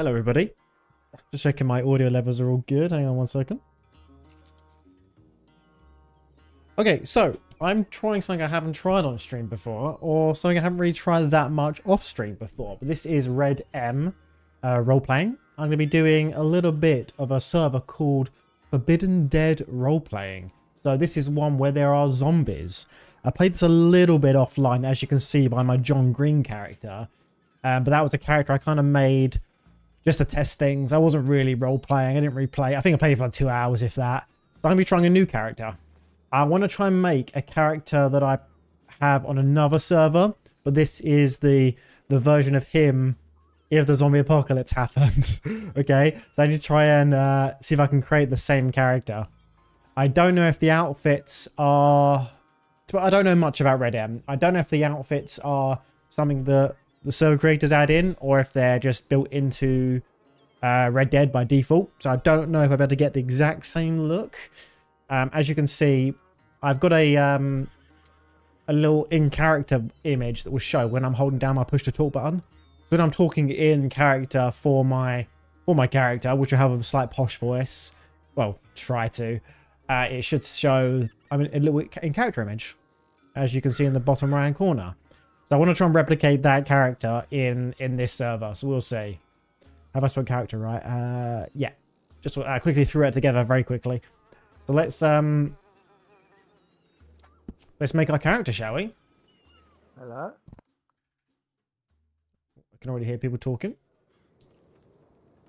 Hello, everybody. Just checking my audio levels are all good. Hang on one second. Okay, so I'm trying something I haven't tried on stream before, or something I haven't really tried that much off stream before. But this is Red M uh, role playing. I'm going to be doing a little bit of a server called Forbidden Dead role playing. So this is one where there are zombies. I played this a little bit offline, as you can see by my John Green character. Um, but that was a character I kind of made just to test things. I wasn't really role playing. I didn't really play. I think I played for like two hours, if that. So I'm going to be trying a new character. I want to try and make a character that I have on another server, but this is the the version of him if the zombie apocalypse happened. okay, so I need to try and uh, see if I can create the same character. I don't know if the outfits are... I don't know much about RedM. I don't know if the outfits are something that the server creators add in or if they're just built into uh, Red Dead by default. So I don't know if I'm able to get the exact same look. Um, as you can see, I've got a um, a little in-character image that will show when I'm holding down my push to talk button. So when I'm talking in character for my for my character, which will have a slight posh voice, well, try to, uh, it should show I mean a little in-character image, as you can see in the bottom right-hand corner. So I want to try and replicate that character in in this server. So we'll see. Have I spelled character right? Uh, yeah. Just uh, quickly threw it together very quickly. So let's um let's make our character, shall we? Hello. I can already hear people talking.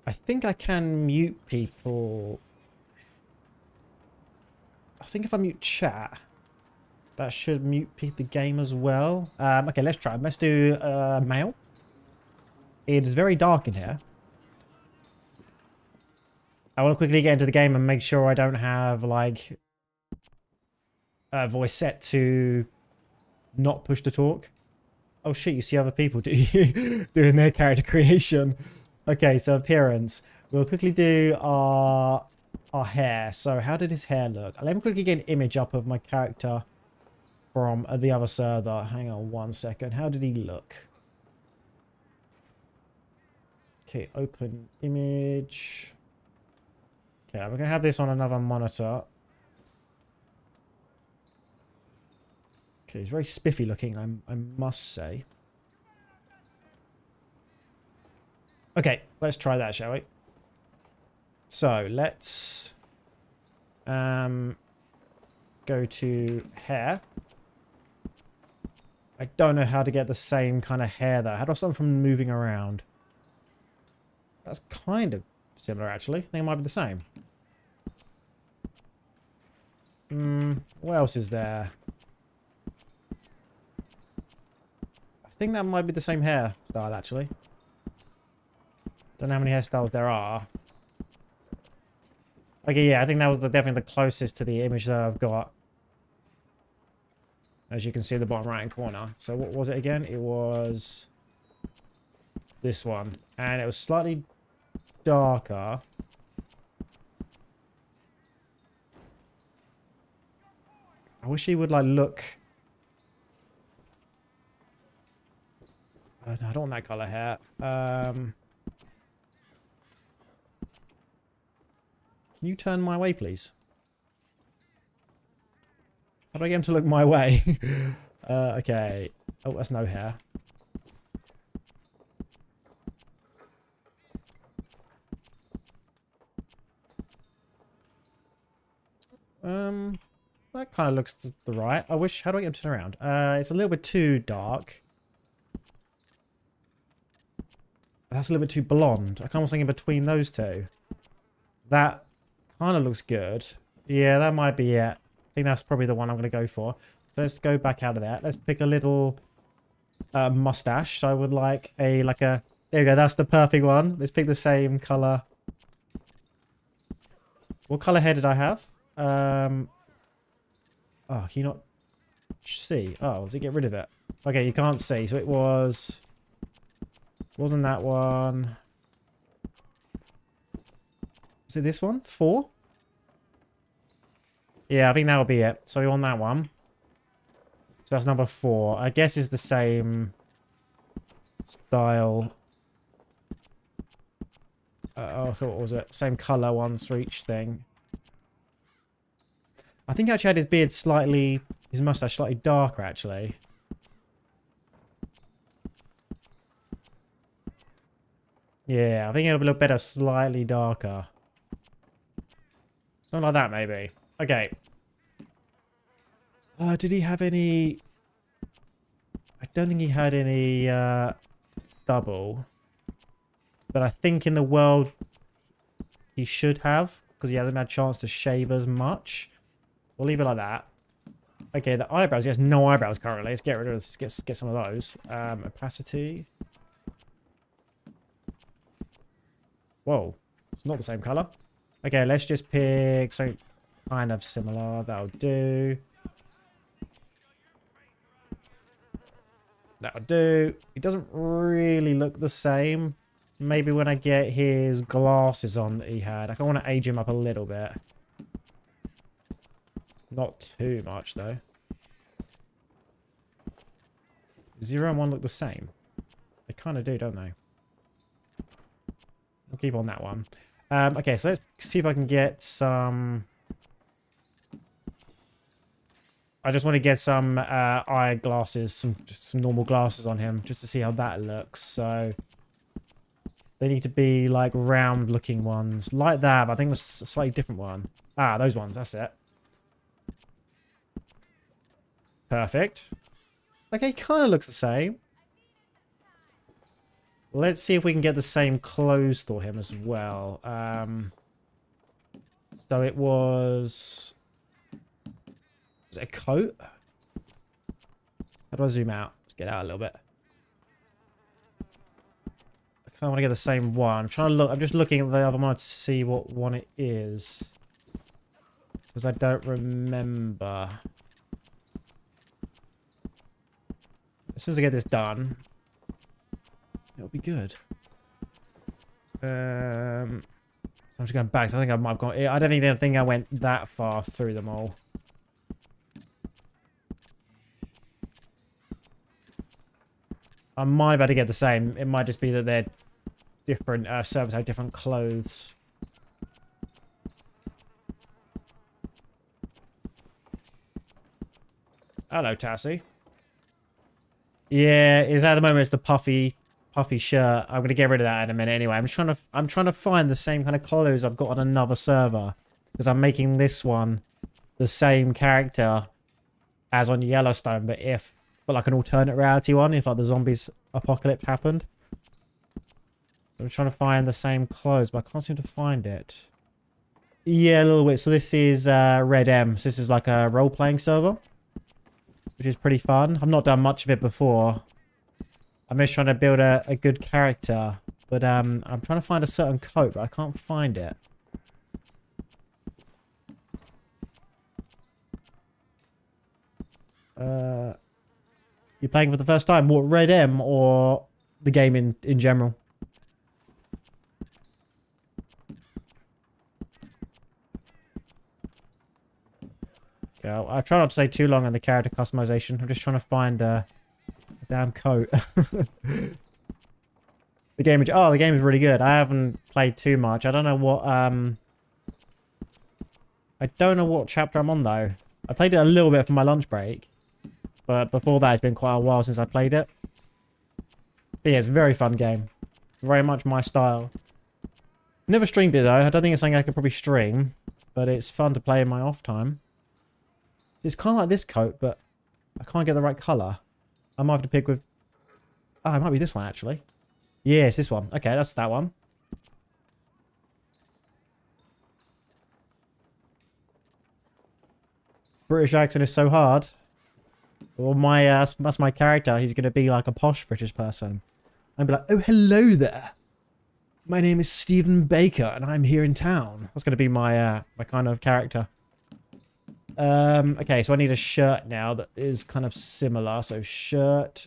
I think I can mute people. I think if I mute chat, that should mute the game as well. Um, okay, let's try. Let's do uh, male. It is very dark in here. I want to quickly get into the game and make sure I don't have, like, a voice set to not push to talk. Oh, shit, you see other people, do you? Doing their character creation. Okay, so appearance. We'll quickly do our, our hair. So how did his hair look? Let me quickly get an image up of my character from the other server. Hang on one second. How did he look? Okay, open image. Okay, we're going to have this on another monitor. Okay, he's very spiffy looking, I, I must say. Okay, let's try that, shall we? So, let's um, go to hair. I don't know how to get the same kind of hair there. How do I something from moving around? That's kind of similar, actually. I think it might be the same. Hmm, what else is there? I think that might be the same hairstyle, actually. Don't know how many hairstyles there are. Okay, yeah, I think that was the, definitely the closest to the image that I've got. As you can see in the bottom right hand corner. So what was it again? It was this one. And it was slightly darker. I wish he would like look... No, I don't want that colour hair. Um, can you turn my way, please? How do I get him to look my way? uh, okay. Oh, that's no hair. Um, that kind of looks to the right. I wish, how do I get him to turn around? Uh, it's a little bit too dark. That's a little bit too blonde. I kind of thinking between those two. That kind of looks good. Yeah, that might be it. I think that's probably the one I'm going to go for. So let's go back out of that. Let's pick a little uh, mustache. So I would like a, like a, there we go. That's the perfect one. Let's pick the same color. What color hair did I have? Um, oh, can you not see? Oh, does it get rid of it? Okay, you can't see. So it was, wasn't that one. Is it this one? Four? Yeah, I think that'll be it. So we want that one. So that's number four. I guess it's the same style. uh, oh, what was it? Same color ones for each thing. I think I actually had his beard slightly, his mustache slightly darker actually. Yeah, I think it'll look better slightly darker. Something like that, maybe. Okay. Uh, did he have any... I don't think he had any uh, double. But I think in the world he should have. Because he hasn't had a chance to shave as much. We'll leave it like that. Okay, the eyebrows. He has no eyebrows currently. Let's get rid of this. Get, get some of those. Um, opacity. Whoa. It's not the same color. Okay, let's just pick something kind of similar. That'll do. That'll do. It doesn't really look the same. Maybe when I get his glasses on that he had. I want to age him up a little bit. Not too much, though. Zero and one look the same. They kind of do, don't they? I'll keep on that one. Um, okay, so let's see if I can get some... I just want to get some uh, eyeglasses, some just some normal glasses on him, just to see how that looks. So they need to be like round looking ones, like that. But I think it's a slightly different one. Ah, those ones. That's it. Perfect. Okay, kind of looks the same. Let's see if we can get the same clothes for him as well. Um, so it was... Was it a coat? How do I zoom out? Let's get out a little bit. I kind of want to get the same one. I'm trying to look. I'm just looking at the other one to see what one it is. Because I don't remember. As soon as I get this done, It'll be good. Um, so I'm just going back. So I think I might have gone. I don't even think I went that far through them all. I might be able to get the same. It might just be that they're different uh, servers have different clothes. Hello, Tassie. Yeah, is at the moment it's the puffy puffy shirt. I'm gonna get rid of that in a minute anyway. I'm trying to I'm trying to find the same kind of clothes I've got on another server because I'm making this one the same character as on Yellowstone, but if but like an alternate reality one, if like the zombies apocalypse happened. I'm trying to find the same clothes, but I can't seem to find it. Yeah, a little bit. So this is uh, RedM. So this is like a role-playing server, which is pretty fun. I've not done much of it before, I'm just trying to build a, a good character. But um, I'm trying to find a certain coat, but I can't find it. Uh, you're playing for the first time? What, RedM or the game in, in general? Okay, I'll, I'll, try not to say too long on the character customization. I'm just trying to find uh, Damn coat. the game, oh, the game is really good. I haven't played too much. I don't know what, um... I don't know what chapter I'm on, though. I played it a little bit for my lunch break. But before that, it's been quite a while since I played it. But yeah, it's a very fun game. Very much my style. Never streamed it, though. I don't think it's something I could probably stream. But it's fun to play in my off time. It's kind of like this coat, but I can't get the right colour. I might have to pick with... Oh, it might be this one, actually. Yes, this one. Okay, that's that one. British accent is so hard. Well, my uh, that's my character. He's going to be like a posh British person. I'm be like, oh, hello there. My name is Stephen Baker, and I'm here in town. That's going to be my uh, my kind of character. Um, okay, so I need a shirt now that is kind of similar. So shirt.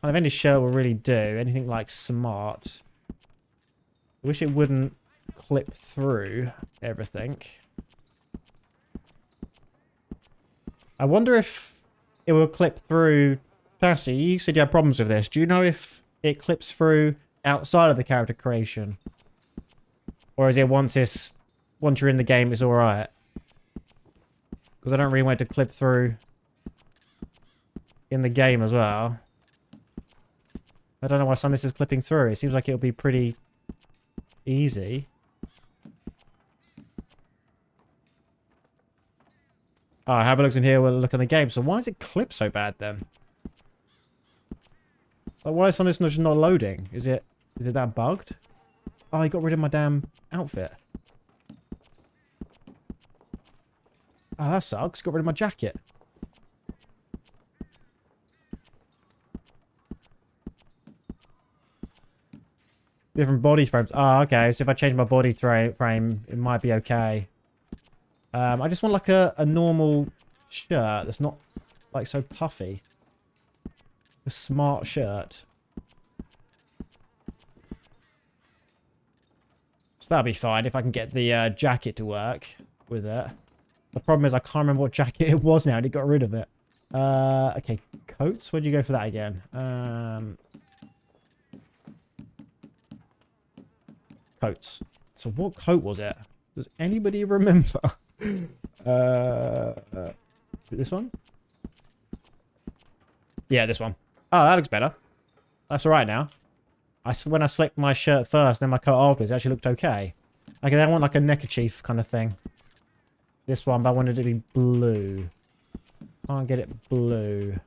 Kind of any shirt will really do. Anything like smart. I wish it wouldn't clip through everything. I wonder if it will clip through... Tassie, you said you had problems with this. Do you know if it clips through outside of the character creation? Or is it once it's once you're in the game, it's all right? Because I don't really want to clip through in the game as well. I don't know why some of this is clipping through. It seems like it'll be pretty easy. Oh, have a look in here, we'll look in the game. So why is it clip so bad then? Like, why is some of this not loading? Is it is it that bugged? Oh, I got rid of my damn outfit. Oh, that sucks. Got rid of my jacket. Different body frames. Oh, okay. So if I change my body frame, it might be okay. Um, I just want like a, a normal shirt that's not like so puffy. A smart shirt. So that'll be fine if I can get the uh, jacket to work with it. The problem is I can't remember what jacket it was now and it got rid of it. Uh, okay, coats. Where'd you go for that again? Um, coats. So what coat was it? Does anybody remember? Uh, uh, this one? Yeah, this one. Oh, that looks better. That's all right now. I, when I selected my shirt first, then my coat afterwards, it actually looked okay. Okay, then I want like a neckerchief kind of thing. This one, but I wanted it to be blue. Can't get it blue.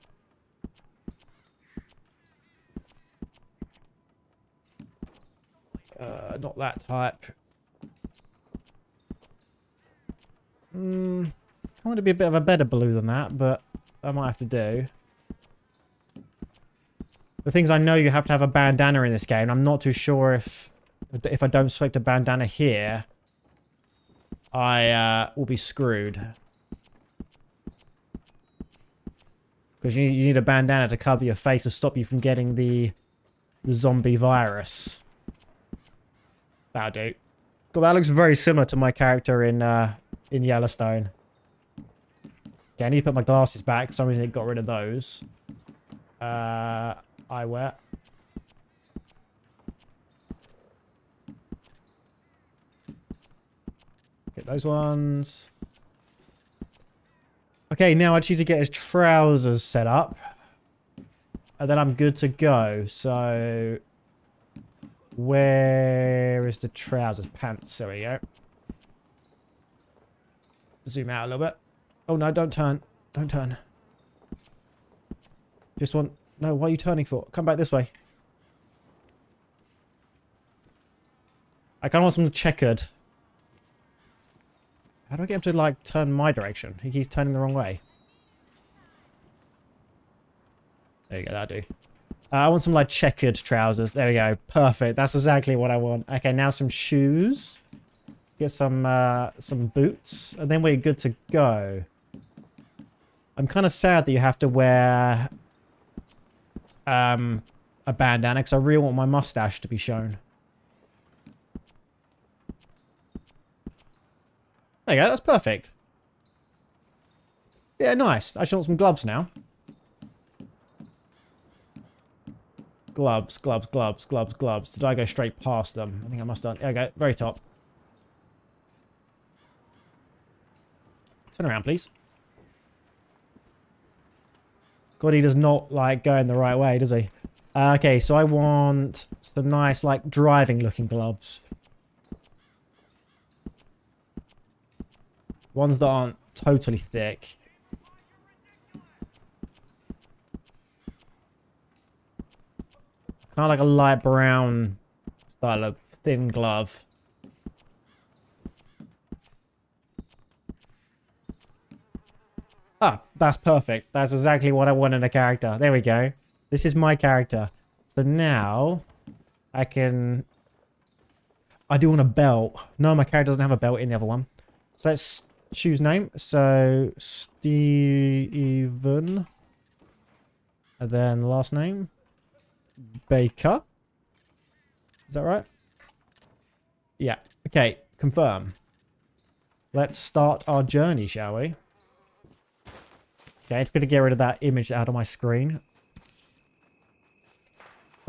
Uh, not that type. Hmm. I want to be a bit of a better blue than that, but I might have to do. The things I know you have to have a bandana in this game. I'm not too sure if if I don't select a bandana here, I uh, will be screwed. Because you, you need a bandana to cover your face to stop you from getting the, the zombie virus. That'll do. God, that looks very similar to my character in uh, in Yellowstone. Okay, I need to put my glasses back. For some reason it got rid of those. Uh, eyewear. Get those ones. Okay, now I need to get his trousers set up. And then I'm good to go. So, where is the trousers? Pants, there we go. Zoom out a little bit. Oh no, don't turn. Don't turn. Just want... No, what are you turning for? Come back this way. I kind of want some checkered. How do I get him to, like, turn my direction? He keeps turning the wrong way. There you go, that'll do. Uh, I want some, like, checkered trousers. There we go. Perfect. That's exactly what I want. Okay, now some shoes. Get some, uh, some boots. And then we're good to go. I'm kind of sad that you have to wear um, a bandana because I really want my mustache to be shown. There you go, that's perfect. Yeah, nice. I should want some gloves now. Gloves, gloves, gloves, gloves, gloves. Did I go straight past them? I think I must have done. Go, very top. Turn around, please. God, he does not like going the right way, does he? Uh, okay, so I want some nice, like, driving-looking gloves. Ones that aren't totally thick. Kind of like a light brown style of thin glove. Ah, that's perfect. That's exactly what I want in a character. There we go. This is my character. So now I can... I do want a belt. No, my character doesn't have a belt in the other one. So let's choose name. So Stephen. And then last name. Baker. Is that right? Yeah. Okay. Confirm. Let's start our journey, shall we? Okay, it's going to get rid of that image out of my screen.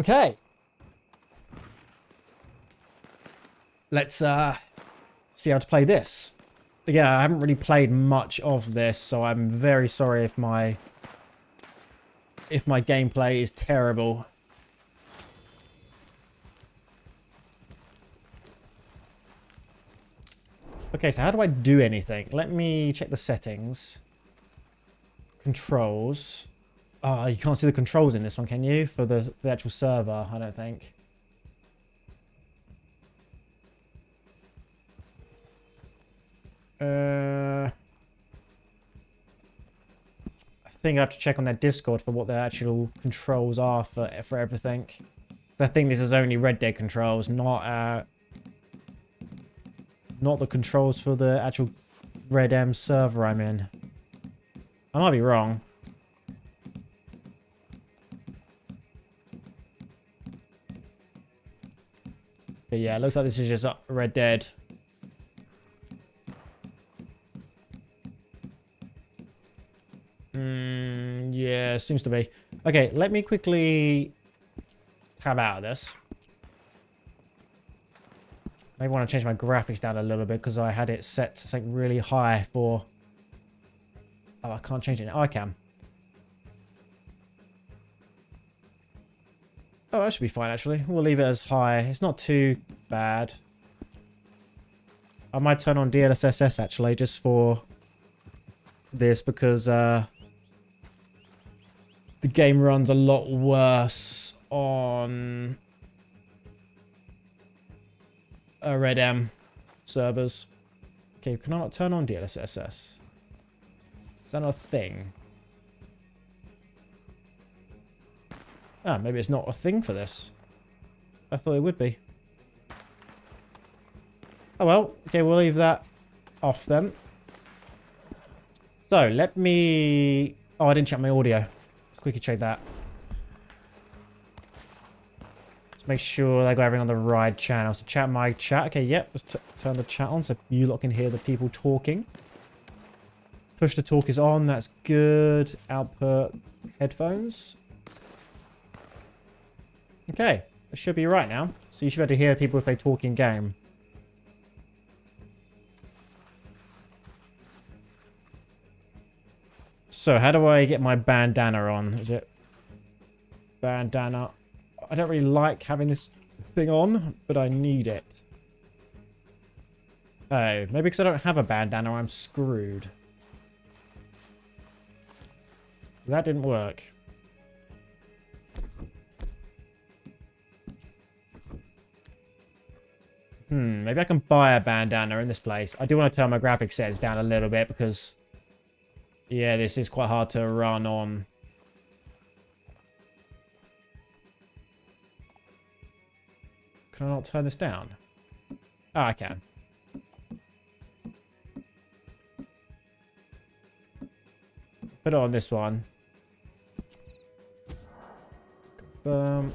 Okay. let's uh, see how to play this. Again, I haven't really played much of this, so I'm very sorry if my if my gameplay is terrible. Okay, so how do I do anything? Let me check the settings. Controls. Oh, you can't see the controls in this one, can you? For the, the actual server, I don't think. Uh, I think I have to check on their Discord for what their actual controls are for for everything. I think this is only Red Dead controls, not uh, not the controls for the actual RedM server I'm in. I might be wrong. But yeah, looks like this is just Red Dead. Mm, yeah, seems to be. Okay, let me quickly tab out of this. Maybe want to change my graphics down a little bit because I had it set to like really high for... Oh, I can't change it now. Oh, I can. Oh, that should be fine, actually. We'll leave it as high. It's not too bad. I might turn on DLSS, actually, just for this because uh, the game runs a lot worse on uh, RedM servers. Okay, can I not turn on DLSS? Is that not a thing? Ah, maybe it's not a thing for this. I thought it would be. Oh well, okay, we'll leave that off then. So, let me... Oh, I didn't check my audio Let's quickly check that. Let's make sure they got everything on the right channel. So chat my chat. Okay, yep. Let's turn the chat on so you lot can hear the people talking. Push to talk is on. That's good. Output headphones. Okay. It should be right now. So you should be able to hear people if they talk in game. So how do I get my bandana on? Is it bandana? I don't really like having this thing on, but I need it. Oh, maybe because I don't have a bandana, I'm screwed. That didn't work. Hmm, maybe I can buy a bandana in this place. I do want to turn my graphics settings down a little bit because yeah, this is quite hard to run on. Can I not turn this down? Oh, I can. Put on this one. Confirm.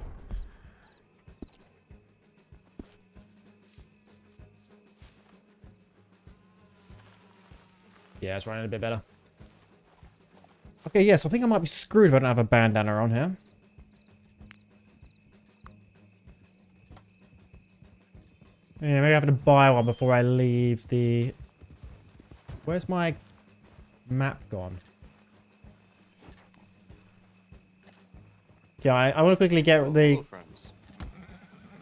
Yeah, it's running a bit better. Okay, yes, I think I might be screwed if I don't have a bandana on here. Yeah, maybe I have to buy one before I leave the... Where's my map gone? Yeah, I, I want to quickly get the...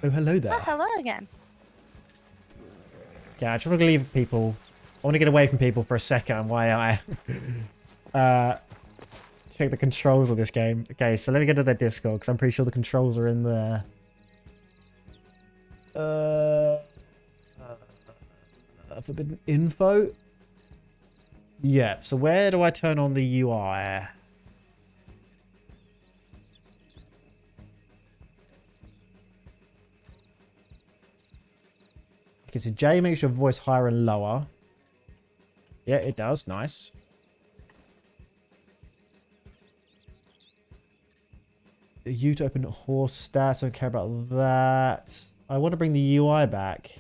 Oh, hello there. Oh, hello again. Yeah, I just want to leave people. I want to get away from people for a second while I... uh, check the controls of this game. Okay, so let me go to their Discord, because I'm pretty sure the controls are in there. Uh, uh, forbidden info? Yeah, so where do I turn on the UI? Okay, so J makes your voice higher and lower. Yeah, it does. Nice. you to open horse stats. I don't care about that. I want to bring the UI back.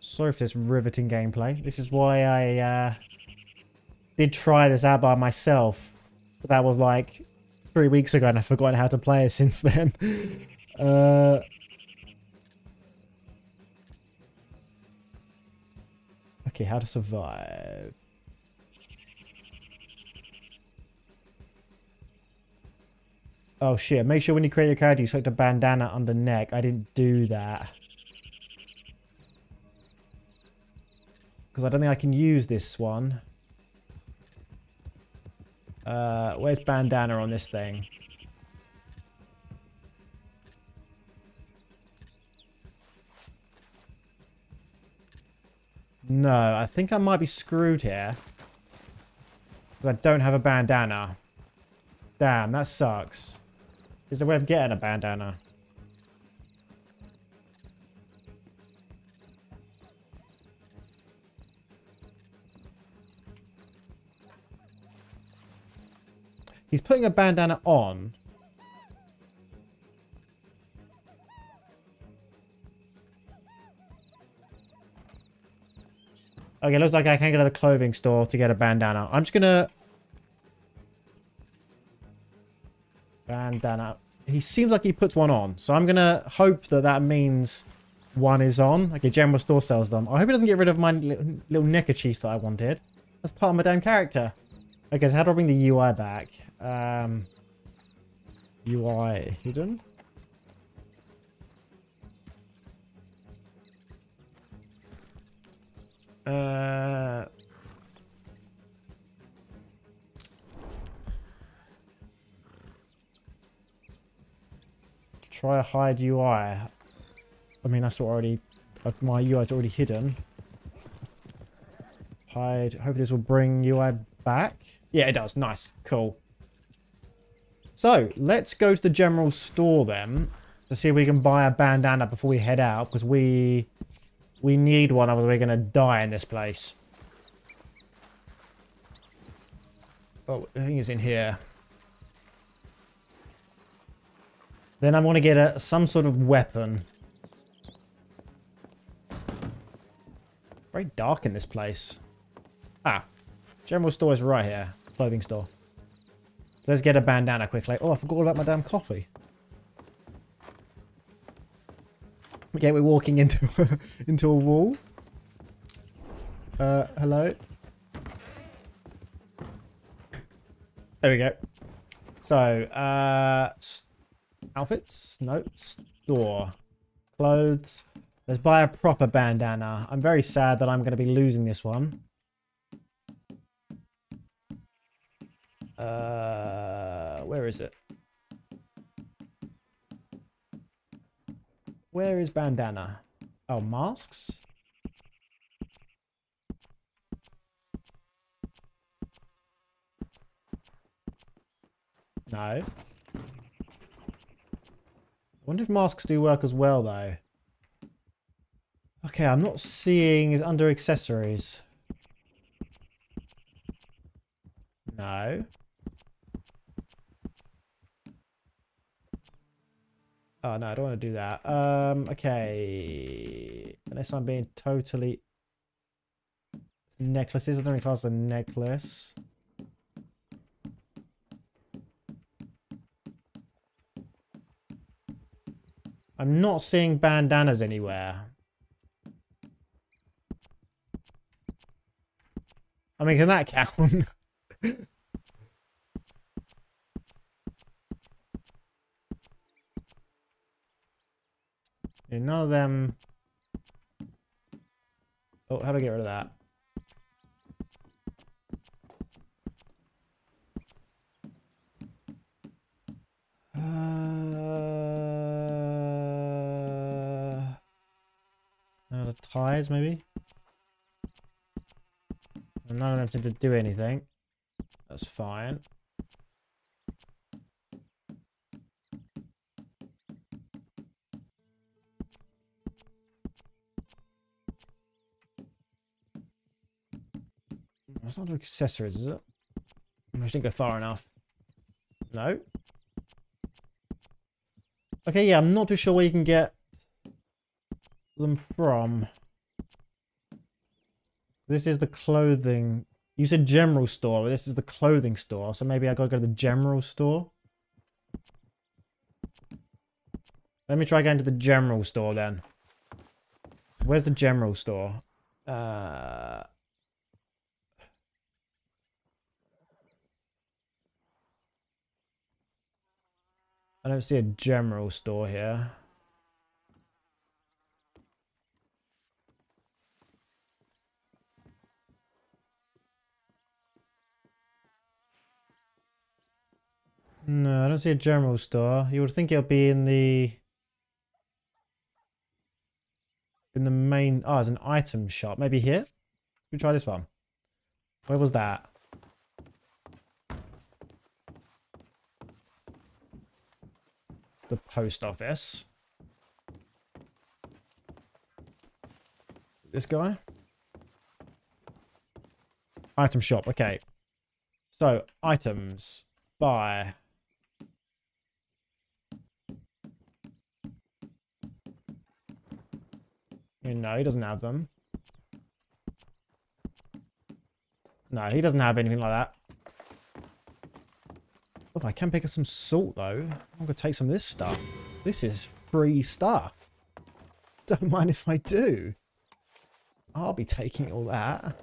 Sorry for this riveting gameplay. This is why I uh, did try this out by myself. But that was like three weeks ago and I've forgotten how to play it since then. uh, okay, how to survive. Oh shit, make sure when you create your character you select a bandana under neck. I didn't do that. Because I don't think I can use this one. Uh, where's bandana on this thing? No, I think I might be screwed here. I don't have a bandana. Damn, that sucks. Is there a way of getting a bandana? He's putting a bandana on. Okay, looks like I can not go to the clothing store to get a bandana. I'm just gonna... Bandana. He seems like he puts one on. So I'm gonna hope that that means one is on. Okay, general store sells them. I hope he doesn't get rid of my little, little neckerchief that I wanted. That's part of my damn character. Okay, so how do I bring the UI back? Um, UI hidden? Uh, try a hide UI. I mean, that's already, my UI is already hidden. Hide, hope this will bring UI back. Yeah, it does. Nice. Cool. So, let's go to the general store then to see if we can buy a bandana before we head out because we we need one otherwise we're going to die in this place. Oh, I think it's in here. Then I want to get a, some sort of weapon. Very dark in this place. Ah, general store is right here. Clothing store. Let's get a bandana quickly. Oh, I forgot about my damn coffee. Okay, we're walking into into a wall. Uh, hello. There we go. So, uh, outfits, notes, door, clothes. Let's buy a proper bandana. I'm very sad that I'm going to be losing this one. Uh, where is it? Where is bandana? Oh, masks? No. I wonder if masks do work as well, though. Okay, I'm not seeing is under accessories. No. Oh, no, I don't want to do that. Um, okay. Unless I'm being totally... Necklaces. I don't class a necklace. I'm not seeing bandanas anywhere. I mean, can that count? And none of them... Oh, how do I get rid of that? Uh... The ties, maybe? None of them seem to do anything. That's fine. That's not accessories, is it? I just didn't go far enough. No. Okay, yeah, I'm not too sure where you can get them from. This is the clothing You said general store, but this is the clothing store, so maybe I gotta go to the general store. Let me try going to the general store then. Where's the general store? Uh... I don't see a general store here. No, I don't see a general store. You would think it'll be in the... In the main... Oh, it's an item shop. Maybe here? We try this one. Where was that? The post office. This guy? Item shop. Okay. So, items. Buy. No, he doesn't have them. No, he doesn't have anything like that. Oh, I can pick up some salt, though. I'm going to take some of this stuff. This is free stuff. Don't mind if I do. I'll be taking all that.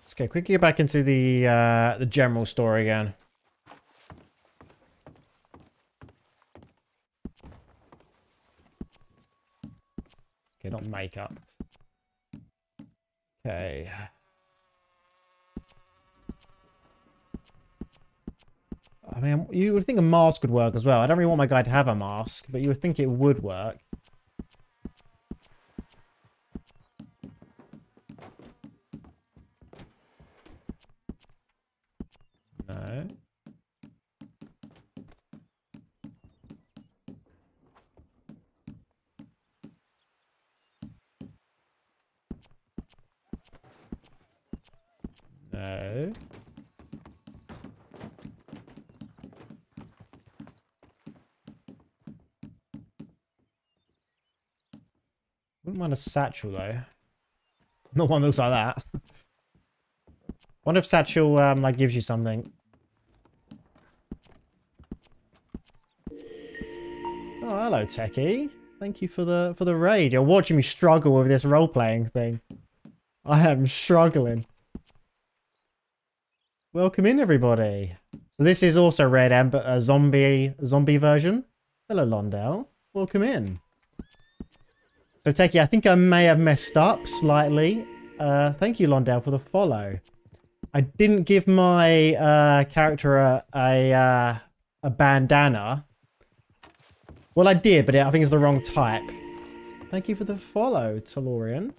Let's go quickly get back into the uh, the general store again. Okay, not makeup. Okay. I mean, you would think a mask would work as well. I don't really want my guy to have a mask, but you would think it would work. No. Wouldn't mind a satchel though. Not one that looks like that. Wonder if satchel um, like gives you something. Oh, hello, Techie. Thank you for the for the raid. You're watching me struggle with this role playing thing. I am struggling. Welcome in, everybody. So this is also Red Ember, a zombie zombie version. Hello, Londell. Welcome in. So, Techie, I think I may have messed up slightly. Uh, thank you, Londell, for the follow. I didn't give my uh, character a a, uh, a bandana. Well, I did, but I think it's the wrong type. Thank you for the follow, Tolorian.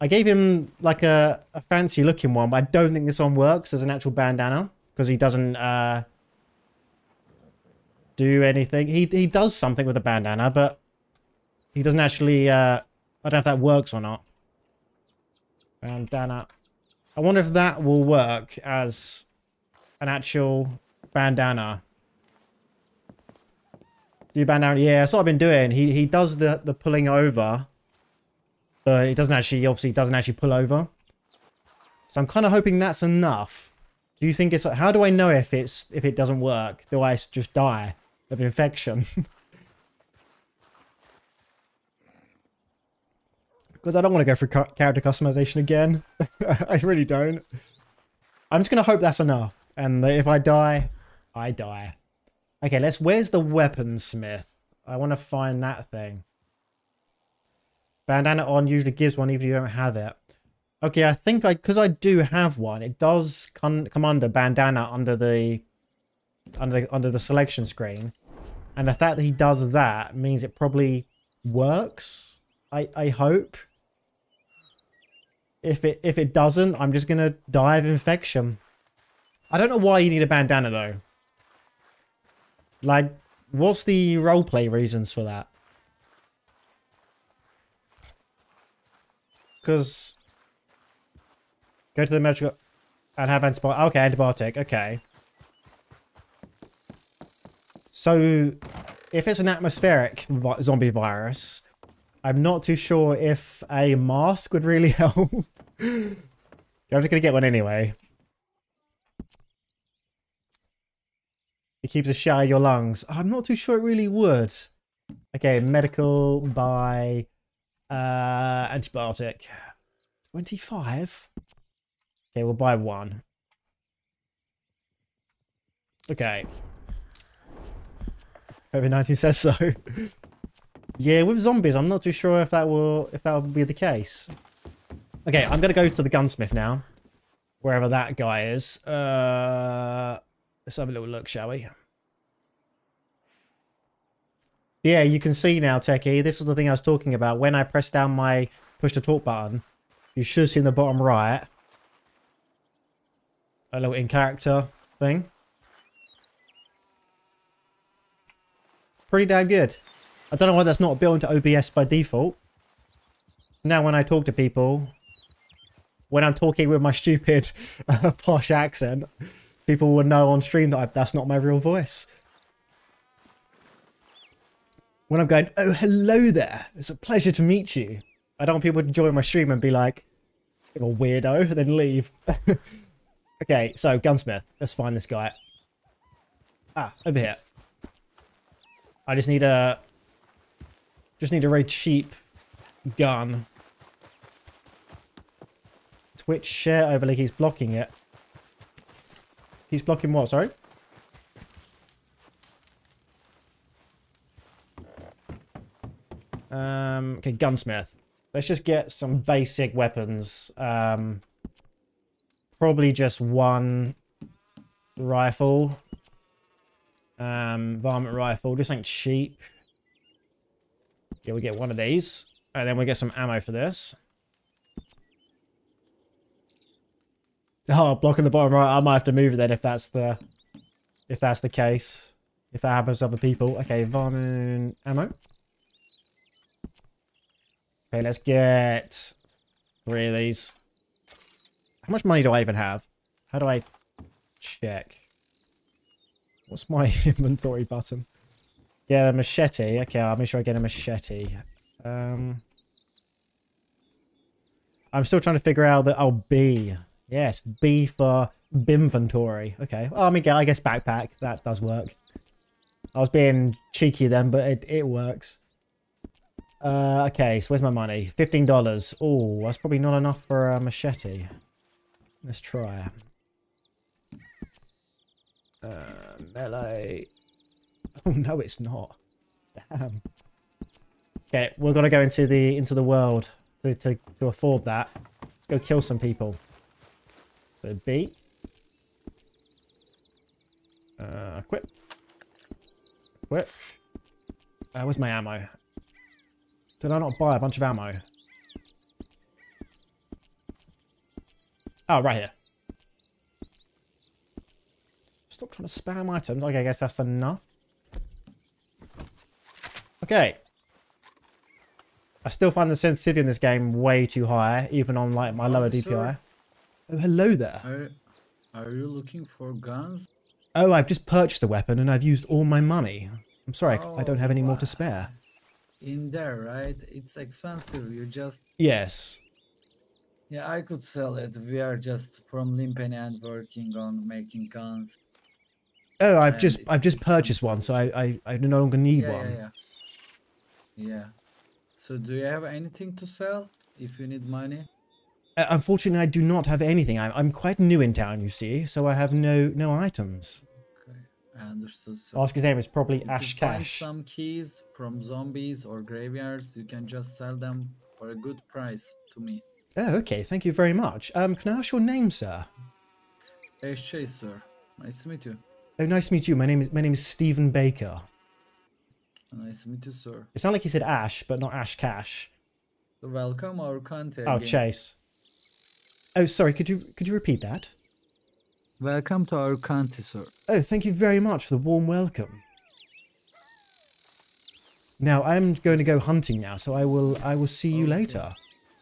I gave him like a, a fancy looking one, but I don't think this one works as an actual bandana because he doesn't uh, do anything. He he does something with a bandana, but he doesn't actually. Uh, I don't know if that works or not. Bandana. I wonder if that will work as an actual bandana. Do you bandana? Yeah, that's what I've been doing. He he does the the pulling over but it doesn't actually, obviously, doesn't actually pull over. So I'm kind of hoping that's enough. Do you think it's, how do I know if it's, if it doesn't work? Do I just die of infection? Because I don't want to go for character customization again. I really don't. I'm just going to hope that's enough. And if I die, I die. Okay, let's, where's the weaponsmith? I want to find that thing. Bandana on usually gives one even if you don't have it. Okay, I think I, because I do have one, it does come, come under bandana under the, under the, under the selection screen. And the fact that he does that means it probably works. I, I hope. If it, if it doesn't, I'm just going to die of infection. I don't know why you need a bandana though. Like, what's the roleplay reasons for that? Because... Go to the medical... And have antibiotic. Okay, antibiotic. Okay. So, if it's an atmospheric zombie virus, I'm not too sure if a mask would really help. I'm just gonna get one anyway. It keeps a of your lungs. I'm not too sure it really would. Okay, medical by uh antibiotic. 25? Okay, we'll buy one. Okay. COVID-19 says so. yeah, with zombies, I'm not too sure if that will if that will be the case. Okay, I'm gonna go to the gunsmith now. Wherever that guy is. Uh let's have a little look, shall we? Yeah, you can see now, Techie. This is the thing I was talking about. When I press down my push to talk button, you should see in the bottom right a little in character thing. Pretty damn good. I don't know why that's not built into OBS by default. Now when I talk to people, when I'm talking with my stupid uh, posh accent, people will know on stream that I, that's not my real voice. When I'm going, oh, hello there. It's a pleasure to meet you. I don't want people to join my stream and be like, a weirdo, and then leave. okay, so gunsmith. Let's find this guy. Ah, over here. I just need a... Just need a very cheap gun. Twitch share overlay, he's blocking it. He's blocking what, sorry? Um, okay, gunsmith. Let's just get some basic weapons. Um, probably just one rifle. Um, varmint rifle, just something cheap. Yeah, we get one of these. And then we get some ammo for this. Oh, blocking the bottom right. I might have to move it then if that's the if that's the case. If that happens to other people. Okay, varmint ammo. Okay, let's get three of these. How much money do I even have? How do I check? What's my inventory button? Get a machete. Okay, I'll make sure I get a machete. Um, I'm still trying to figure out that. Oh, B. Yes, B for inventory. Okay. Well, I mean, I guess backpack. That does work. I was being cheeky then, but it, it works. Uh, okay, so where's my money? $15. Oh, that's probably not enough for a machete. Let's try. Uh, melee. Oh, no, it's not. Damn. Okay, we're gonna go into the into the world to, to, to afford that. Let's go kill some people. So B. Uh, equip. Equip. Uh, where's my ammo? Did I not buy a bunch of ammo? Oh, right here. Stop trying to spam items. Okay, I guess that's enough. Okay. I still find the sensitivity in this game way too high, even on like my lower DPI. Oh, hello there. Are, are you looking for guns? Oh, I've just purchased a weapon and I've used all my money. I'm sorry, oh, I don't have any more to oh, spare in there, right? It's expensive. You just yes. Yeah, I could sell it. We are just from Limpeni and working on making guns. Oh, I've just I've just purchased one, so I I, I no longer need yeah, one. Yeah, yeah. Yeah. So do you have anything to sell if you need money? Uh, unfortunately, I do not have anything. I'm I'm quite new in town, you see, so I have no no items. I understood. So Ask his name is probably Ash Cash. some keys from zombies or graveyards. You can just sell them for a good price to me. Oh, okay. Thank you very much. Um, can I ask your name, sir? Ash Chase, sir. Nice to meet you. Oh, nice to meet you. My name is my name is Stephen Baker. Nice to meet you, sir. It sounded like he said Ash, but not Ash Cash. Welcome our country. Oh, Chase. Oh, sorry. Could you could you repeat that? Welcome to our country, sir. Oh, thank you very much for the warm welcome. Now I'm going to go hunting now, so I will I will see you okay. later.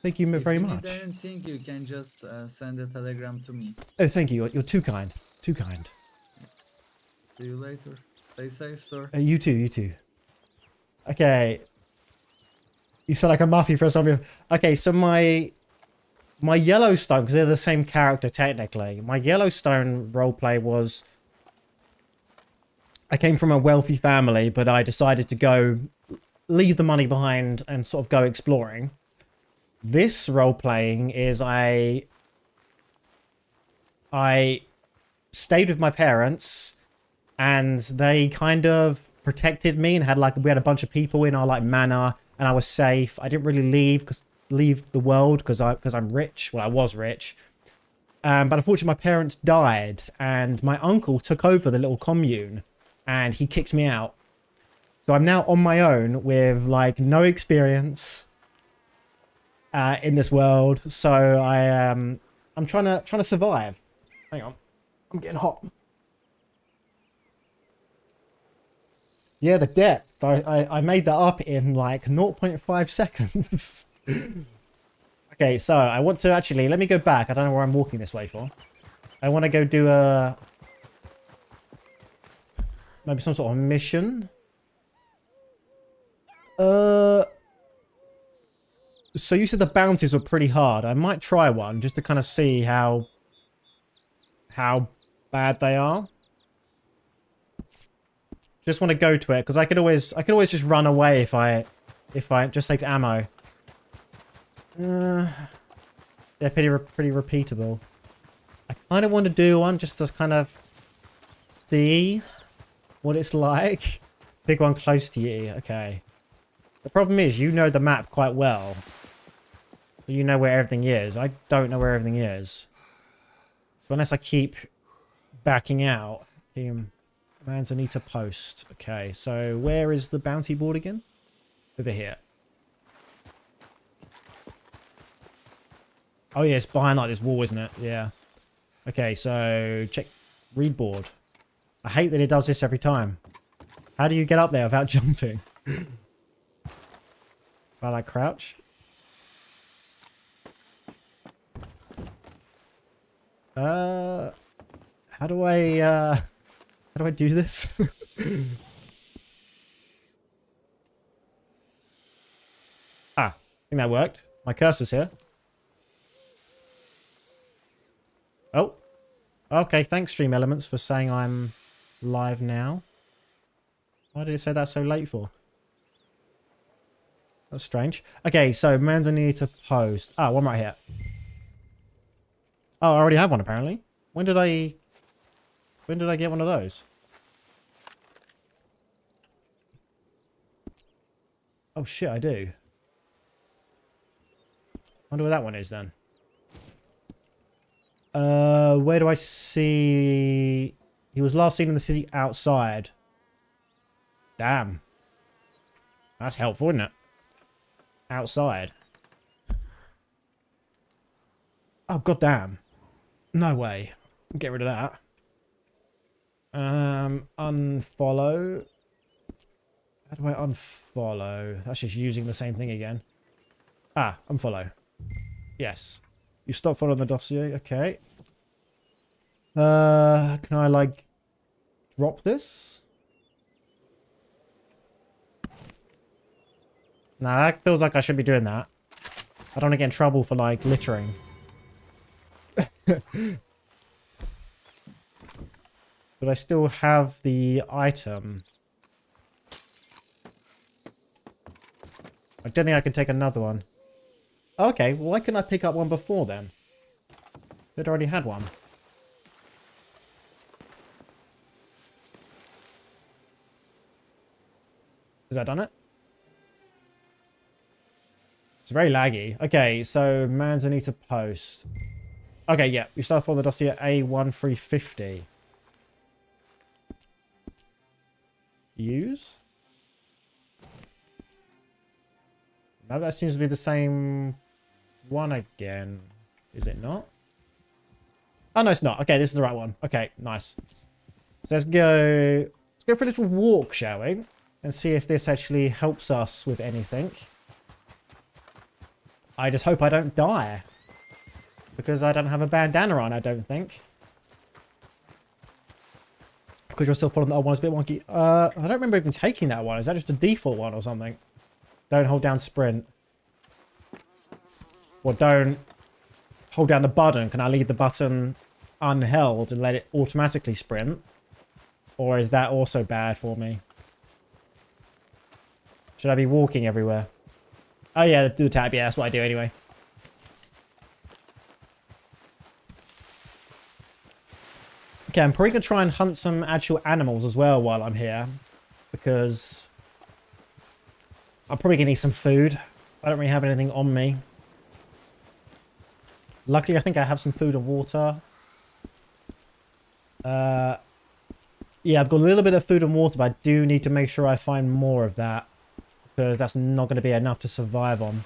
Thank you if very you much. If you think you can just uh, send a telegram to me. Oh, thank you. You're, you're too kind. Too kind. See you later. Stay safe, sir. Uh, you too. You too. Okay. You sound like a Muffy for a zombie. Okay, so my my Yellowstone, because they're the same character technically. My Yellowstone roleplay was I came from a wealthy family, but I decided to go leave the money behind and sort of go exploring. This role playing is I I stayed with my parents and they kind of protected me and had like we had a bunch of people in our like manor and I was safe. I didn't really leave because leave the world because I because I'm rich. Well, I was rich. Um, but unfortunately, my parents died, and my uncle took over the little commune, and he kicked me out. So I'm now on my own with like no experience uh, in this world. So I um I'm trying to trying to survive. Hang on, I'm getting hot. Yeah, the depth. I, I, I made that up in like 0.5 seconds. okay, so I want to actually, let me go back. I don't know where I'm walking this way for. I want to go do a... Maybe some sort of mission. Uh... So you said the bounties were pretty hard. I might try one just to kind of see how... How bad they are. Just want to go to it because I could always I could always just run away if I if I just takes ammo. Uh, they're pretty pretty repeatable. I kind of want to do one just to kind of see what it's like. Big one close to you. Okay. The problem is you know the map quite well. So you know where everything is. I don't know where everything is. So unless I keep backing out, um, Manzanita Post. Okay, so where is the bounty board again? Over here. Oh yeah, it's behind like this wall, isn't it? Yeah. Okay, so check read board. I hate that it does this every time. How do you get up there without jumping? I like crouch. Uh, how do I, uh, how do I do this? ah, I think that worked. My cursor's here. Oh. Okay, thanks Stream Elements for saying I'm live now. Why did it say that so late for? That's strange. Okay, so Manzanita Post. Ah, one right here. Oh, I already have one apparently. When did I... When did I get one of those? Oh shit, I do. wonder where that one is then. Uh, where do I see... He was last seen in the city outside. Damn. That's helpful, isn't it? Outside. Oh, goddamn. No way. Get rid of that. Um, unfollow. How do I unfollow? That's just using the same thing again. Ah, unfollow. Yes. You stop following the dossier. Okay. Uh, can I, like, drop this? Nah, that feels like I should be doing that. I don't want to get in trouble for, like, littering. but I still have the item. I don't think I can take another one. Okay, well, why couldn't I pick up one before then? They'd already had one. Has that done it? It's very laggy. Okay, so Manzanita Post. Okay, yeah, we start for the dossier A1350. Use? Now that seems to be the same one again. Is it not? Oh, no, it's not. Okay, this is the right one. Okay, nice. So let's go... Let's go for a little walk, shall we? And see if this actually helps us with anything. I just hope I don't die. Because I don't have a bandana on, I don't think. Because you're still following the old one, it's a bit wonky. Uh, I don't remember even taking that one. Is that just a default one or something? Don't hold down sprint. Or don't hold down the button. Can I leave the button unheld and let it automatically sprint? Or is that also bad for me? Should I be walking everywhere? Oh yeah, do the tab. Yeah, that's what I do anyway. Okay, I'm probably going to try and hunt some actual animals as well while I'm here. Because I'm probably going to need some food. I don't really have anything on me. Luckily, I think I have some food and water. Uh, yeah, I've got a little bit of food and water, but I do need to make sure I find more of that. Because that's not going to be enough to survive on.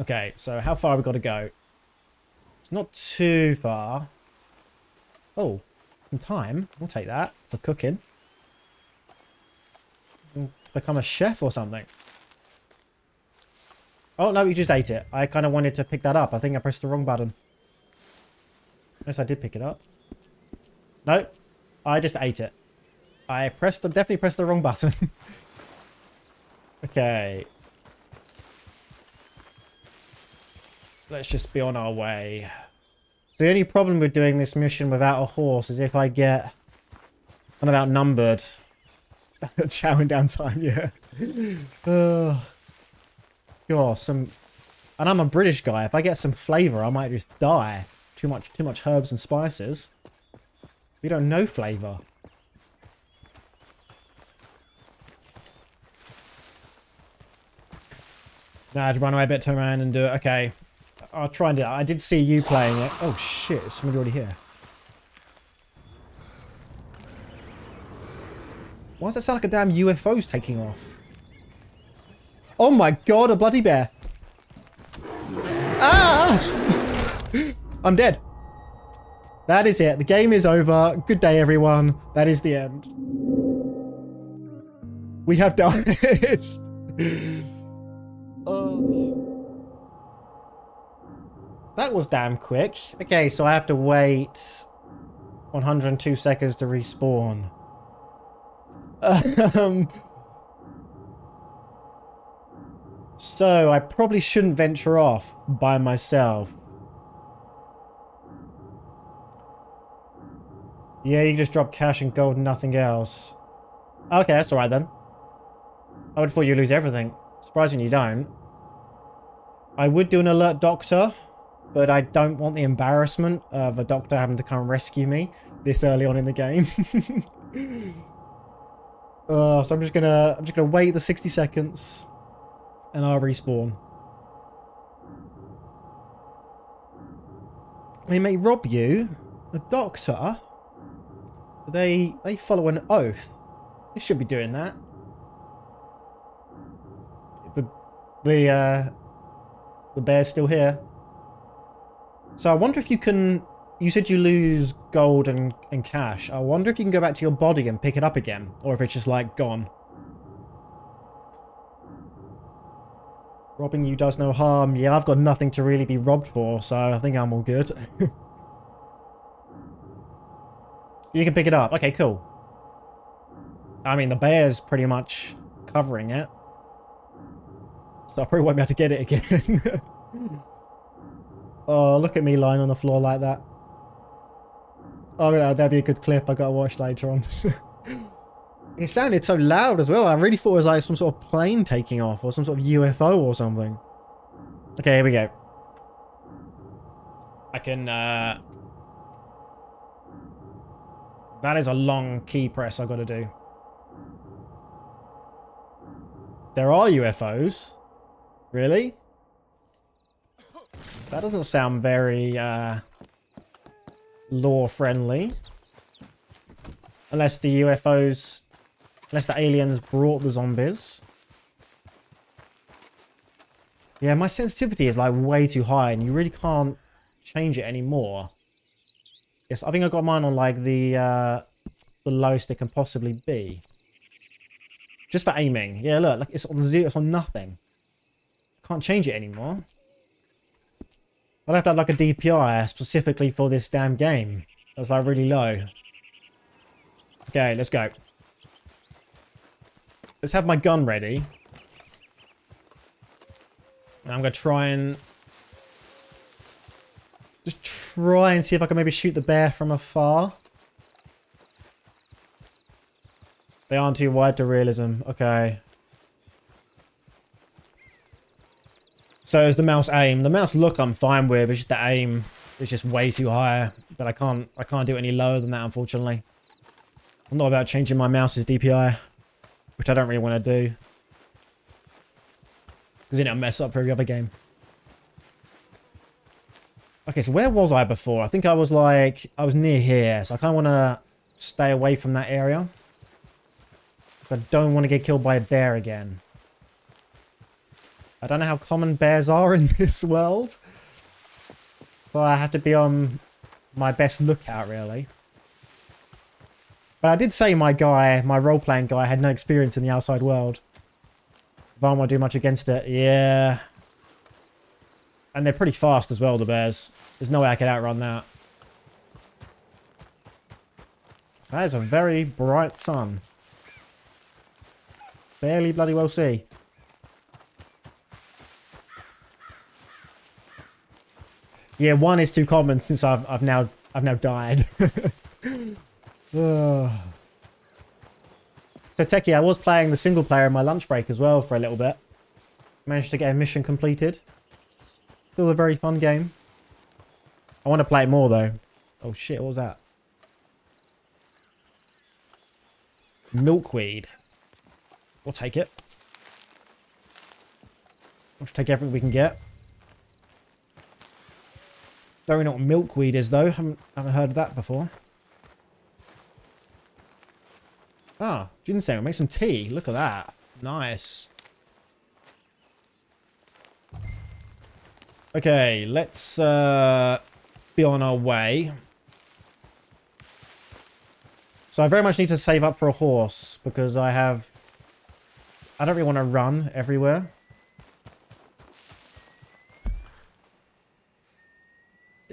Okay, so how far have we got to go? It's not too far. Oh, some time. I'll take that for cooking. Become a chef or something. Oh, no, you just ate it. I kind of wanted to pick that up. I think I pressed the wrong button. Yes, I did pick it up. No, I just ate it. I pressed, definitely pressed the wrong button. okay. Let's just be on our way. So the only problem with doing this mission without a horse is if I get kind of outnumbered. Chowing down time, yeah. God, some... And I'm a British guy. If I get some flavour, I might just die. Too much, too much herbs and spices. We don't know flavour. Nah, I'd run away a bit, turn around and do it. Okay. I'll try and do it. I did see you playing it. Oh shit, somebody already here? Why does that sound like a damn UFO's taking off? Oh my god, a bloody bear. Ah! I'm dead. That is it. The game is over. Good day, everyone. That is the end. We have done it. oh. That was damn quick. Okay, so I have to wait 102 seconds to respawn. Um, so I probably shouldn't venture off by myself. Yeah, you can just drop cash and gold and nothing else. Okay, that's alright then. I would thought you lose everything. Surprising you don't. I would do an alert doctor, but I don't want the embarrassment of a doctor having to come rescue me this early on in the game. uh, so I'm just gonna I'm just gonna wait the 60 seconds and I'll respawn. They may rob you. The doctor? They they follow an oath. They should be doing that. The the uh the bear's still here. So I wonder if you can... You said you lose gold and, and cash. I wonder if you can go back to your body and pick it up again. Or if it's just, like, gone. Robbing you does no harm. Yeah, I've got nothing to really be robbed for, so I think I'm all good. you can pick it up. Okay, cool. I mean, the bear's pretty much covering it. So I probably won't be able to get it again. oh, look at me lying on the floor like that. Oh, that'd be a good clip I gotta watch later on. it sounded so loud as well. I really thought it was like some sort of plane taking off or some sort of UFO or something. Okay, here we go. I can, uh... That is a long key press I've got to do. There are UFOs. Really? That doesn't sound very, uh, lore-friendly. Unless the UFOs... Unless the aliens brought the zombies. Yeah, my sensitivity is, like, way too high, and you really can't change it anymore. Yes, I think I got mine on, like, the, uh, the lowest it can possibly be. Just for aiming. Yeah, look, like, it's on zero, it's on nothing. Can't change it anymore. I'll have to have like a DPI specifically for this damn game. That's like really low. Okay, let's go. Let's have my gun ready. And I'm going to try and... Just try and see if I can maybe shoot the bear from afar. They aren't too wide to realism. Okay. So is the mouse aim. The mouse look I'm fine with. It's just the aim is just way too high. But I can't I can't do it any lower than that, unfortunately. I'm not about changing my mouse's DPI. Which I don't really want to do. Because then it'll mess up for every other game. Okay, so where was I before? I think I was like... I was near here. So I kind of want to stay away from that area. But don't want to get killed by a bear again. I don't know how common bears are in this world. But I have to be on my best lookout, really. But I did say my guy, my role-playing guy, had no experience in the outside world. Want to do much against it, yeah. And they're pretty fast as well, the bears. There's no way I could outrun that. That is a very bright sun. Barely bloody well see. Yeah, one is too common since I've I've now I've now died. so Techie, I was playing the single player in my lunch break as well for a little bit. Managed to get a mission completed. Still a very fun game. I want to play more though. Oh shit, what was that? Milkweed. We'll take it. We'll take everything we can get. Don't know what milkweed is, though. Haven't, haven't heard of that before. Ah, ginseng. We'll make some tea. Look at that. Nice. Okay, let's uh, be on our way. So I very much need to save up for a horse because I have... I don't really want to run everywhere.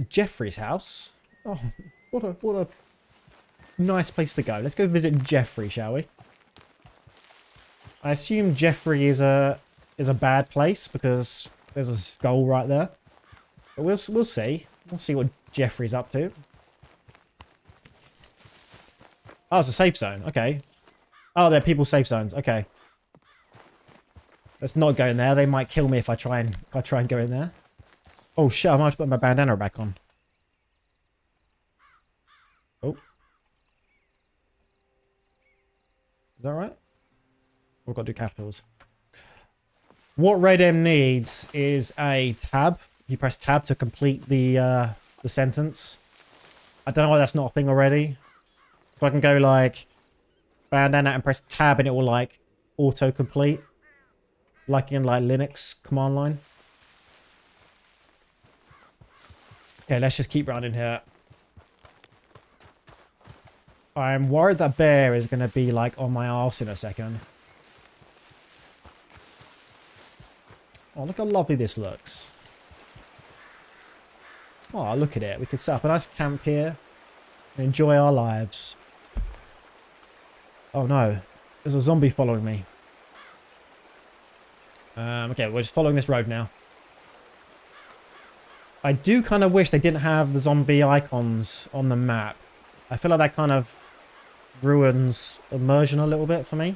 Jeffrey's house. Oh, what a what a nice place to go. Let's go visit Jeffrey, shall we? I assume Jeffrey is a is a bad place because there's a skull right there. But we'll we'll see. We'll see what Jeffrey's up to. Oh, it's a safe zone. Okay. Oh, they're people safe zones. Okay. Let's not go in there. They might kill me if I try and if I try and go in there. Oh shit, I might have to put my bandana back on. Is that right? We've got to do capitals. What RedM needs is a tab. You press tab to complete the uh, the sentence. I don't know why that's not a thing already. So I can go like bandana and press tab and it will like auto complete. Like in like Linux command line. Okay, let's just keep running here. I'm worried that bear is going to be like on my arse in a second. Oh, look how lovely this looks. Oh, look at it. We could set up a nice camp here and enjoy our lives. Oh no, there's a zombie following me. Um, okay, we're just following this road now. I do kind of wish they didn't have the zombie icons on the map. I feel like that kind of ruins immersion a little bit for me.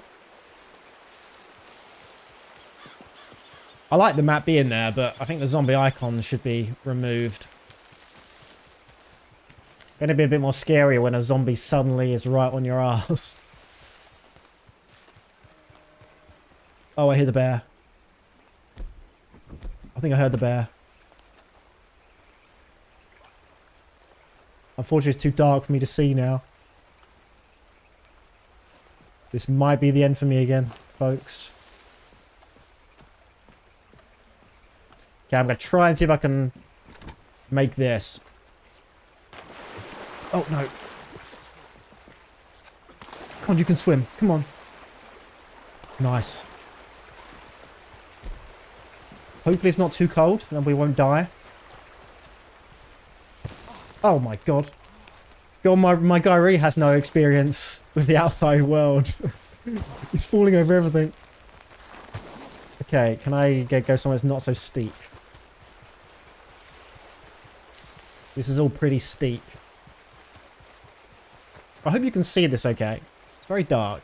I like the map being there, but I think the zombie icons should be removed. Gonna be a bit more scary when a zombie suddenly is right on your ass. Oh, I hear the bear. I think I heard the bear. Unfortunately, it's too dark for me to see now. This might be the end for me again, folks. Okay, I'm going to try and see if I can make this. Oh, no. Come on, you can swim. Come on. Nice. Hopefully it's not too cold, then we won't die. Oh my god. God, my, my guy really has no experience with the outside world. He's falling over everything. Okay, can I get, go somewhere that's not so steep? This is all pretty steep. I hope you can see this okay. It's very dark.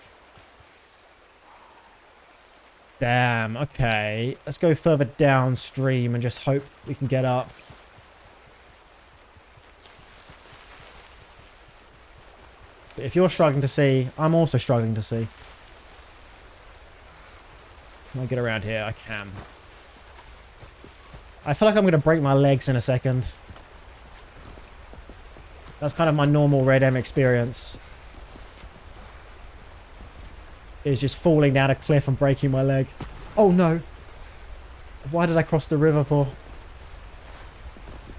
Damn, okay. Let's go further downstream and just hope we can get up. But if you're struggling to see, I'm also struggling to see. Can I get around here? I can. I feel like I'm going to break my legs in a second. That's kind of my normal RedM experience. Is just falling down a cliff and breaking my leg. Oh no. Why did I cross the river for?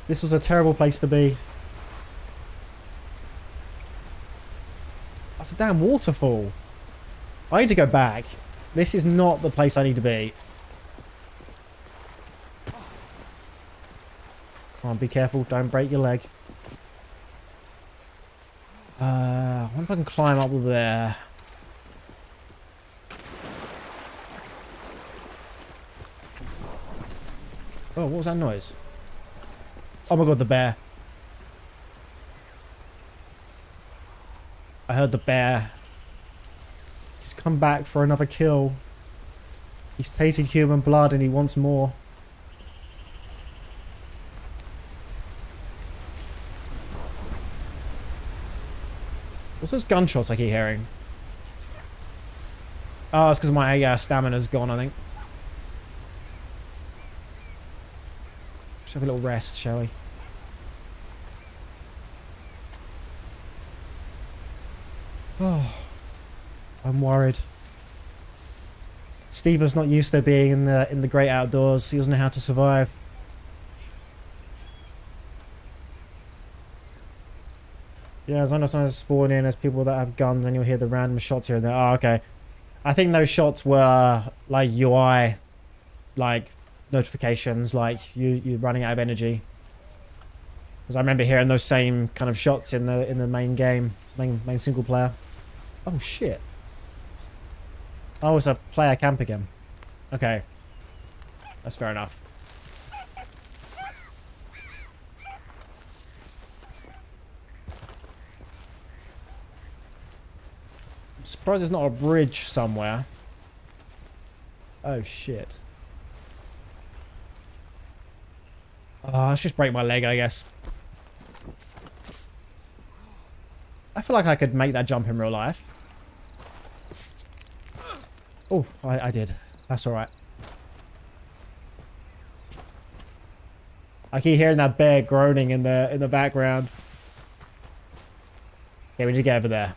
This was a terrible place to be. That's a damn waterfall. I need to go back. This is not the place I need to be. Come on, be careful. Don't break your leg. Uh, I wonder if I can climb up there. Oh, what was that noise? Oh my god, the bear. I heard the bear. He's come back for another kill. He's tasted human blood and he wants more. What's those gunshots I keep hearing? Oh, it's because my uh, stamina's gone, I think. Let's have a little rest, shall we? Oh, I'm worried. Stephen's not used to being in the in the great outdoors. He doesn't know how to survive. Yeah, as long as I spawn in as people that have guns and you'll hear the random shots here and there. Oh, okay. I think those shots were like UI, like notifications, like you you're running out of energy. Because I remember hearing those same kind of shots in the in the main game, main main single player. Oh shit. Oh, it's a player camp again. Okay. That's fair enough. I'm surprised there's not a bridge somewhere. Oh shit. Oh, let's just break my leg, I guess. I feel like I could make that jump in real life. Oh, I, I did. That's alright. I keep hearing that bear groaning in the in the background. Okay, we need to get over there.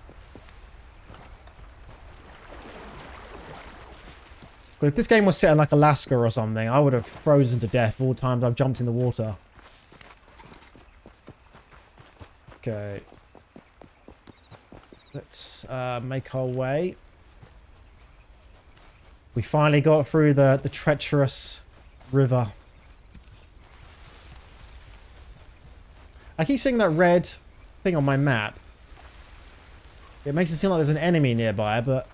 But if this game was set in like Alaska or something, I would have frozen to death all the times I've jumped in the water. Okay. Let's uh, make our way. We finally got through the, the treacherous river. I keep seeing that red thing on my map. It makes it seem like there's an enemy nearby, but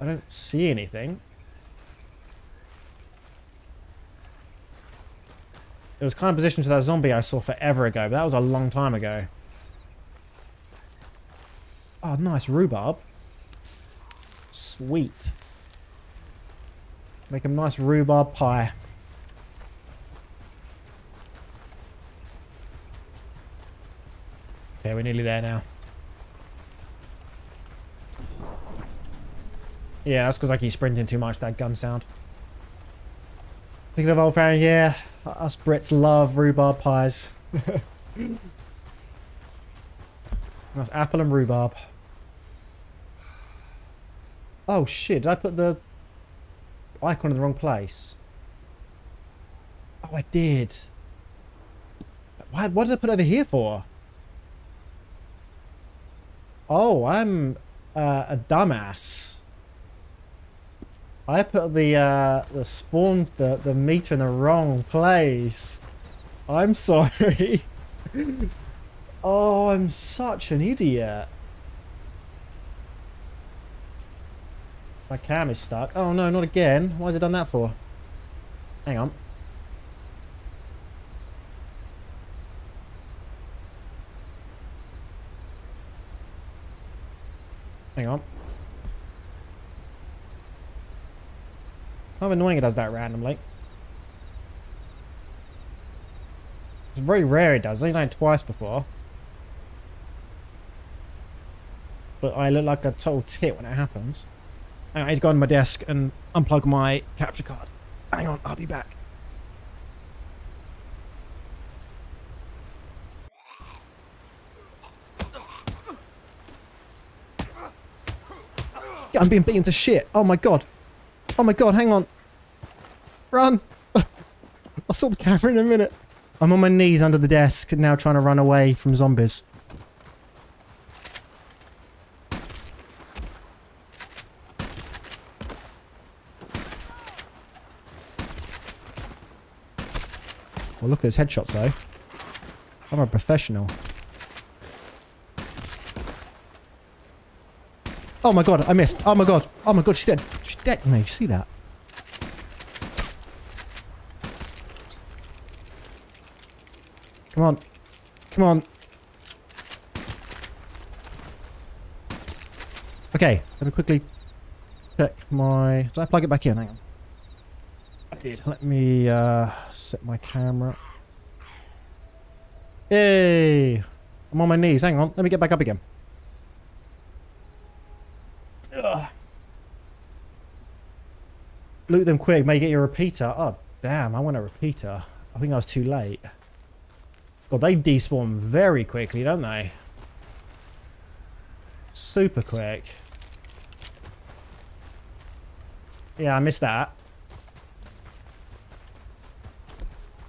I don't see anything. It was kind of positioned to that zombie I saw forever ago, but that was a long time ago. Oh, nice rhubarb. Sweet. Make a nice rhubarb pie. Okay, we're nearly there now. Yeah, that's because I keep sprinting too much, that gun sound. Thinking of old parent, yeah. Us Brits love rhubarb pies. that's apple and rhubarb. Oh shit, did I put the icon in the wrong place? Oh, I did. Why, what did I put over here for? Oh, I'm uh, a dumbass. I put the uh, the spawn the the meter in the wrong place. I'm sorry. oh, I'm such an idiot. My cam is stuck. Oh no, not again. Why has it done that for? Hang on. Hang on. Kind of annoying it does that randomly. It's very rare it does. Only done it twice before. But I look like a total tit when it happens. I need to go on my desk and unplug my capture card. Hang on, I'll be back. I'm being beaten to shit. Oh my god. Oh my god, hang on. Run! I'll sort the camera in a minute. I'm on my knees under the desk now trying to run away from zombies. Well, look at his headshots though. I'm a professional. Oh my god, I missed. Oh my god. Oh my god, she's dead. She's dead, mate. You see that? Come on. Come on. Okay, let me quickly check my... Did I plug it back in? Hang on. I did. Let me uh, set my camera. Yay! I'm on my knees. Hang on. Let me get back up again. Ugh. Loot them quick. May get your repeater. Oh, damn. I want a repeater. I think I was too late. God, they despawn very quickly, don't they? Super quick. Yeah, I missed that.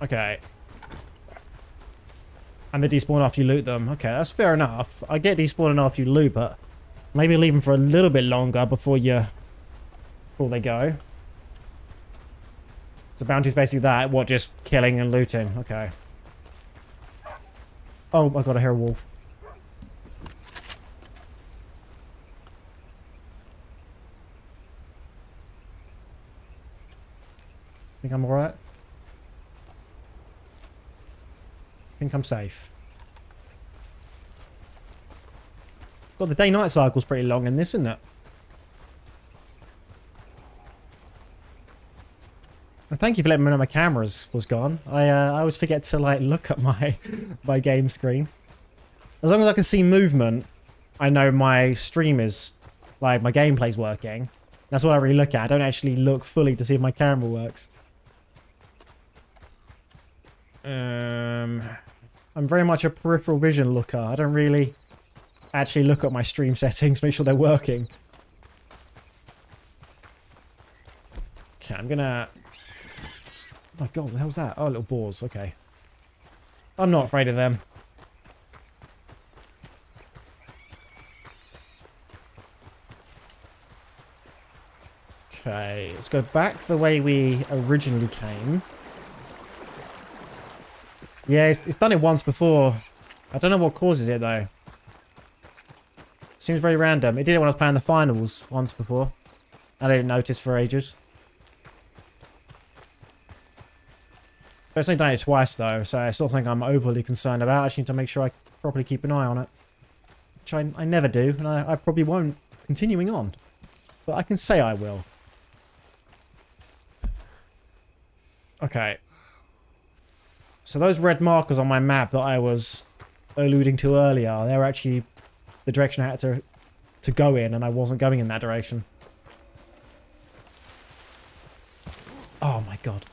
Okay. And they despawn after you loot them. Okay, that's fair enough. I get despawning after you loot, but maybe leave them for a little bit longer before you... Before they go. So bounty's basically that, what, just killing and looting. Okay. Oh my god, I hear a wolf. Think I'm alright? Think I'm safe. God, the day-night cycle's pretty long in this, isn't it? Well, thank you for letting me know my cameras was gone. I uh, I always forget to like look at my my game screen. As long as I can see movement, I know my stream is like my gameplay's working. That's what I really look at. I don't actually look fully to see if my camera works. Um, I'm very much a peripheral vision looker. I don't really actually look at my stream settings, make sure they're working. Okay, I'm gonna... Oh my god, what the hell's that? Oh, little boars, okay. I'm not afraid of them. Okay, let's go back the way we originally came. Yeah, it's, it's done it once before. I don't know what causes it, though. Seems very random. It did it when I was playing the finals once before. I didn't notice for ages. But it's only done it twice, though, so it's not something I'm overly concerned about. I just need to make sure I properly keep an eye on it. Which I, I never do, and I, I probably won't continuing on. But I can say I will. Okay. So those red markers on my map that I was alluding to earlier, they're actually the direction I had to to go in, and I wasn't going in that direction. Oh my god.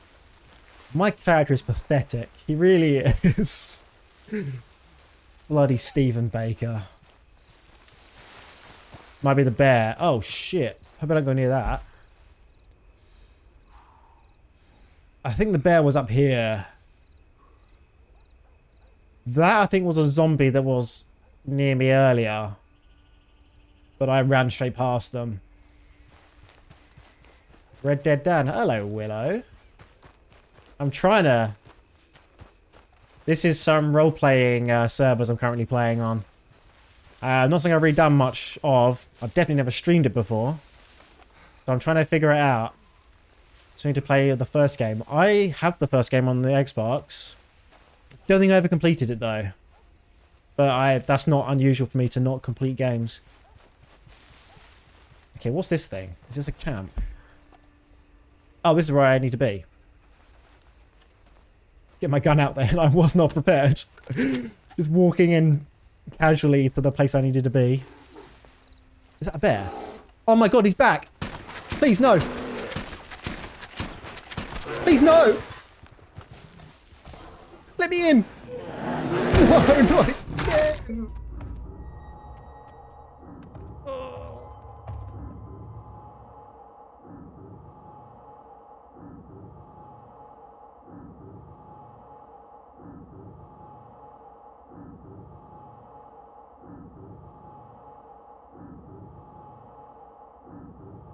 My character is pathetic. He really is. Bloody Stephen Baker. Might be the bear. Oh shit. I better go near that. I think the bear was up here. That, I think, was a zombie that was near me earlier. But I ran straight past them. Red Dead Dan. Hello, Willow. I'm trying to... This is some role-playing uh, servers I'm currently playing on. Uh, not something I've really done much of. I've definitely never streamed it before. So I'm trying to figure it out. So I need to play the first game. I have the first game on the Xbox. Don't think I ever completed it though. But I that's not unusual for me to not complete games. Okay, what's this thing? Is this a camp? Oh, this is where I need to be. Let's get my gun out there. I was not prepared. Just walking in casually to the place I needed to be. Is that a bear? Oh my god, he's back! Please, no! Please, no! Let me in! No, not again!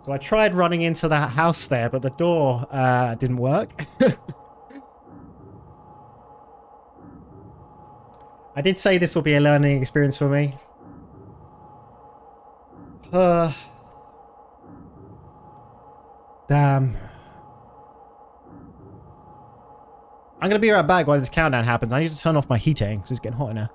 So I tried running into that house there, but the door uh, didn't work. I did say this will be a learning experience for me. Uh, damn. I'm going to be right back while this countdown happens. I need to turn off my heating because it's getting hot in here.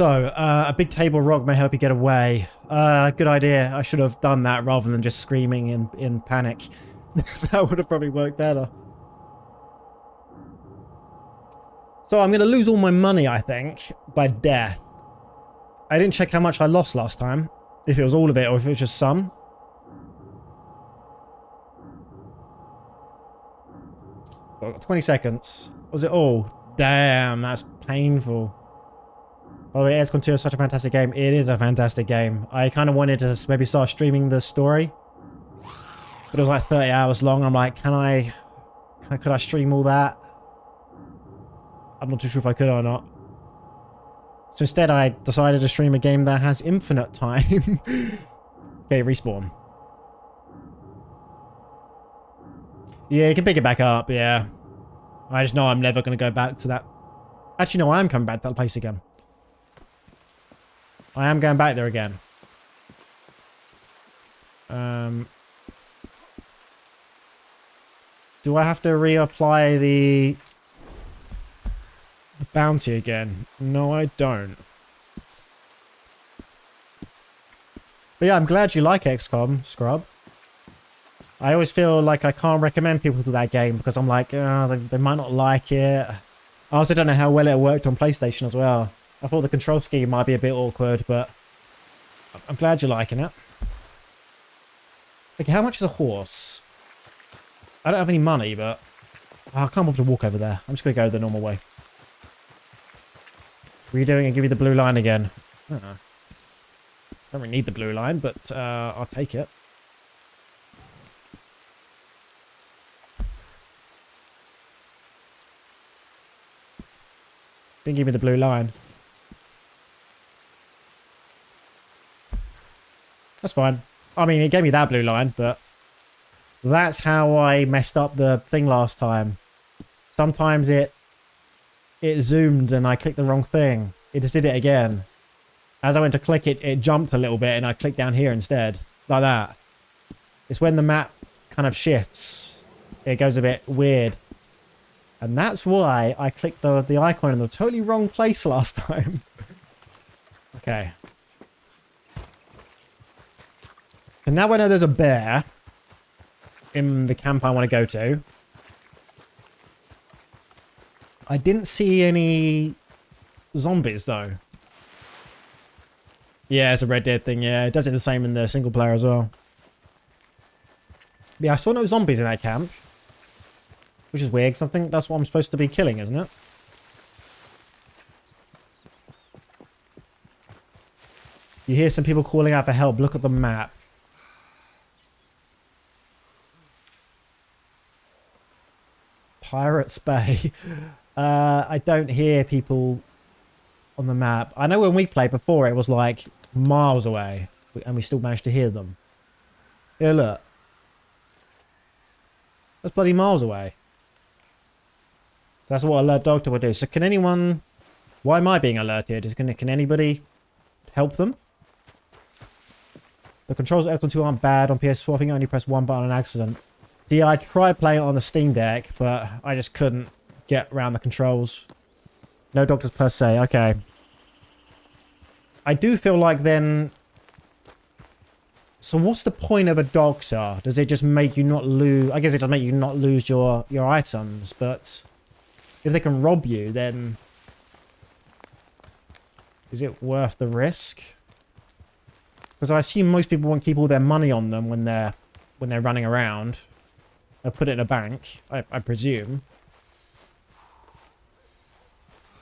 So, uh, a big table rock may help you get away. Uh, good idea. I should have done that rather than just screaming in, in panic. that would have probably worked better. So I'm going to lose all my money, I think, by death. I didn't check how much I lost last time. If it was all of it or if it was just some. I've got 20 seconds. Was it all? Damn, that's painful. By the way, Ace Combat is such a fantastic game. It is a fantastic game. I kind of wanted to maybe start streaming the story. But it was like 30 hours long. I'm like, can I, can I, could I stream all that? I'm not too sure if I could or not. So instead I decided to stream a game that has infinite time. okay, respawn. Yeah, you can pick it back up, yeah. I just know I'm never going to go back to that. Actually, no, I am coming back to that place again. I am going back there again. Um, do I have to reapply the, the bounty again? No, I don't. But yeah, I'm glad you like XCOM, Scrub. I always feel like I can't recommend people to that game because I'm like, oh, they, they might not like it. I also don't know how well it worked on PlayStation as well. I thought the control scheme might be a bit awkward, but I'm glad you're liking it. Okay, how much is a horse? I don't have any money, but I can't bother to walk over there. I'm just going to go the normal way. What are doing? and give you the blue line again. I don't know. Don't really need the blue line, but uh, I'll take it. Didn't give me the blue line. That's fine. I mean, it gave me that blue line, but that's how I messed up the thing last time. Sometimes it it zoomed and I clicked the wrong thing. It just did it again. As I went to click it, it jumped a little bit and I clicked down here instead. Like that. It's when the map kind of shifts. It goes a bit weird. And that's why I clicked the, the icon in the totally wrong place last time. okay. And now I know there's a bear in the camp I want to go to. I didn't see any zombies though. Yeah, it's a Red Dead thing, yeah. It does it the same in the single player as well. Yeah, I saw no zombies in that camp. Which is weird, because I think that's what I'm supposed to be killing, isn't it? You hear some people calling out for help. Look at the map. Pirates Bay. Uh, I don't hear people on the map. I know when we played before, it was like miles away, and we still managed to hear them. Yeah, look. That's bloody miles away. That's what alert doctor would do. So can anyone... Why am I being alerted? Is gonna, can anybody help them? The controls of XCOM 2 aren't bad on PS4. I think I only pressed one button on accident. See, I tried playing it on the Steam Deck, but I just couldn't get around the controls. No doctors per se. Okay. I do feel like then... So what's the point of a doctor? Does it just make you not lose... I guess it does make you not lose your, your items, but... If they can rob you, then... Is it worth the risk? Because I assume most people won't keep all their money on them when they're when they're running around. They'll put it in a bank, I, I presume.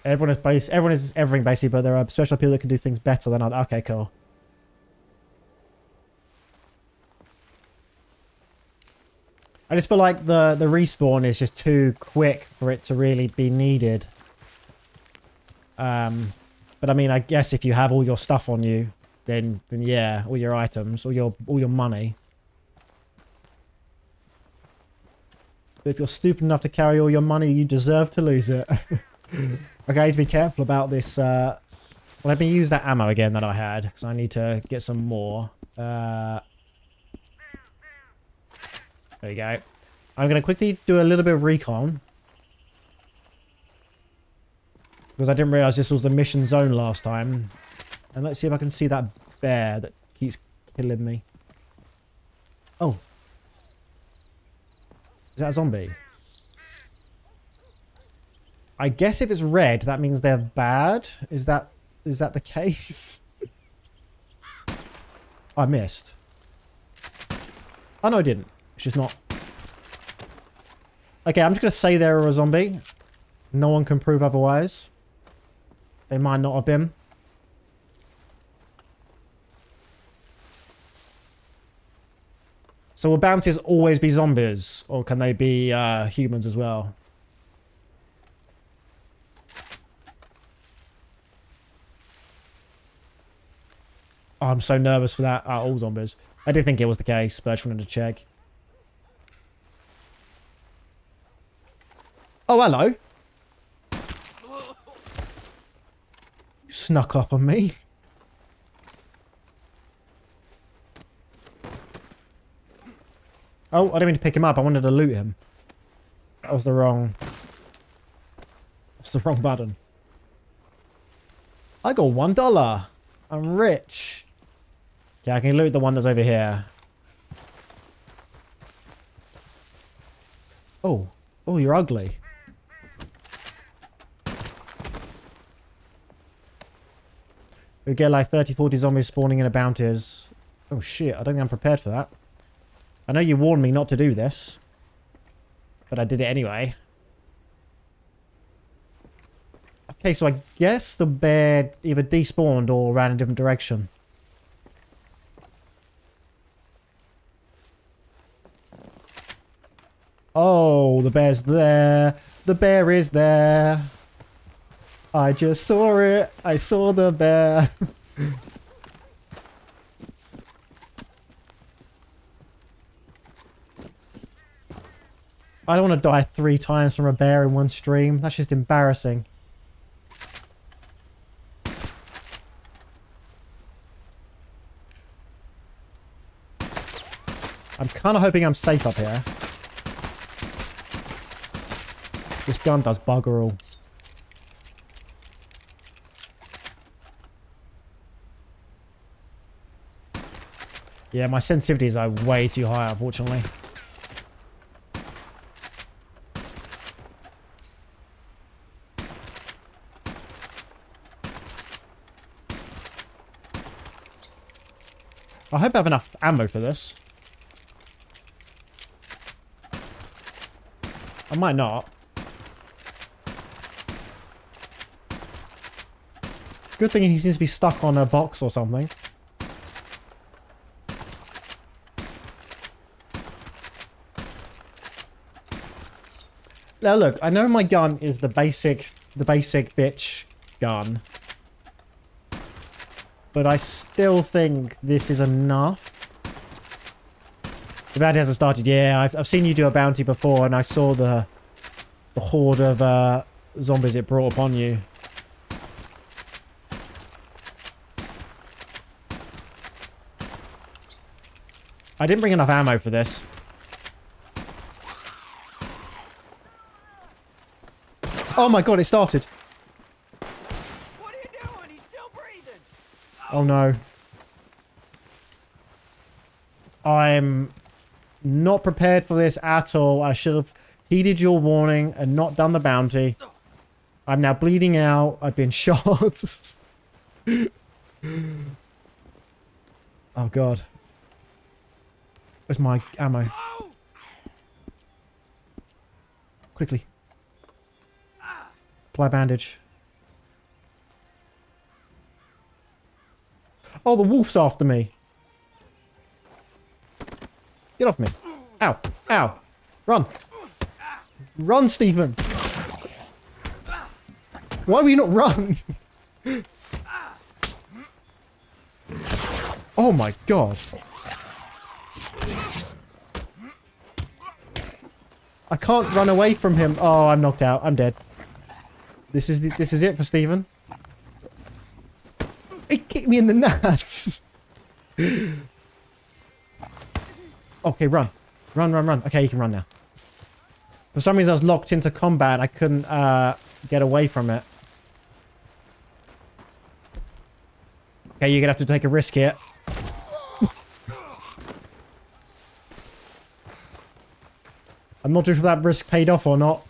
Everyone is base. Everyone is everything basically, but there are special people that can do things better than other. Okay, cool. I just feel like the the respawn is just too quick for it to really be needed. Um, but I mean, I guess if you have all your stuff on you, then then yeah, all your items, all your all your money. But if you're stupid enough to carry all your money, you deserve to lose it. okay, I need to be careful about this. Uh, let me use that ammo again that I had, because I need to get some more. Uh, there you go. I'm going to quickly do a little bit of recon. Because I didn't realise this was the mission zone last time. And let's see if I can see that bear that keeps killing me. Oh. Is that a zombie? I guess if it's red, that means they're bad. Is that is that the case? I missed. Oh, no, I didn't. It's just not. Okay, I'm just going to say they're a zombie. No one can prove otherwise. They might not have been. So will bounties always be zombies? Or can they be uh, humans as well? Oh, I'm so nervous for that. Uh, all zombies. I did think it was the case, but I just wanted to check. Oh, hello. You snuck up on me. Oh, I didn't mean to pick him up. I wanted to loot him. That was the wrong... That's the wrong button. I got one dollar. I'm rich. Okay, I can loot the one that's over here. Oh. Oh, you're ugly. We get like 30, 40 zombies spawning in a bounties. Oh shit, I don't think I'm prepared for that. I know you warned me not to do this. But I did it anyway. Okay, so I guess the bear either despawned or ran a different direction. Oh, the bear's there. The bear is there. I just saw it. I saw the bear. I don't want to die three times from a bear in one stream. That's just embarrassing. I'm kind of hoping I'm safe up here. This gun does bugger all. Yeah, my sensitivities are way too high, unfortunately. I hope I have enough ammo for this. I might not. Good thing he seems to be stuck on a box or something. Now look, I know my gun is the basic, the basic bitch gun. But I still think this is enough. The bounty hasn't started. Yeah, I've, I've seen you do a bounty before and I saw the, the horde of uh, zombies it brought upon you. I didn't bring enough ammo for this. Oh my god, it started. Oh no. I'm not prepared for this at all. I should have heeded your warning and not done the bounty. I'm now bleeding out. I've been shot. oh god. Where's my ammo? Quickly. Apply bandage. Oh, the wolf's after me. Get off me. Ow. Ow. Run. Run, Stephen. Why will you not run? oh my god. I can't run away from him. Oh, I'm knocked out. I'm dead. This is the, this is it for Stephen. Me in the nuts. okay, run. Run, run, run. Okay, you can run now. For some reason, I was locked into combat. I couldn't uh, get away from it. Okay, you're going to have to take a risk here. I'm not sure if that risk paid off or not.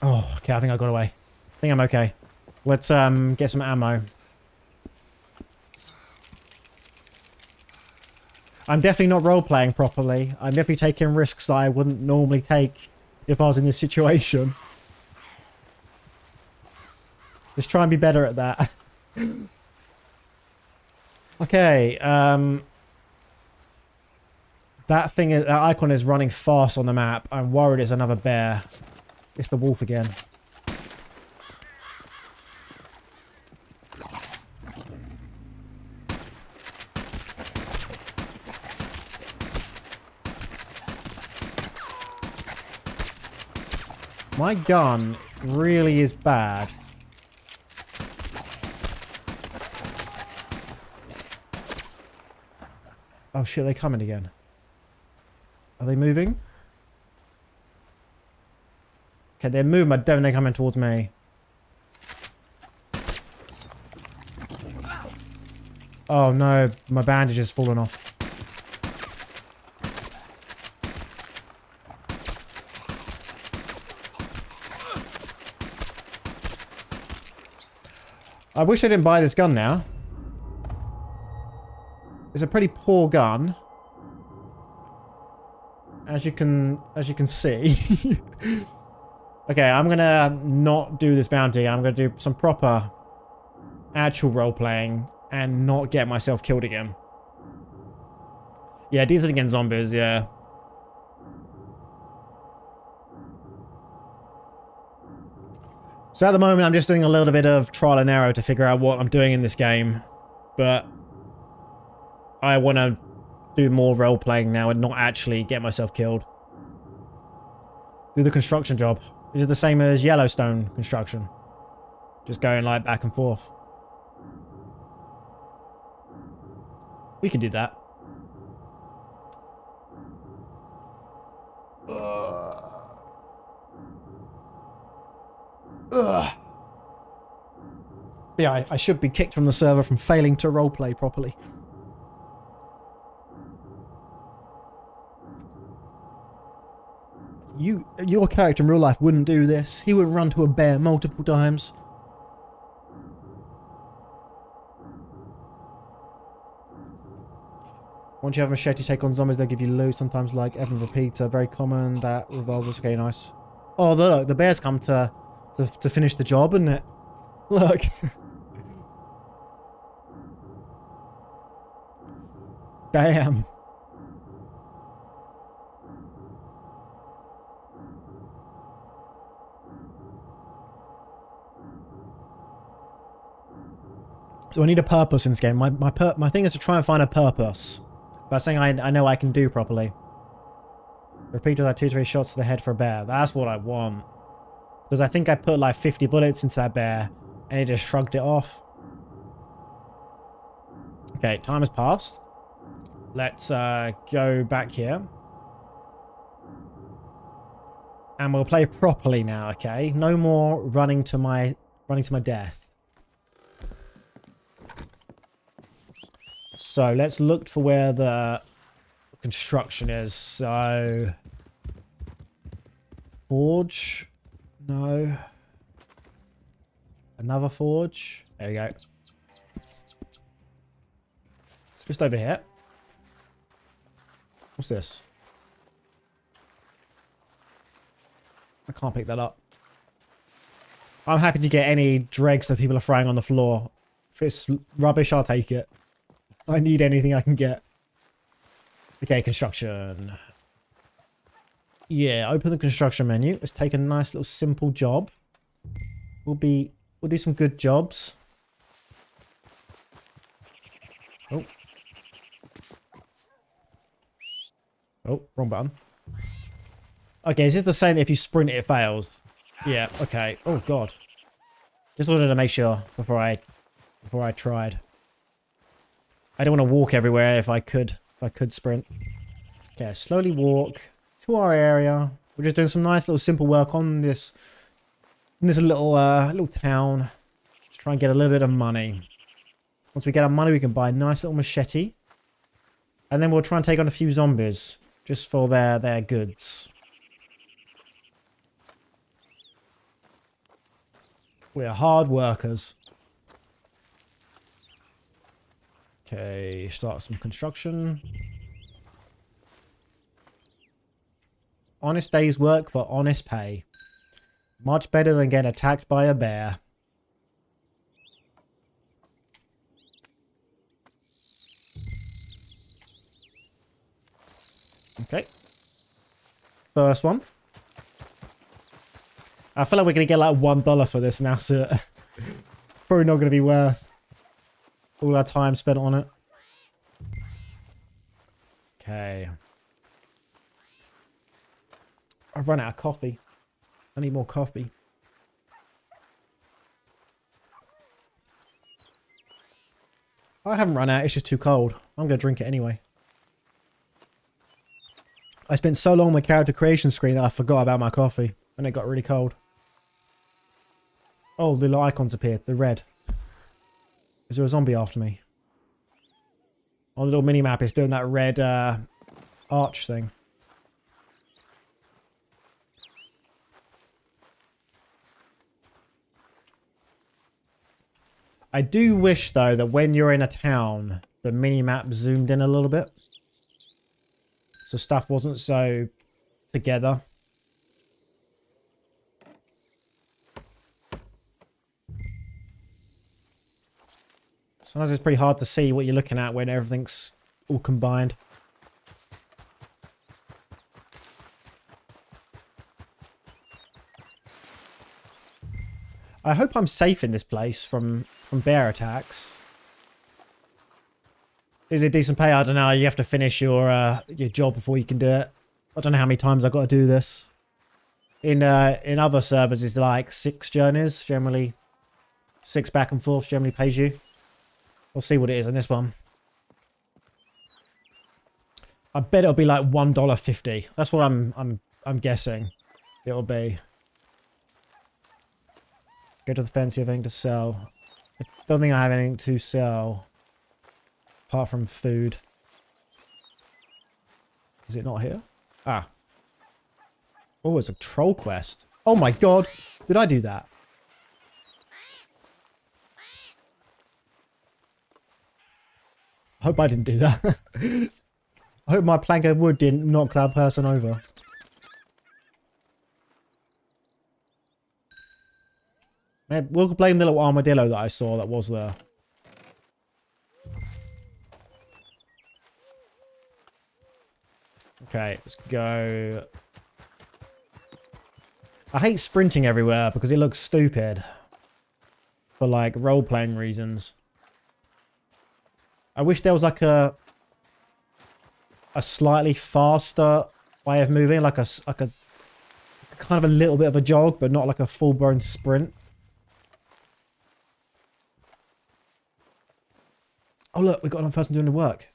Oh, okay, I think I got away. I think I'm okay. Let's um get some ammo. I'm definitely not role-playing properly. I'm definitely taking risks that I wouldn't normally take if I was in this situation. Let's try and be better at that. okay, um... That thing, is, that icon is running fast on the map. I'm worried it's another bear. It's the wolf again. My gun really is bad. Oh shit, they're coming again. Are they moving? Okay, they're moving, but don't they coming towards me? Oh no, my bandage has fallen off. I wish I didn't buy this gun now. It's a pretty poor gun. As you can, as you can see. okay, I'm gonna not do this bounty. I'm gonna do some proper, actual role-playing and not get myself killed again. Yeah, are against zombies, yeah. So at the moment, I'm just doing a little bit of trial and error to figure out what I'm doing in this game. But I want to do more role-playing now and not actually get myself killed. Do the construction job. Is it the same as Yellowstone construction? Just going like back and forth. We can do that. Uh, Ugh. Yeah, I, I should be kicked from the server from failing to roleplay properly. You, your character in real life wouldn't do this. He wouldn't run to a bear multiple times. Once you have a machete take on zombies, they give you loot. Sometimes, like Evans Repeater, very common. That revolvers, okay, nice. Oh, look, the bears come to to, to finish the job, isn't it? Look. I am. So I need a purpose in this game. My my my thing is to try and find a purpose. By saying I, I know I can do properly. Repeat with like two, three shots to the head for a bear. That's what I want. Because I think I put like 50 bullets into that bear and it just shrugged it off. Okay, time has passed. Let's uh, go back here. And we'll play properly now, okay? No more running to my running to my death. So let's look for where the construction is. So forge. No. Another forge. There we go. It's just over here. What's this? I can't pick that up. I'm happy to get any dregs that people are throwing on the floor. If it's rubbish, I'll take it. I need anything I can get. Okay, construction. Yeah, open the construction menu. Let's take a nice little simple job. We'll be, we'll do some good jobs. Oh. Oh, wrong button. Okay, is it the same that if you sprint it fails? Yeah, okay. Oh god. Just wanted to make sure before I before I tried. I don't want to walk everywhere if I could if I could sprint. Okay, slowly walk to our area. We're just doing some nice little simple work on this in this little uh little town. Let's try and get a little bit of money. Once we get our money, we can buy a nice little machete. And then we'll try and take on a few zombies. Just for their, their goods. We're hard workers. Okay, start some construction. Honest day's work for honest pay. Much better than getting attacked by a bear. Okay. First one. I feel like we're going to get like one dollar for this now, so probably not going to be worth all our time spent on it. Okay. I've run out of coffee. I need more coffee. I haven't run out, it's just too cold. I'm going to drink it anyway. I spent so long on my character creation screen that I forgot about my coffee. And it got really cold. Oh, the little icons appeared. The red. Is there a zombie after me? Oh, the little mini-map is doing that red uh, arch thing. I do wish, though, that when you're in a town, the mini-map zoomed in a little bit. So stuff wasn't so together. Sometimes it's pretty hard to see what you're looking at when everything's all combined. I hope I'm safe in this place from, from bear attacks. Is it decent pay? I don't know. You have to finish your uh, your job before you can do it. I don't know how many times I've got to do this. In uh, in other servers, it's like six journeys, generally. Six back and forth generally pays you. We'll see what it is in this one. I bet it'll be like one dollar fifty. That's what I'm I'm I'm guessing. It'll be. Go to the fancy thing to sell? Don't think I have anything to sell. Apart from food. Is it not here? Ah. Oh, it's a troll quest. Oh my god. Did I do that? I hope I didn't do that. I hope my plank of wood didn't knock that person over. We'll blame the little armadillo that I saw that was there. Okay, let's go. I hate sprinting everywhere because it looks stupid. For like role-playing reasons. I wish there was like a a slightly faster way of moving, like a like a kind of a little bit of a jog, but not like a full-blown sprint. Oh look, we've got another person doing the work.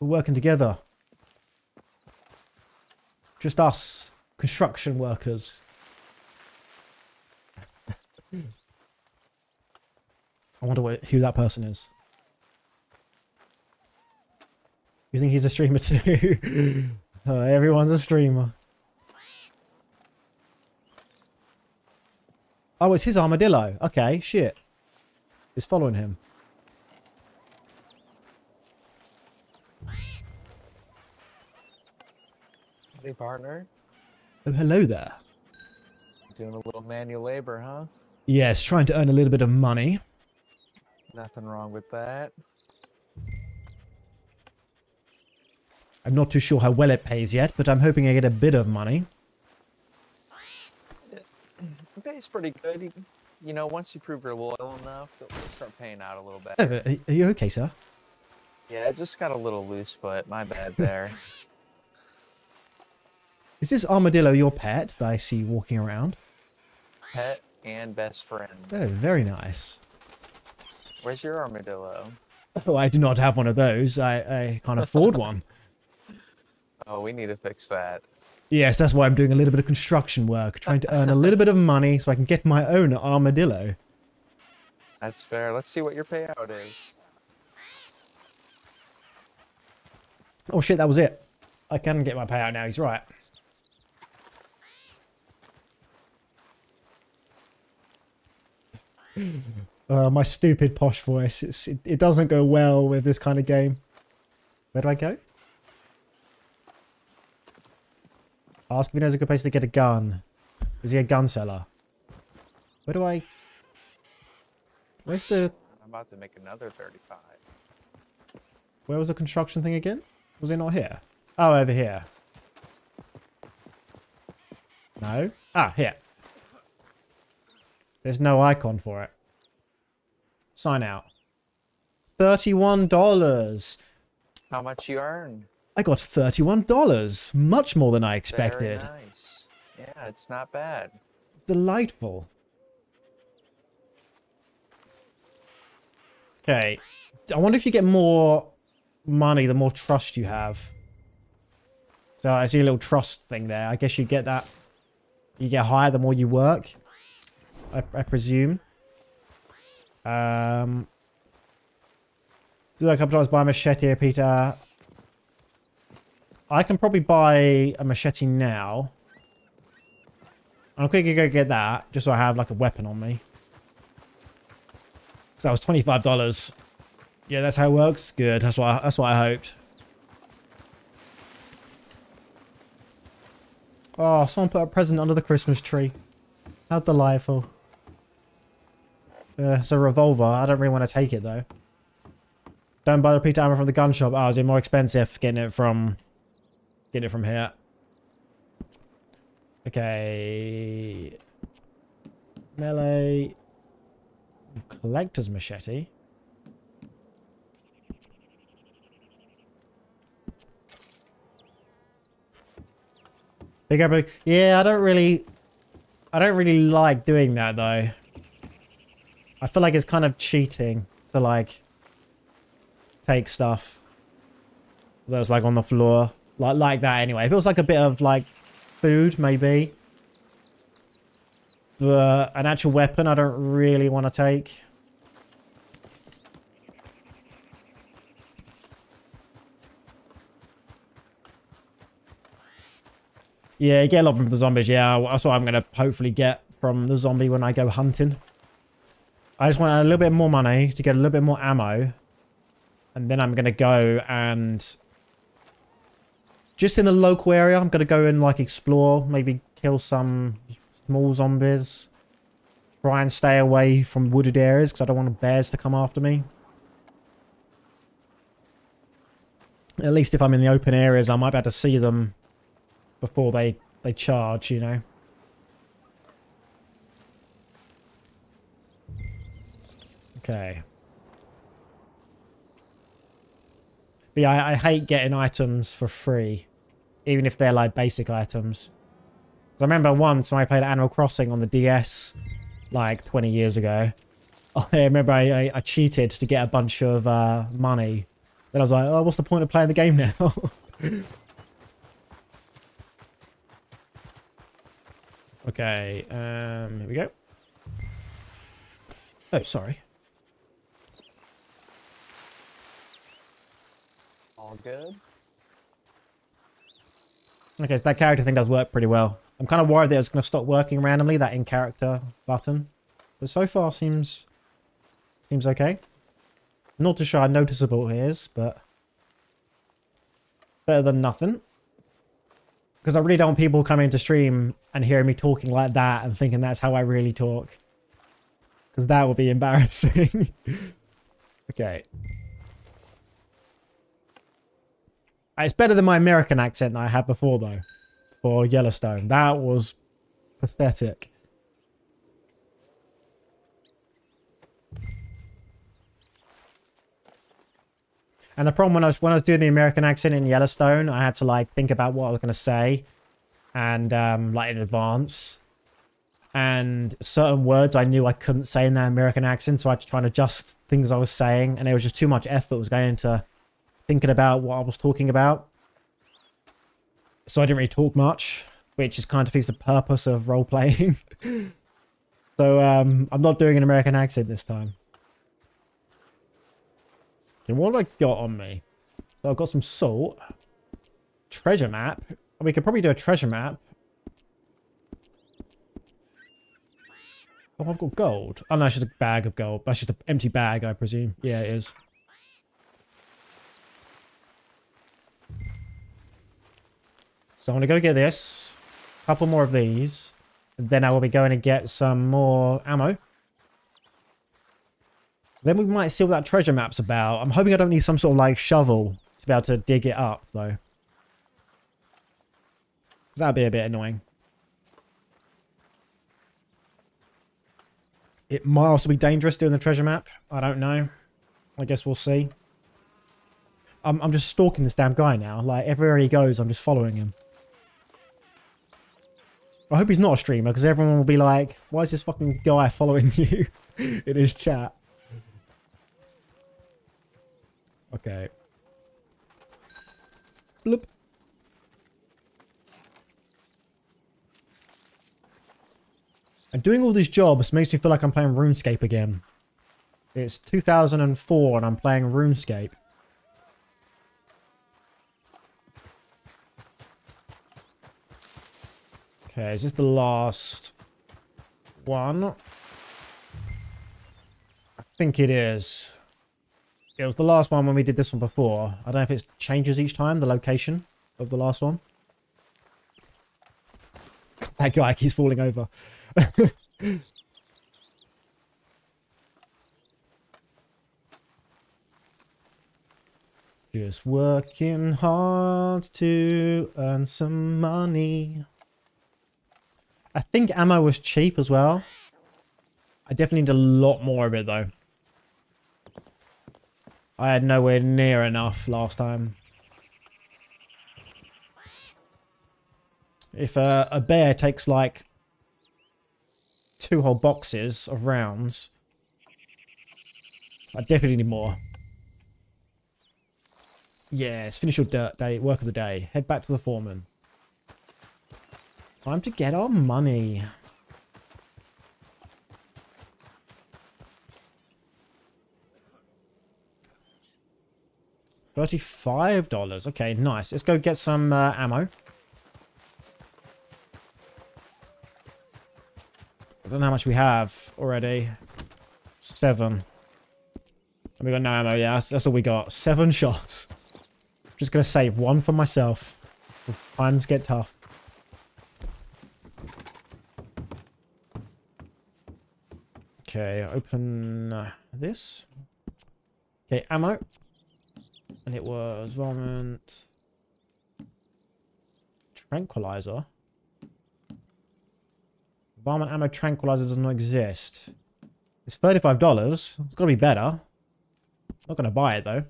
We're working together. Just us, construction workers. I wonder what, who that person is. You think he's a streamer too? Uh, everyone's a streamer. Oh, it's his armadillo. Okay, shit. It's following him. Hey, partner. Oh, hello there. Doing a little manual labor, huh? Yes, trying to earn a little bit of money. Nothing wrong with that. I'm not too sure how well it pays yet, but I'm hoping I get a bit of money. It pays pretty good. You, you know, once you prove you're loyal enough, it'll start paying out a little bit. Oh, are are you okay, sir? Yeah, it just got a little loose, but my bad there. Is this armadillo your pet that I see walking around? Pet and best friend. Oh, very nice. Where's your armadillo? Oh, I do not have one of those. I, I can't afford one. Oh, we need to fix that. Yes, that's why I'm doing a little bit of construction work, trying to earn a little bit of money so I can get my own armadillo. That's fair. Let's see what your payout is. Oh shit, that was it. I can get my payout now, he's right. Uh, my stupid posh voice. It's, it, it doesn't go well with this kind of game. Where do I go? Ask if he knows a good place to get a gun. Is he a gun seller? Where do I... Where's the... I'm about to make another 35. Where was the construction thing again? Was it not here? Oh, over here. No? Ah, here. There's no icon for it. Sign out. $31. How much you earn? I got $31. Much more than I expected. Very nice. Yeah, it's not bad. Delightful. Okay. I wonder if you get more money the more trust you have. So I see a little trust thing there. I guess you get that. You get higher the more you work. I, I presume. Um. Do that a couple times buy a machete here, Peter. I can probably buy a machete now. I'll quickly go get that, just so I have like a weapon on me. So that was twenty-five dollars. Yeah, that's how it works. Good. That's what I, that's what I hoped. Oh, someone put a present under the Christmas tree. How delightful. Uh, it's a revolver. I don't really want to take it though. Don't buy the repeat ammo from the gun shop. Oh, is it more expensive getting it from getting it from here? Okay. Melee. Collector's machete. Big up, yeah, I don't really, I don't really like doing that though. I feel like it's kind of cheating to like take stuff that's like on the floor, like like that. Anyway, it was like a bit of like food, maybe. But an actual weapon, I don't really want to take. Yeah, you get a lot from the zombies. Yeah, that's what I'm going to hopefully get from the zombie when I go hunting. I just want a little bit more money to get a little bit more ammo. And then I'm going to go and... Just in the local area, I'm going to go and like explore. Maybe kill some small zombies. Try and stay away from wooded areas because I don't want bears to come after me. At least if I'm in the open areas, I might be able to see them before they, they charge, you know. Okay. But yeah, I, I hate getting items for free. Even if they're like basic items. I remember once when I played Animal Crossing on the DS, like 20 years ago. I remember I, I, I cheated to get a bunch of uh, money. Then I was like, oh, what's the point of playing the game now? okay, um, here we go. Oh, sorry. All good. Okay, so that character thing does work pretty well. I'm kind of worried that it's going to stop working randomly, that in-character button. But so far seems seems okay. Not too sure how noticeable it is, but better than nothing. Because I really don't want people coming to stream and hearing me talking like that and thinking that's how I really talk. Because that would be embarrassing. okay. It's better than my American accent that I had before, though. For Yellowstone. That was pathetic. And the problem when I was when I was doing the American accent in Yellowstone, I had to like think about what I was gonna say, and um, like in advance. And certain words I knew I couldn't say in that American accent, so I had to try and adjust things I was saying, and it was just too much effort was going into thinking about what I was talking about. So I didn't really talk much, which is kind of defeats the purpose of role playing. so um, I'm not doing an American accent this time. Okay, what have I got on me? So I've got some salt. Treasure map. We could probably do a treasure map. Oh, I've got gold. Oh, no, that's just a bag of gold. That's just an empty bag, I presume. Yeah, it is. So I'm going to go get this. A couple more of these. And then I will be going to get some more ammo. Then we might see what that treasure map's about. I'm hoping I don't need some sort of like shovel to be able to dig it up though. That'd be a bit annoying. It might also be dangerous doing the treasure map. I don't know. I guess we'll see. I'm, I'm just stalking this damn guy now. Like, everywhere he goes, I'm just following him. I hope he's not a streamer, because everyone will be like, why is this fucking guy following you in his chat? Okay. Bloop. And doing all these jobs makes me feel like I'm playing RuneScape again. It's 2004 and I'm playing RuneScape. Okay, is this the last one? I think it is. It was the last one when we did this one before. I don't know if it changes each time, the location of the last one. That guy keeps falling over. Just working hard to earn some money. I think ammo was cheap as well. I definitely need a lot more of it though. I had nowhere near enough last time. If uh, a bear takes like two whole boxes of rounds, I definitely need more. Yes, finish your dirt day, work of the day. Head back to the foreman. Time to get our money. Thirty-five dollars. Okay, nice. Let's go get some uh, ammo. I don't know how much we have already. Seven. And we got no ammo. Yeah, that's, that's all we got. Seven shots. I'm Just gonna save one for myself. Times get tough. Okay, open uh, this. Okay, ammo. And it was varmint. Tranquilizer. Varmint ammo tranquilizer does not exist. It's $35. It's got to be better. Not going to buy it though.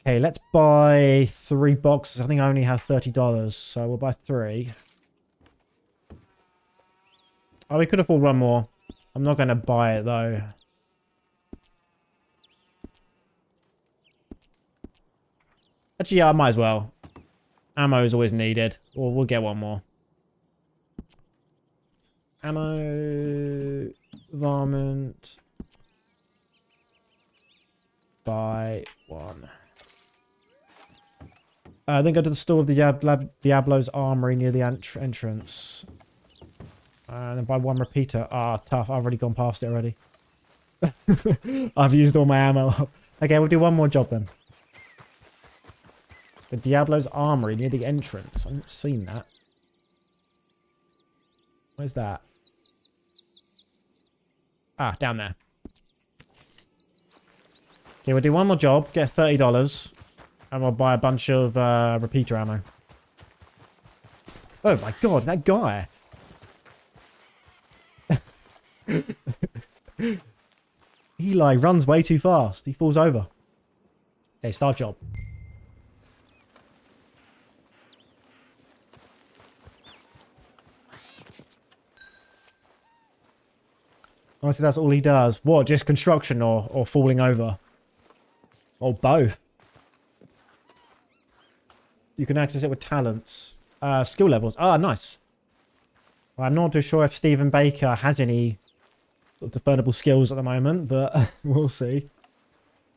Okay, let's buy three boxes. I think I only have $30, so we'll buy three. Oh, we could afford one more. I'm not going to buy it though. Actually, yeah, I might as well. Ammo is always needed. Or we'll get one more. Ammo, varmint. Buy one. Uh, then go to the store of the Diab Diablo's Armory near the entr entrance. Uh, and then buy one repeater. Ah, tough. I've already gone past it already. I've used all my ammo up. Okay, we'll do one more job then. The Diablo's Armory near the entrance. I haven't seen that. Where's that? Ah, down there. Okay, we'll do one more job, get $30, and we'll buy a bunch of uh, repeater ammo. Oh my god, that guy! He like runs way too fast. He falls over. Okay, start job. Honestly, that's all he does. What, just construction or, or falling over? Or both? You can access it with talents. Uh, skill levels. Ah, nice. Well, I'm not too sure if Stephen Baker has any of deferrable skills at the moment, but we'll see.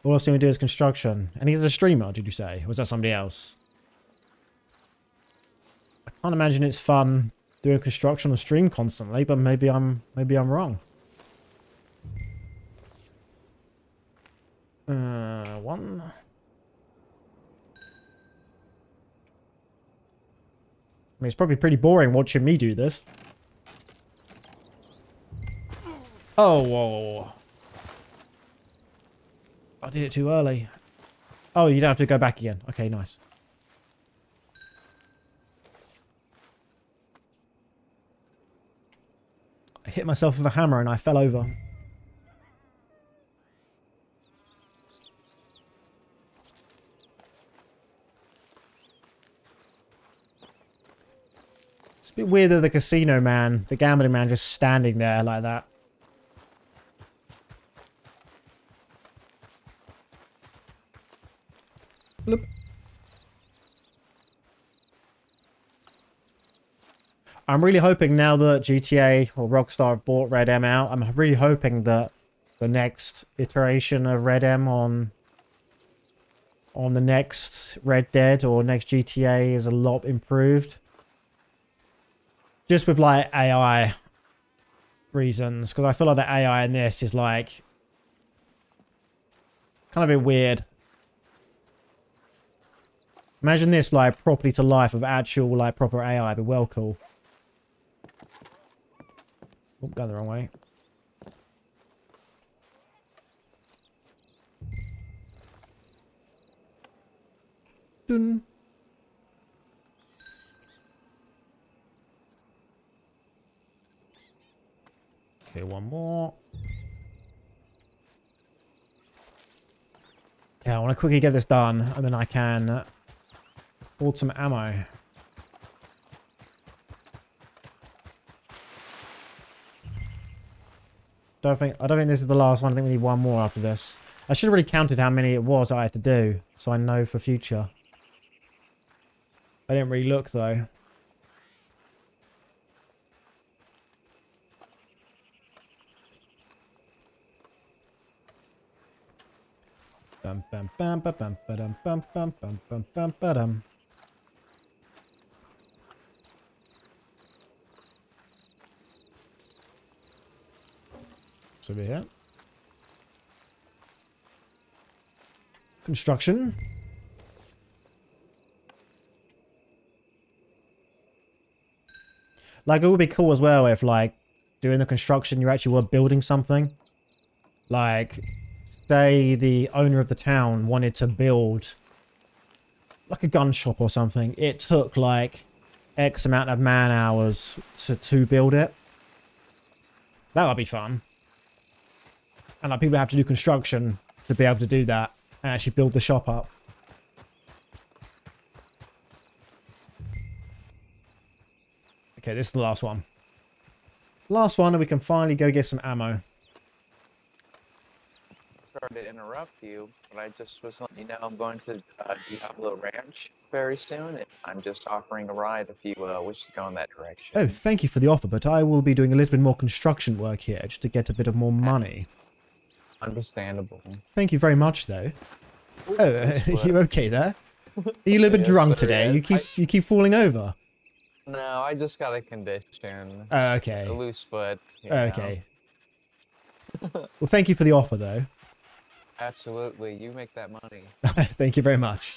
All I've seen him do is construction. And he's a streamer, did you say? Or was that somebody else? I can't imagine it's fun doing construction on stream constantly, but maybe I'm maybe I'm wrong. Uh, one. I mean, it's probably pretty boring watching me do this. Oh, whoa. I did it too early. Oh, you don't have to go back again. Okay, nice. I hit myself with a hammer and I fell over. It's a bit weird that the casino man, the gambling man, just standing there like that. Bloop. I'm really hoping now that GTA or Rockstar have bought RedM out, I'm really hoping that the next iteration of RedM on on the next Red Dead or next GTA is a lot improved. Just with like AI reasons, because I feel like the AI in this is like kind of a weird. Imagine this like properly to life of actual like proper AI, it'd be well cool. Oh, going the wrong way. Dun. Okay, one more. Okay, I want to quickly get this done, and then I can afford some ammo. Don't think I don't think this is the last one. I think we need one more after this. I should have really counted how many it was I had to do, so I know for future. I didn't really look though. Bum bum bum bum bum bum bum bum bum bum bum bum. So over here. Construction. Like, it would be cool as well if, like, doing the construction, you actually were building something. Like, say the owner of the town wanted to build like a gun shop or something, it took like X amount of man hours to, to build it. That would be fun. And like people have to do construction to be able to do that and actually build the shop up. Okay, this is the last one. Last one and we can finally go get some ammo. Sorry to interrupt you, but I just was letting you know I'm going to uh, Diablo Ranch very soon, and I'm just offering a ride if you uh, wish to go in that direction. Oh, thank you for the offer, but I will be doing a little bit more construction work here just to get a bit of more money. Understandable. Thank you very much, though. Oh, are you okay there? Are you a little bit drunk sir, today? You keep I- you keep falling over. No, I just got a condition. Oh, A okay. loose foot. you Oh, okay. well, thank you for the offer, though. Absolutely. You make that money. thank you very much.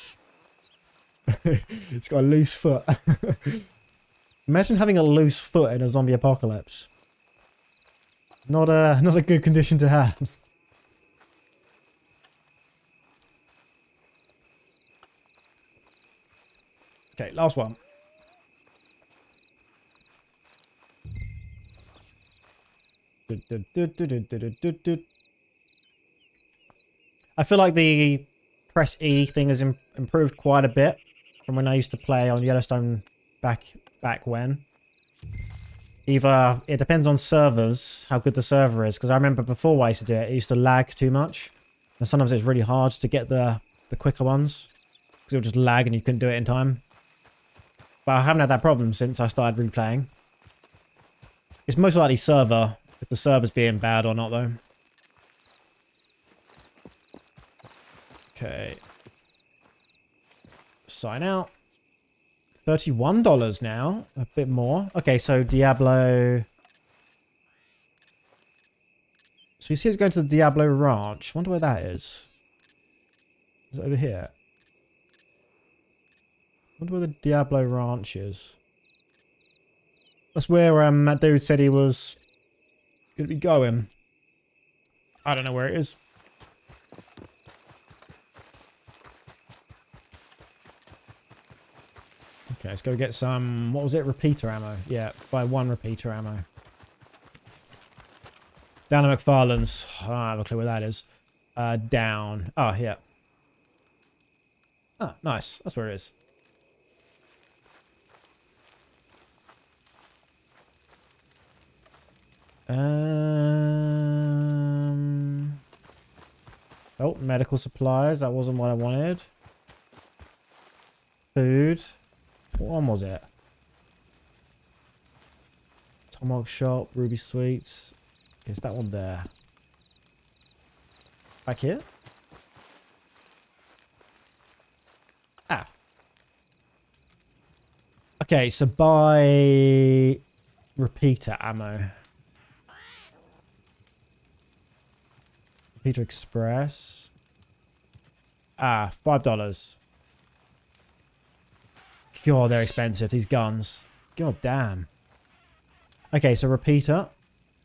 it's got a loose foot. Imagine having a loose foot in a zombie apocalypse. Not a not a good condition to have. Okay, last one. I feel like the press E thing has improved quite a bit from when I used to play on Yellowstone back back when. Either it depends on servers, how good the server is, because I remember before I used to do it, it used to lag too much. And sometimes it's really hard to get the, the quicker ones. Because it'll just lag and you couldn't do it in time. But I haven't had that problem since I started replaying. It's most likely server if the server's being bad or not though. Okay. Sign out. $31 now. A bit more. Okay, so Diablo... So we see it's going to the Diablo Ranch. wonder where that is. Is it over here? Wonder where the Diablo Ranch is. That's where um, that dude said he was going to be going. I don't know where it is. Okay, let's go get some, what was it, repeater ammo. Yeah, buy one repeater ammo. Down at MacFarlane's. I don't have a clue where that is. Uh, down. Oh, yeah. Oh, nice. That's where it is. Um... Oh, medical supplies. That wasn't what I wanted. Food. What one was it? Tomahawk Shop, Ruby Sweets. Okay, it's that one there. Back here? Ah. Okay, so buy repeater ammo. Repeater Express. Ah, five dollars. God, they're expensive, these guns. God damn. Okay, so repeater.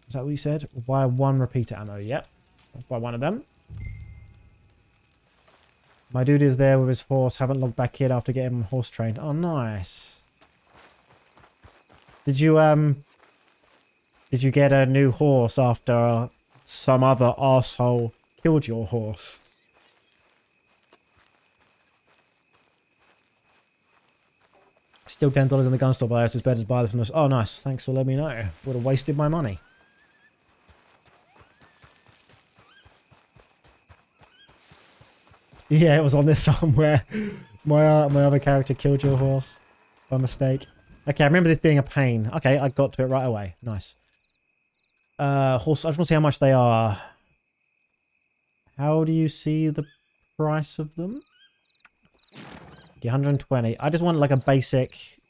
Is that what you said? Buy one repeater ammo. Yep. Buy one of them. My dude is there with his horse. Haven't logged back yet after getting him horse trained. Oh, nice. Did you, um... Did you get a new horse after some other asshole killed your horse? Still ten dollars in the gun store bias. It's better to buy them from us. Oh, nice. Thanks for letting me know. Would have wasted my money. Yeah, it was on this one where my uh, my other character killed your horse by mistake. Okay, I remember this being a pain. Okay, I got to it right away. Nice. Uh, horse. I just want to see how much they are. How do you see the price of them? Okay, 120. I just want like a basic.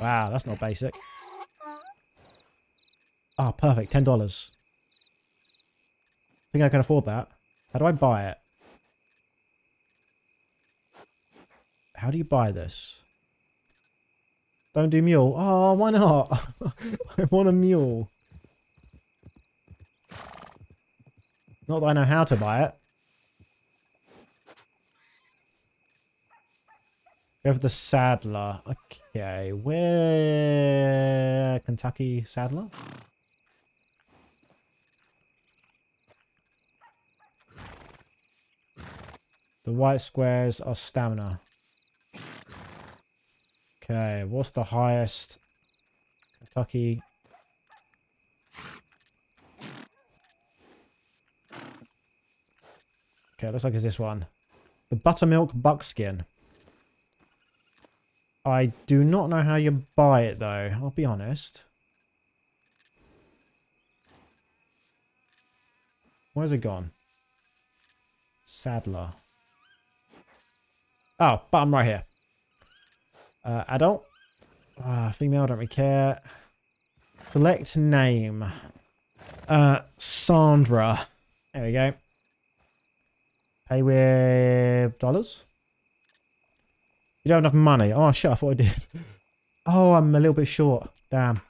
Wow, that's not basic. Ah, perfect. Ten dollars. I think I can afford that. How do I buy it? How do you buy this? Don't do mule. Oh, why not? I want a mule. Not that I know how to buy it. Go for the Saddler. Okay, where... Kentucky Saddler? The white squares are stamina. Okay, what's the highest? Kentucky. Okay, looks like it's this one. The buttermilk buckskin. I do not know how you buy it though, I'll be honest. Where's it gone? Saddler. Oh, bottom right here. Uh, adult. Uh, female, don't really care. Select name. Uh, Sandra. There we go. Pay with dollars. You don't have enough money. Oh, shit, I thought I did. Oh, I'm a little bit short. Damn.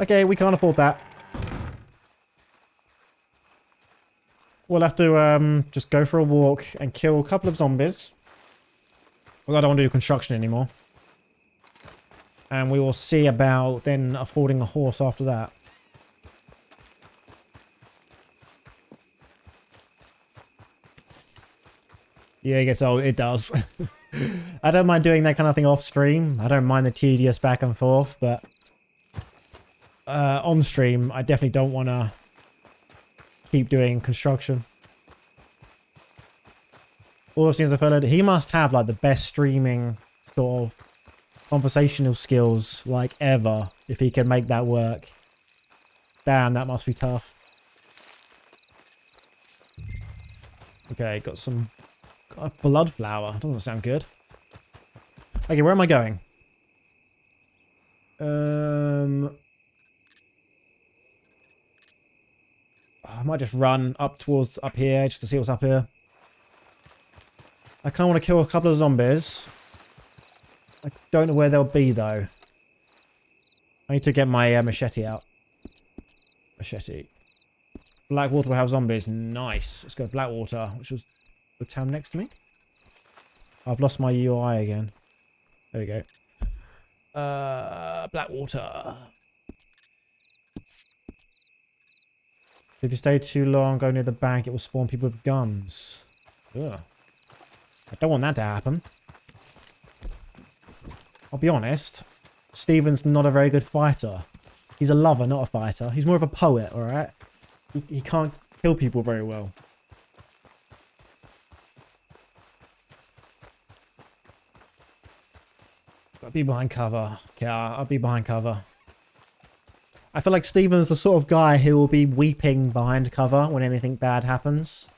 Okay, we can't afford that. We'll have to um, just go for a walk and kill a couple of zombies. Well, I don't want to do construction anymore. And we will see about then affording a horse after that. Yeah, it gets old. It does. I don't mind doing that kind of thing off stream. I don't mind the tedious back and forth, but uh, on stream, I definitely don't want to keep doing construction. All I've seen is a fellow, he must have like the best streaming sort of conversational skills like ever if he can make that work. Damn, that must be tough. Okay, got some got a blood flower. Doesn't sound good. Okay, where am I going? Um, I might just run up towards up here just to see what's up here. I kind of want to kill a couple of zombies. I don't know where they'll be though. I need to get my uh, machete out. Machete. Blackwater will have zombies. Nice. Let's go Blackwater, which was the town next to me. I've lost my UI again. There we go. Uh, Blackwater. If you stay too long, go near the bank, it will spawn people with guns. Ugh. I don't want that to happen. I'll be honest. Stephen's not a very good fighter. He's a lover, not a fighter. He's more of a poet, alright? He, he can't kill people very well. I'll be behind cover. I'll I'll be behind cover. I feel like Stephen's the sort of guy who will be weeping behind cover when anything bad happens.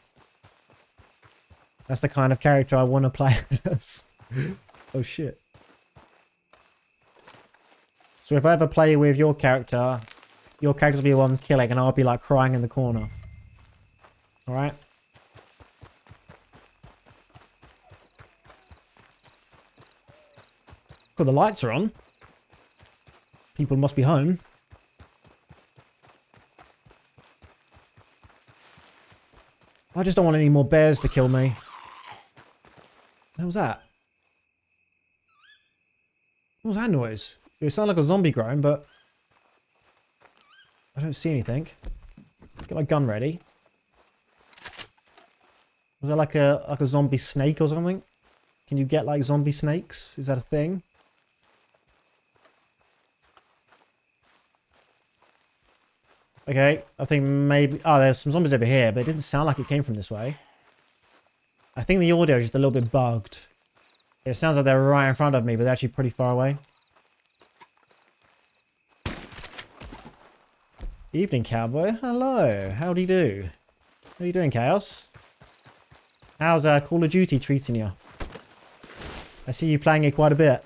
That's the kind of character I want to play as. oh shit. So if I ever play with your character, your character's will be the one killing and I'll be like crying in the corner. Alright? Cool, the lights are on. People must be home. I just don't want any more bears to kill me. What was that? What was that noise? It sounded like a zombie groan, but... I don't see anything. Get my gun ready. Was that like a like a zombie snake or something? Can you get like zombie snakes? Is that a thing? Okay, I think maybe... Oh, there's some zombies over here, but it didn't sound like it came from this way. I think the audio is just a little bit bugged. It sounds like they're right in front of me, but they're actually pretty far away. Evening, cowboy. Hello. How do you do? How you doing, Chaos? How's uh, Call of Duty treating you? I see you playing it quite a bit.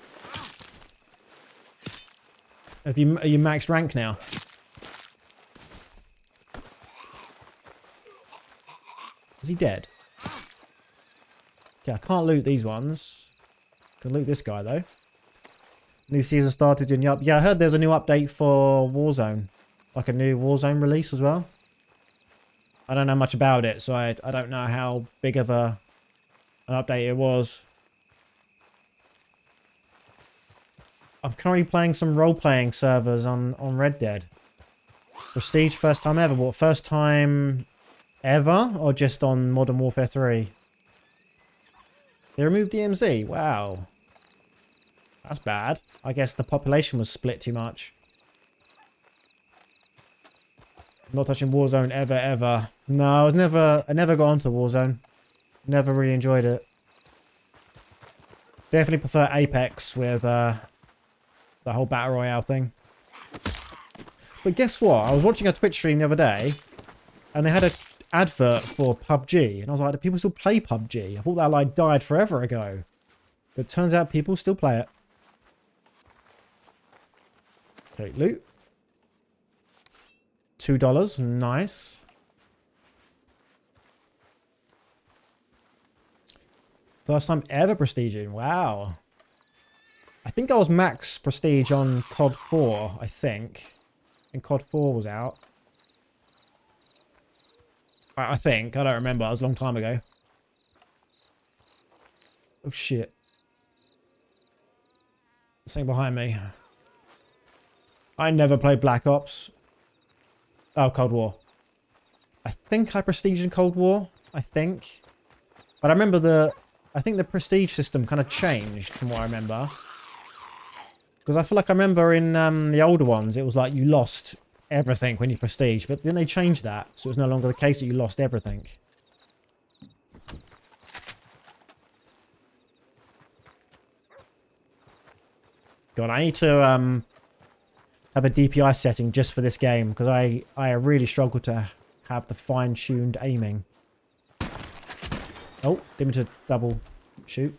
Have you, are you maxed rank now? Is he dead? Okay, I can't loot these ones. Can loot this guy though. New season started in Yup. Yeah, I heard there's a new update for Warzone. Like a new Warzone release as well. I don't know much about it, so I, I don't know how big of a an update it was. I'm currently playing some role-playing servers on, on Red Dead. Prestige, first time ever. What, first time ever? Or just on Modern Warfare 3? They removed DMZ? Wow. That's bad. I guess the population was split too much. Not touching Warzone ever, ever. No, I was never, I never got onto Warzone. Never really enjoyed it. Definitely prefer Apex with uh, the whole Battle Royale thing. But guess what? I was watching a Twitch stream the other day, and they had an advert for PUBG, and I was like, do people still play PUBG? I thought that like died forever ago. But turns out people still play it. Okay, loot. Two dollars, nice. First time ever prestiging, wow. I think I was max prestige on COD 4, I think. And COD 4 was out. I, think, I don't remember, it was a long time ago. Oh shit. Something behind me. I never played Black Ops. Oh, Cold War. I think I prestige in Cold War. I think. But I remember the... I think the prestige system kind of changed from what I remember. Because I feel like I remember in um, the older ones, it was like you lost everything when you prestige. But then they changed that. So it was no longer the case that you lost everything. God, I need to um, have a DPI setting just for this game because I, I really struggle to have the fine-tuned aiming. Oh, didn't to double shoot.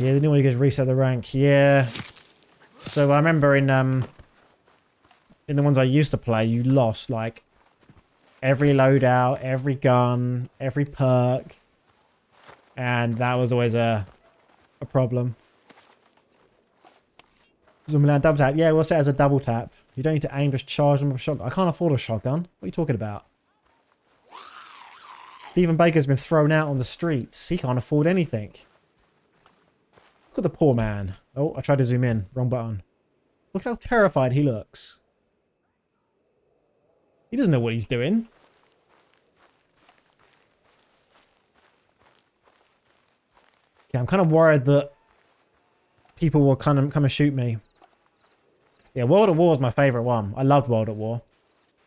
Yeah, the new one you guys reset the rank. Yeah. So I remember in um in the ones I used to play, you lost like every loadout, every gun, every perk, and that was always a a problem. Double tap. Yeah, we'll set as a double tap. You don't need to aim, just charge them with a shotgun. I can't afford a shotgun. What are you talking about? Stephen Baker's been thrown out on the streets. He can't afford anything. Look at the poor man. Oh, I tried to zoom in. Wrong button. Look how terrified he looks. He doesn't know what he's doing. Okay, I'm kind of worried that people will kind of come and shoot me. Yeah, World at War is my favourite one. I loved World at War.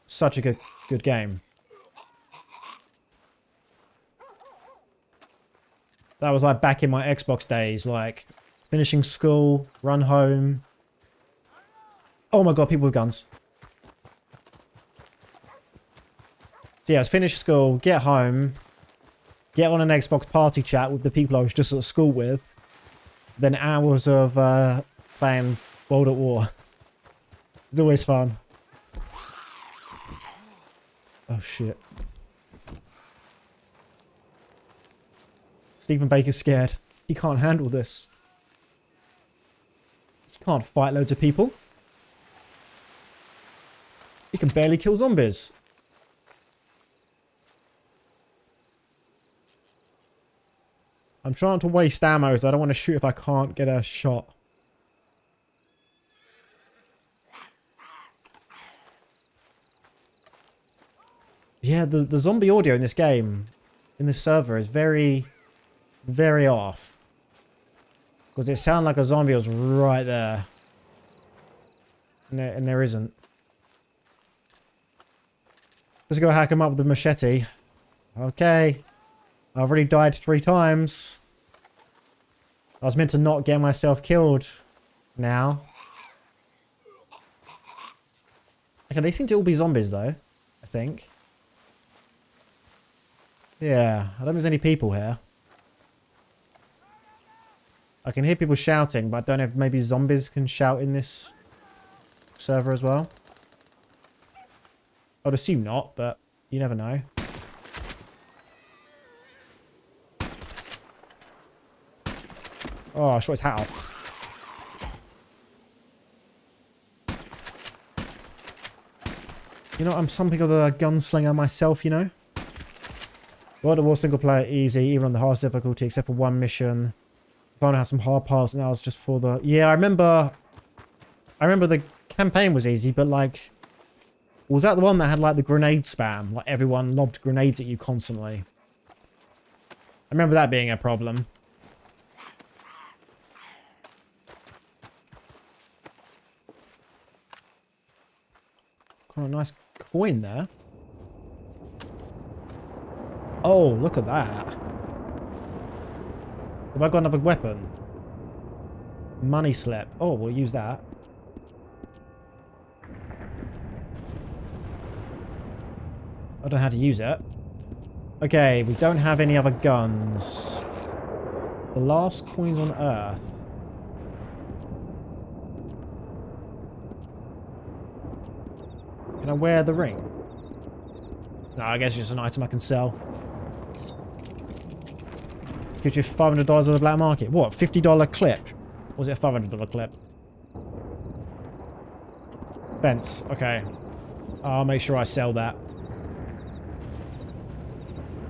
Such a good good game. That was like back in my Xbox days, like finishing school, run home. Oh my god, people with guns. So yeah, I was finish school, get home, get on an Xbox party chat with the people I was just at school with. Then hours of uh, playing World at War. It's always fun. Oh shit. Stephen Baker's scared. He can't handle this. Can't fight loads of people. He can barely kill zombies. I'm trying to waste ammo, so I don't want to shoot if I can't get a shot. Yeah, the, the zombie audio in this game, in this server, is very, very off. Because it sounded like a zombie was right there. And there, and there isn't. Let's go hack him up with the machete. Okay. I've already died three times. I was meant to not get myself killed now. Okay, they seem to all be zombies though, I think. Yeah, I don't think there's any people here. I can hear people shouting, but I don't know if maybe zombies can shout in this server as well. I'd assume not, but you never know. Oh, I shot his hat off. You know, I'm something of a gunslinger myself, you know? World of War single player easy, even on the hardest difficulty, except for one mission. Found out some hard parts, and that was just for the... Yeah, I remember... I remember the campaign was easy, but like... Was that the one that had like the grenade spam? Like everyone lobbed grenades at you constantly. I remember that being a problem. Got a nice coin there. Oh, look at that. Have I got another weapon? Money slip. Oh, we'll use that. I don't know how to use it. Okay, we don't have any other guns. The last coins on Earth. Can I wear the ring? No, I guess it's just an item I can sell. Gives you $500 on the black market. What, $50 clip? Or was it a $500 clip? Fence, okay. I'll make sure I sell that.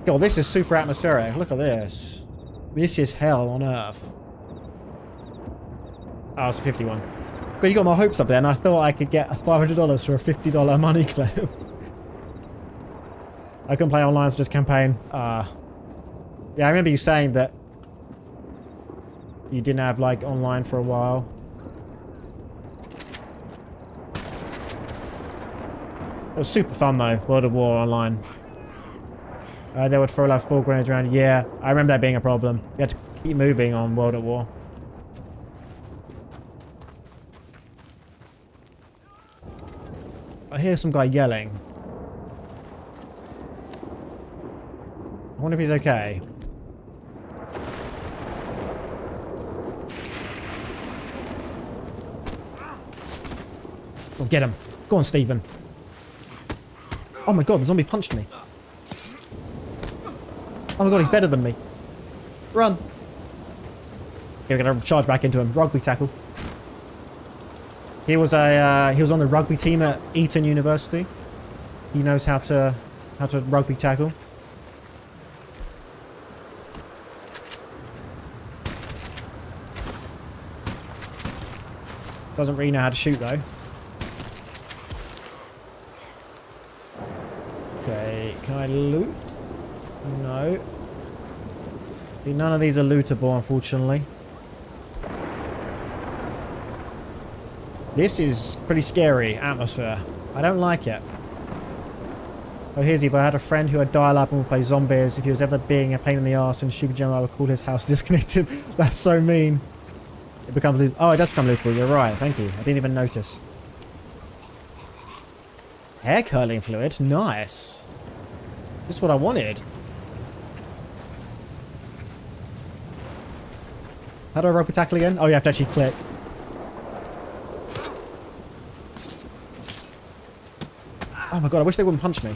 God, this is super atmospheric. Look at this. This is hell on earth. Oh, it's a 51. But you got my hopes up there, and I thought I could get $500 for a $50 money clip. I couldn't play online, so just campaign. Uh, yeah, I remember you saying that you didn't have, like, online for a while. It was super fun, though, World of War online. Uh, they would throw like four grenades around. Yeah, I remember that being a problem. You had to keep moving on World at War. I hear some guy yelling. I wonder if he's okay. Get him. Go on, Stephen. Oh my god, the zombie punched me. Oh my god, he's better than me. Run. Okay, we're gonna charge back into him. Rugby tackle. He was a uh, he was on the rugby team at Eton University. He knows how to how to rugby tackle. Doesn't really know how to shoot though. Okay, can Loot? No. See, none of these are lootable, unfortunately. This is pretty scary atmosphere. I don't like it. Oh, here's if I had a friend who had dial-up and would play zombies. If he was ever being a pain in the ass and stupid general, I would call his house disconnected. That's so mean. It becomes. Oh, it does become lootable. You're right. Thank you. I didn't even notice. Hair curling fluid. Nice. Just what I wanted. How do I rope a tackle again? Oh, you have to actually click. Oh my god, I wish they wouldn't punch me.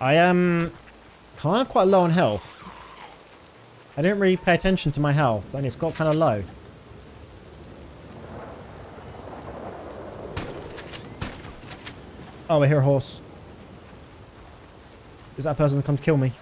I am kind of quite low on health. I didn't really pay attention to my health, and it's got kind of low. Oh, I hear a horse. Is that person that come to kill me?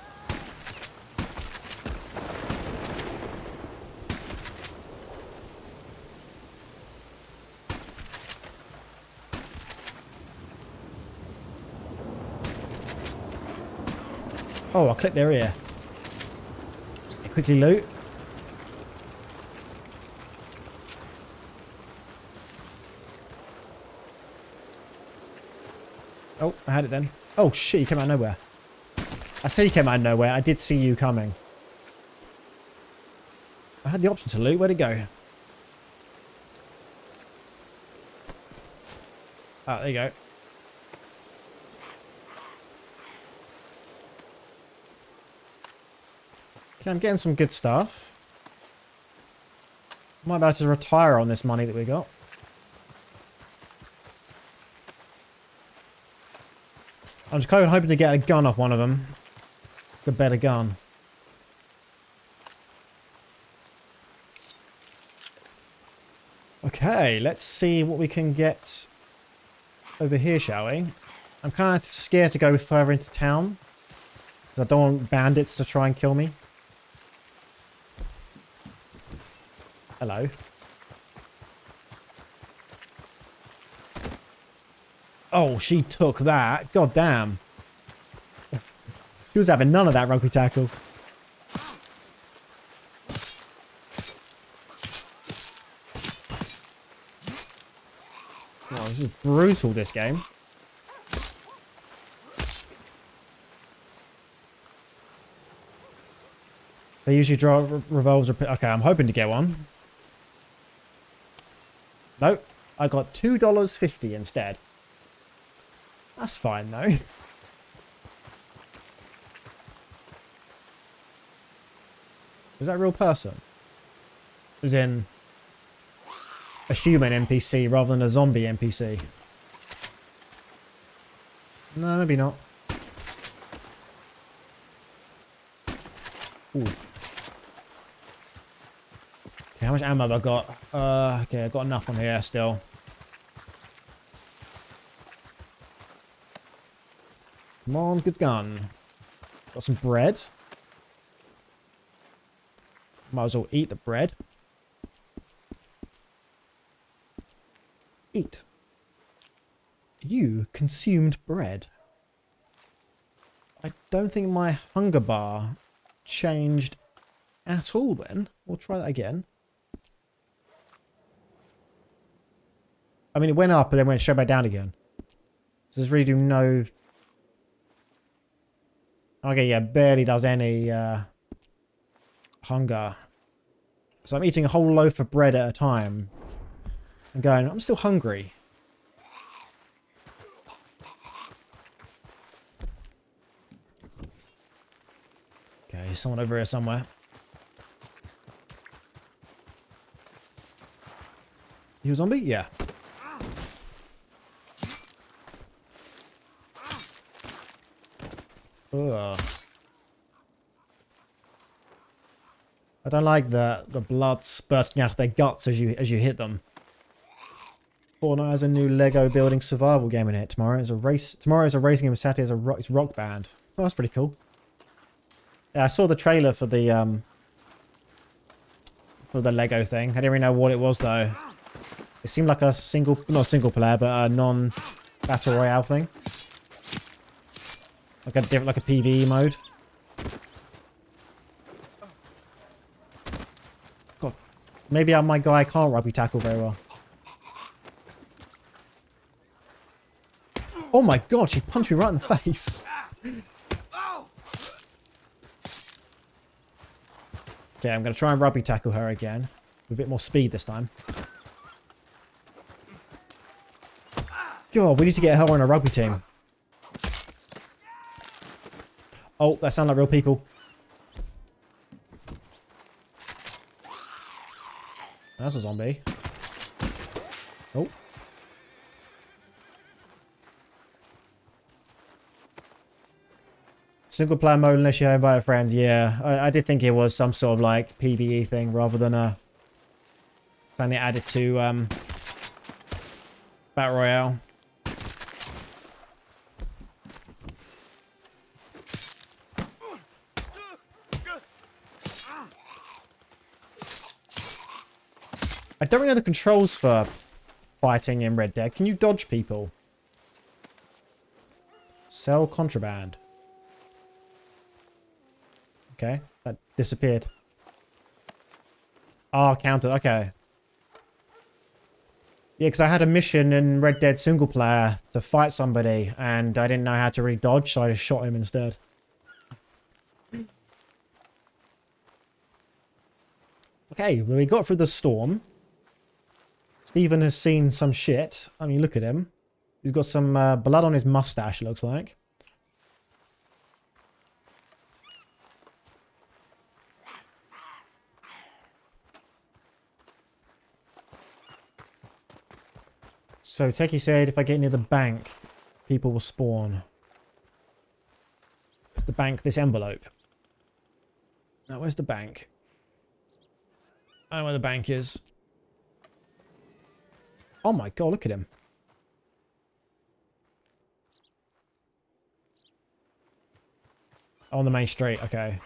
Oh, I clicked their ear. Quickly loot. Oh, I had it then. Oh shit, you came out of nowhere. I say you came out of nowhere. I did see you coming. I had the option to loot. Where'd it go? Ah, there you go. Okay, I'm getting some good stuff. Might be able to retire on this money that we got. I'm just kind of hoping to get a gun off one of them. The better gun. Okay, let's see what we can get over here, shall we? I'm kind of scared to go further into town. I don't want bandits to try and kill me. Hello. Oh, she took that. God damn. She was having none of that rugby tackle. Oh, this is brutal, this game. They usually draw re- revolves. Okay, I'm hoping to get one. Nope. I got $2.50 instead. That's fine, though. Is that a real person? As in a human NPC rather than a zombie NPC? No, maybe not. Ooh. Okay, how much ammo have I got? Uh, okay, I've got enough on here still. Come on, good gun. Got some bread. Might as well eat the bread. Eat. You consumed bread. I don't think my hunger bar changed at all then. We'll try that again. I mean, it went up and then went straight back down again. Does this really do no... Okay, yeah, barely does any uh, hunger. So I'm eating a whole loaf of bread at a time. And going, I'm still hungry. Okay, someone over here somewhere. You a zombie? Yeah. Ugh. I don't like the the blood spurting out of their guts as you as you hit them. Fortnite has a new Lego building survival game in it. Tomorrow is a race. Tomorrow is a racing game. Saturday is a rock, rock band. Oh, that's pretty cool. Yeah, I saw the trailer for the um for the Lego thing. I didn't really know what it was though. It seemed like a single, not single player, but a non battle royale thing. Like a different, like a PVE mode. God, maybe my guy can't rugby tackle very well. Oh my god, she punched me right in the face. Okay, I'm going to try and rugby tackle her again. With a bit more speed this time. God, we need to get her on a rugby team. Oh, that sound like real people. That's a zombie. Oh. Single player mode unless you invite a friends. Yeah, I, I did think it was some sort of like PvE thing rather than a something added to um, Battle Royale. I don't really know the controls for fighting in Red Dead. Can you dodge people? Sell contraband. Okay, that disappeared. Ah, counter. Okay. Yeah, because I had a mission in Red Dead single player to fight somebody, and I didn't know how to re-dodge, so I just shot him instead. Okay, well, we got through the storm. Stephen has seen some shit. I mean, look at him. He's got some uh, blood on his mustache, looks like. So Techie said if I get near the bank, people will spawn. Where's the bank? This envelope. Now, where's the bank? I don't know where the bank is. Oh my god, look at him. On the main street, okay.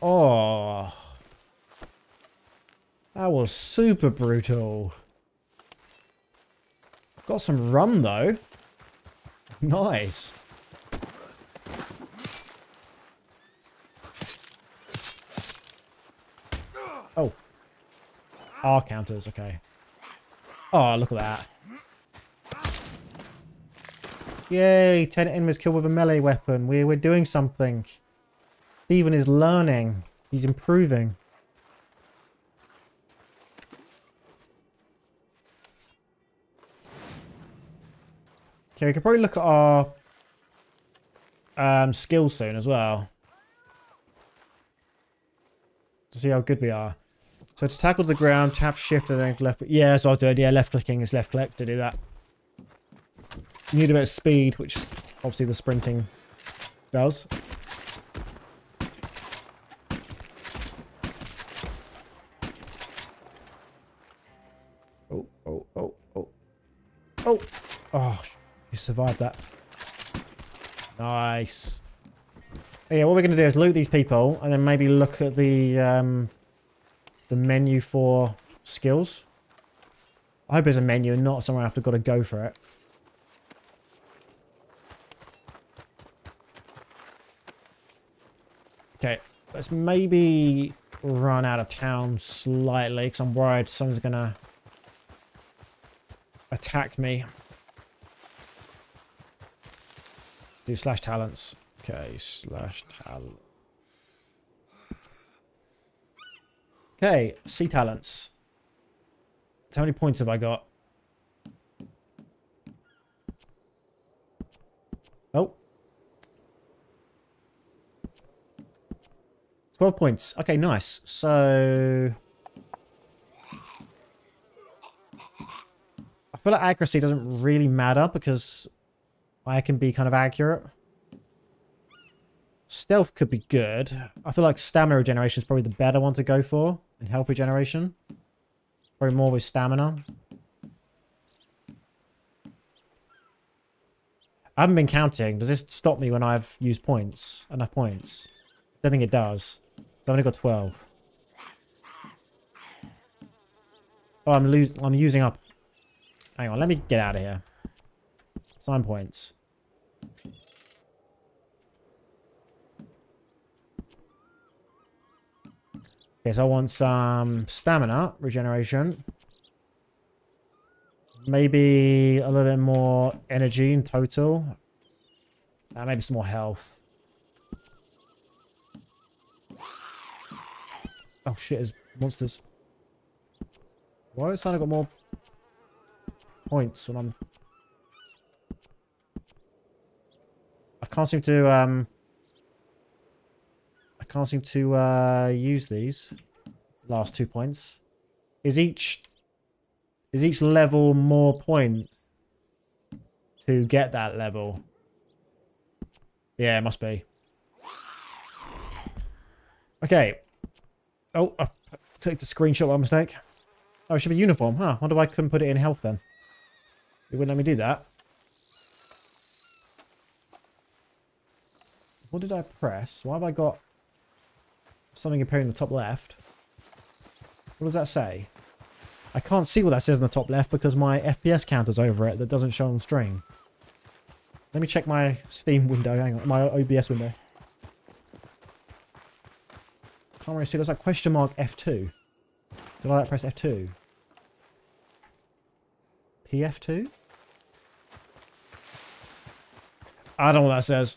Oh. That was super brutal. Got some rum though. Nice. R counters, okay. Oh, look at that. Yay, 10 enemies killed with a melee weapon. We're, we're doing something. Stephen is learning. He's improving. Okay, we could probably look at our um, skills soon as well. To see how good we are. So to tackle the ground, tap shift and then left. Yeah, so I'll do it. Yeah, left clicking is left click to do that. Need a bit of speed, which obviously the sprinting does. Oh, oh, oh, oh. Oh! Oh, you survived that. Nice. Yeah, what we're going to do is loot these people and then maybe look at the um, the menu for skills. I hope there's a menu and not somewhere I have got to go for it. Okay, let's maybe run out of town slightly because I'm worried someone's going to attack me. Do slash talents. Okay, slash talent. Okay, sea talents. How many points have I got? Oh. 12 points. Okay, nice. So... I feel like accuracy doesn't really matter because I can be kind of accurate. Stealth could be good. I feel like stamina regeneration is probably the better one to go for. And health regeneration. Probably more with stamina. I haven't been counting. Does this stop me when I've used points? Enough points? I don't think it does. I've only got 12. Oh, I'm losing. I'm using up. Hang on, let me get out of here. Sign points. Okay, so I want some stamina regeneration. Maybe a little bit more energy in total. Uh, maybe some more health. Oh shit, there's monsters. Why has Santa got more points when I'm... I can't seem to, um... Can't seem to, uh, use these. Last two points. Is each... Is each level more points to get that level? Yeah, it must be. Okay. Oh, I clicked a screenshot by mistake. Oh, it should be uniform. Huh, wonder why I couldn't put it in health then. It wouldn't let me do that. What did I press? Why have I got something appearing in the top left? What does that say? I can't see what that says in the top left because my FPS counter's over it that doesn't show on stream. Let me check my Steam window. Hang on, my OBS window. Can't really see. There's like question mark F2. Did I like press F2? PF2? I don't know what that says.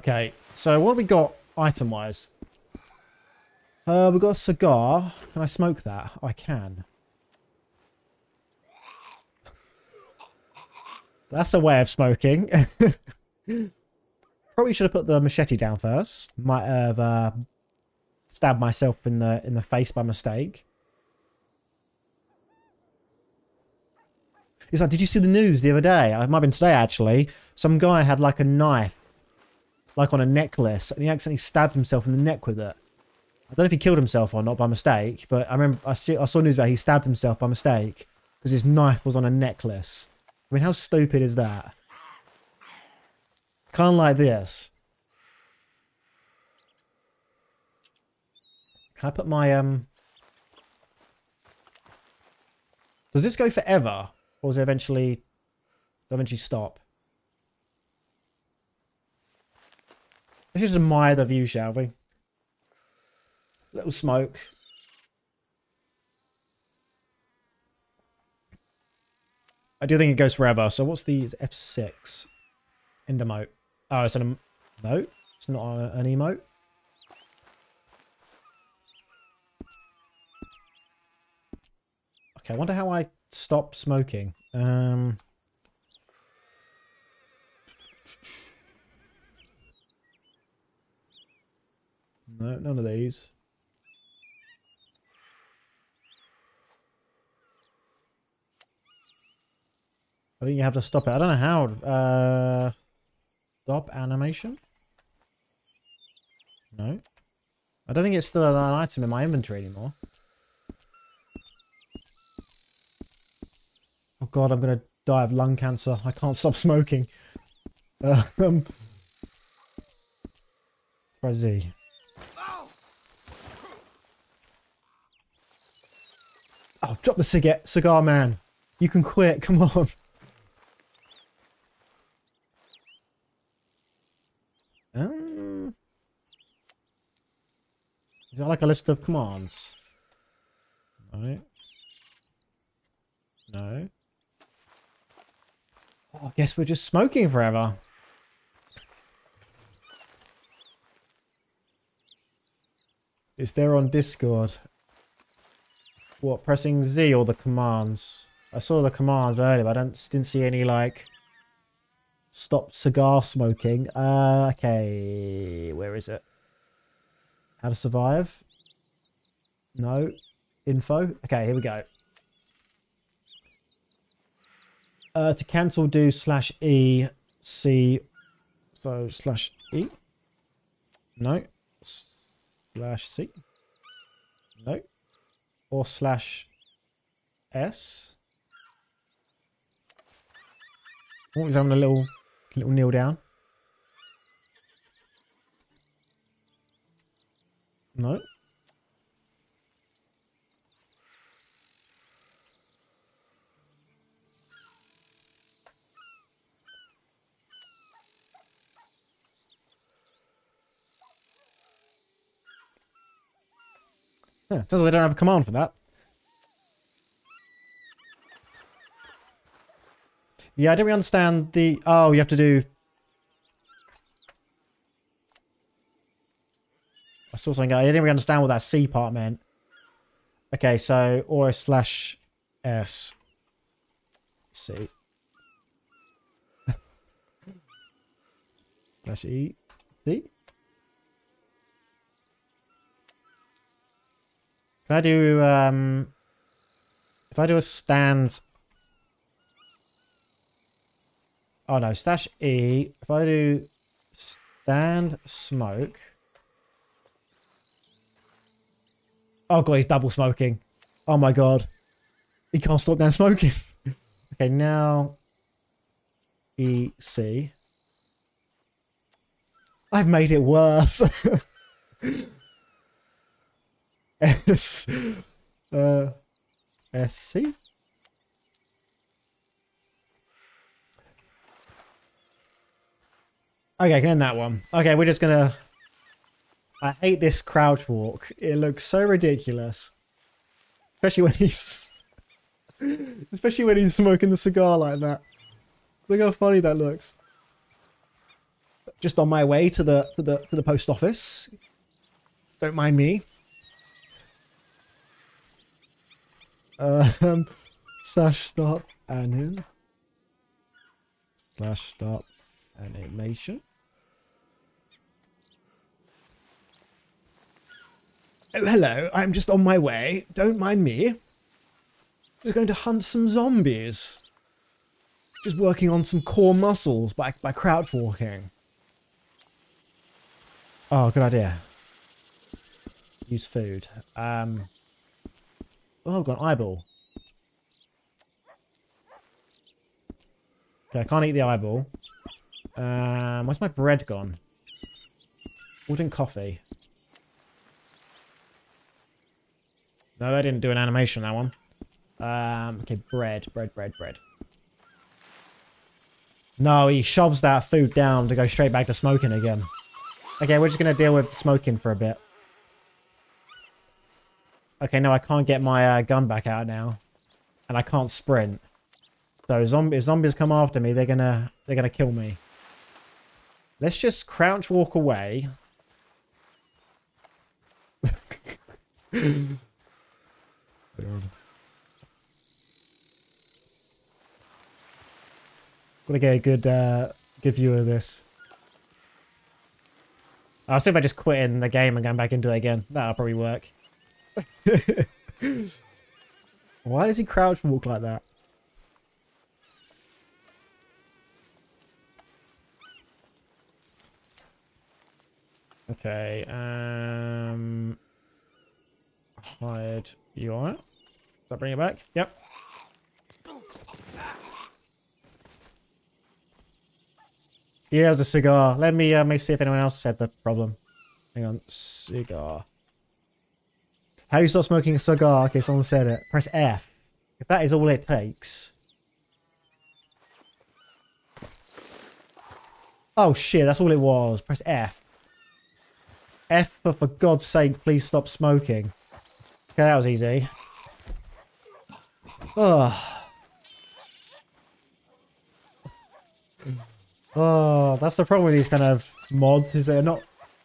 Okay, so what we got item-wise? Uh, we've got a cigar. Can I smoke that? I can. That's a way of smoking. Probably should have put the machete down first. Might have uh, stabbed myself in the in the face by mistake. He's like, did you see the news the other day? It might have been today, actually. Some guy had like a knife, like on a necklace, and he accidentally stabbed himself in the neck with it. I don't know if he killed himself or not by mistake, but I remember I, see, I saw news about he stabbed himself by mistake because his knife was on a necklace. I mean, how stupid is that? Kind of like this. Can I put my um? Does this go forever, or does it eventually, eventually stop? Let's just admire the view, shall we? Little smoke. I do think it goes forever. So what's the F6? End emote. Oh, it's an em- no. It's not an emote. Okay, I wonder how I stop smoking. Um. No, none of these. I think you have to stop it. I don't know how. Uh, stop animation? No. I don't think it's still an item in my inventory anymore. Oh god, I'm gonna die of lung cancer. I can't stop smoking. Uh, um, press Oh, drop the cigarette, cigar man. You can quit. Come on. Um, is that like a list of commands? No. No. Oh, I guess we're just smoking forever. Is there on Discord. What, pressing Z or the commands? I saw the commands earlier, but I don't, didn't see any, like, stop cigar smoking. Uh, okay, where is it? How to survive? No. Info? Okay, here we go. Uh, to cancel, do slash E, C, so slash E. No. Slash C. Or slash S. Oh, he's having a little, little kneel down. No. Yeah, turns out they don't have a command for that. Yeah, I didn't really understand the... Oh, you have to do... I saw something. I didn't really understand what that C part meant. Okay, so or slash S. C. slash E. C. Can I do, um... If I do a stand... Oh no, slash E. If I do stand smoke... Oh god, he's double smoking. Oh my god. He can't stop now smoking. okay, now... EC. I've made it worse. S uh SC Okay, I can end that one. Okay, we're just gonna I hate this crouch walk. It looks so ridiculous. Especially when he's especially when he's smoking the cigar like that. Look how funny that looks. Just on my way to the to the to the post office. Don't mind me. Um, slash stop anim slash stop animation. Oh, hello. I'm just on my way. Don't mind me. Just going to hunt some zombies. Just working on some core muscles by, by crouch walking. Oh, good idea. Use food. Um, oh, I've got an eyeball. Okay, I can't eat the eyeball. Um, where's my bread gone? Wooden coffee. No, I didn't do an animation on that one. Um, okay, bread, bread, bread, bread. No, he shoves that food down to go straight back to smoking again. Okay, we're just going to deal with smoking for a bit. Okay, no, I can't get my uh, gun back out now. And I can't sprint. So zombie, if zombies come after me, they're gonna they're gonna kill me. Let's just crouch walk away. Gotta get a good uh good view of this. I'll see if I just quit in the game and going back into it again. That'll probably work. Why does he crouch walk like that? Okay, um... Hide. You alright? Does that bring it back? Yep. Yeah, it was a cigar. Let me, uh, me see if anyone else said the problem. Hang on. Cigar. How do you stop smoking a cigar? Okay, someone said it. Press F. If that is all it takes. Oh shit, that's all it was. Press F. F for for God's sake, please stop smoking. Okay, that was easy. Oh. Oh, that's the problem with these kind of mods, is they're not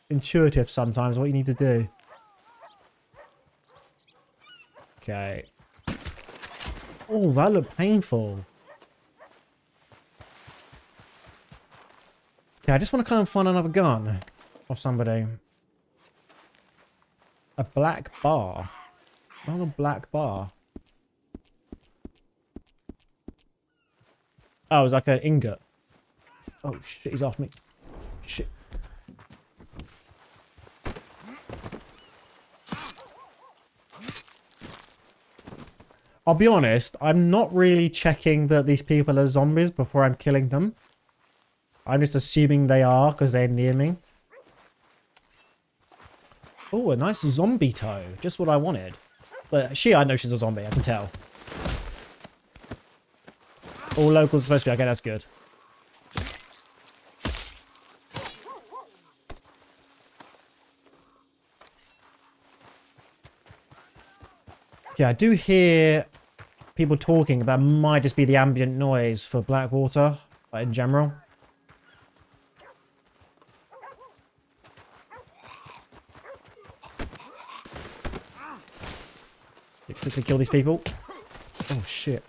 intuitive sometimes what you need to do. Okay. Oh, that looked painful. Okay, I just want to kind of find another gun of somebody. A black bar. Not a black bar. Oh, was like an ingot. Oh shit, he's off me. Shit. I'll be honest, I'm not really checking that these people are zombies before I'm killing them. I'm just assuming they are because they're near me. Oh, a nice zombie toe. Just what I wanted. But she, I know she's a zombie, I can tell. All locals supposed to be. Okay, that's good. Yeah, I do hear people talking about might just be the ambient noise for Blackwater, but in general. Quickly kill these people. Oh shit.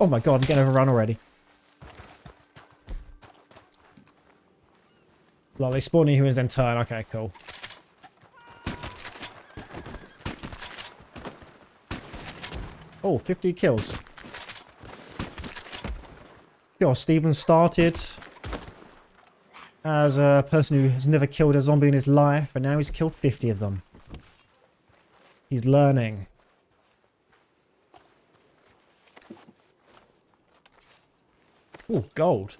Oh my god, I'm getting overrun already. Well, they spawn in humans then turn. Okay, cool. Oh, 50 kills. Yo, Stephen started as a person who has never killed a zombie in his life, and now he's killed 50 of them. He's learning. Oh, gold.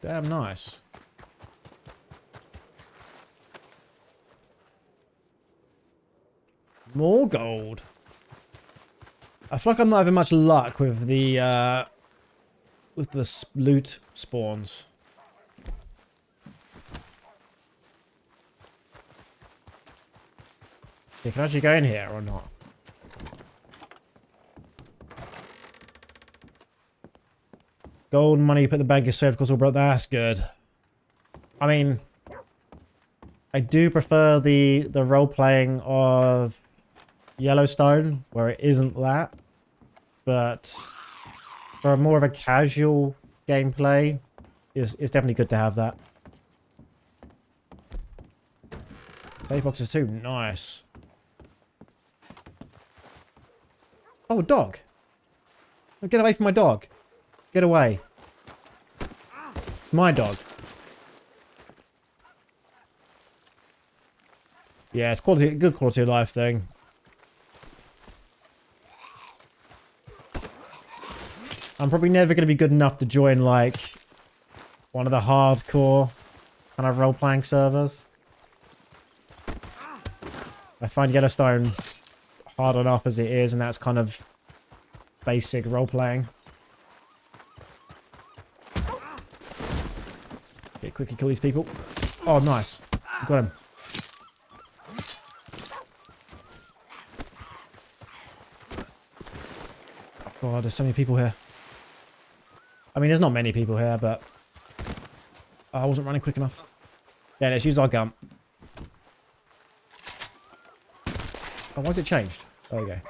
Damn nice. More gold. I feel like I'm not having much luck with the, uh, with the loot spawns. You can actually go in here or not? Gold money, put the bank is saved because all brought that's good. I mean, I do prefer the, the role-playing of Yellowstone, where it isn't that. But for more of a casual gameplay, it's, it's definitely good to have that. Save boxes too, nice. Oh, dog. Get away from my dog. Get away. It's my dog. Yeah, it's quality, good quality of life thing. I'm probably never going to be good enough to join, like, one of the hardcore kind of role-playing servers. I find Yellowstone hard enough as it is, and that's kind of basic role-playing. Okay, quickly kill these people. Oh, nice. Got him. God, there's so many people here. I mean, there's not many people here, but I wasn't running quick enough. Yeah, let's use our gun. Oh, why's it changed? There we go.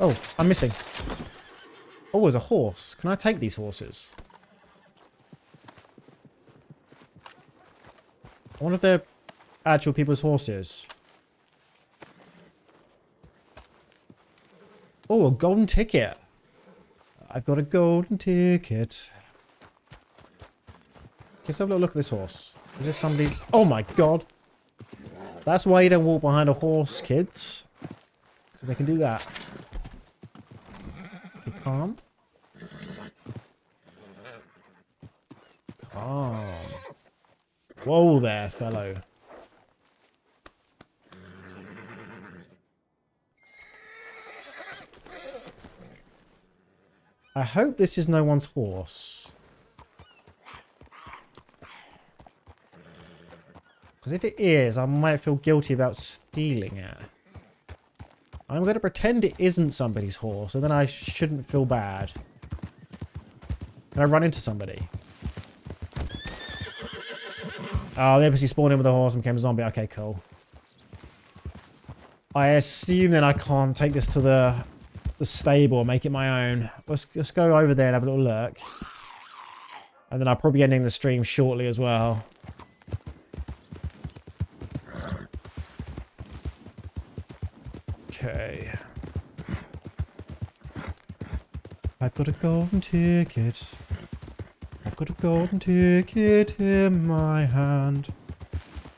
Oh, I'm missing. Oh, there's a horse. Can I take these horses? I wonder if they're actual people's horses. Oh, a golden ticket. I've got a golden ticket. Let's have a look at this horse. Is this somebody's... Oh my god. That's why you don't walk behind a horse, kids. Because they can do that. Be calm. Calm. Whoa there, fellow. I hope this is no one's horse. Because if it is, I might feel guilty about stealing it. I'm going to pretend it isn't somebody's horse, and then I shouldn't feel bad. Can I run into somebody? Oh, they obviously spawned in with a horse and became a zombie. Okay, cool. I assume then I can't take this to the the stable make it my own. Let's, let's go over there and have a little look. And then I'll probably ending the stream shortly as well. Okay. I've got a golden ticket. I've got a golden ticket in my hand.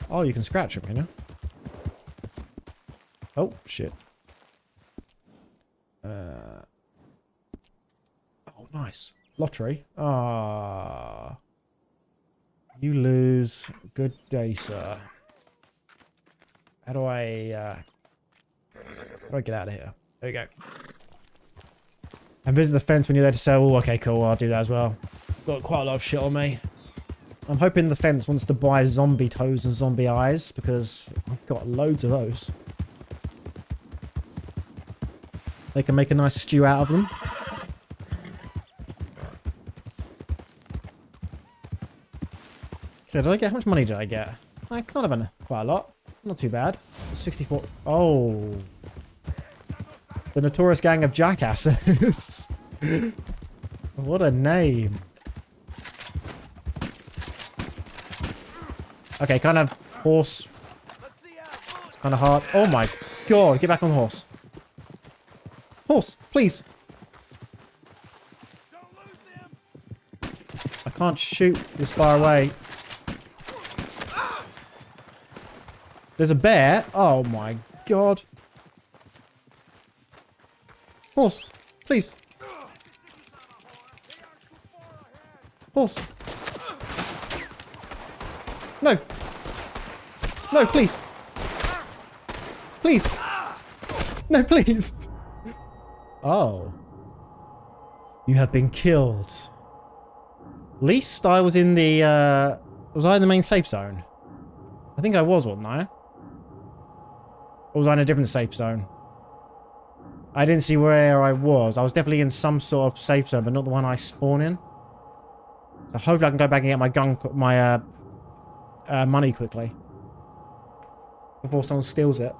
Oh, you can scratch them, you know? Oh, shit. Uh, oh, nice. Lottery. Ah. You lose. Good day, sir. How do I, uh... How do I get out of here? There we go. And visit the fence when you're there to sell. Okay, cool. I'll do that as well. Got quite a lot of shit on me. I'm hoping the fence wants to buy zombie toes and zombie eyes because I've got loads of those. They can make a nice stew out of them. Okay, did I get, how much money did I get? I kind of, a, quite a lot. Not too bad. 64, oh. The Notorious Gang of Jackasses. what a name. Okay, kind of horse. It's kind of hard. Oh my god, get back on the horse. Horse, please. I can't shoot this far away. There's a bear. Oh my god. Horse, please. Horse. No. No, please. Please. No, please. Oh. You have been killed. Least I was in the, uh... Was I in the main safe zone? I think I was, wasn't I? Or was I in a different safe zone? I didn't see where I was. I was definitely in some sort of safe zone, but not the one I spawn in. So hopefully I can go back and get my gun, my, uh, uh, money quickly. Before someone steals it.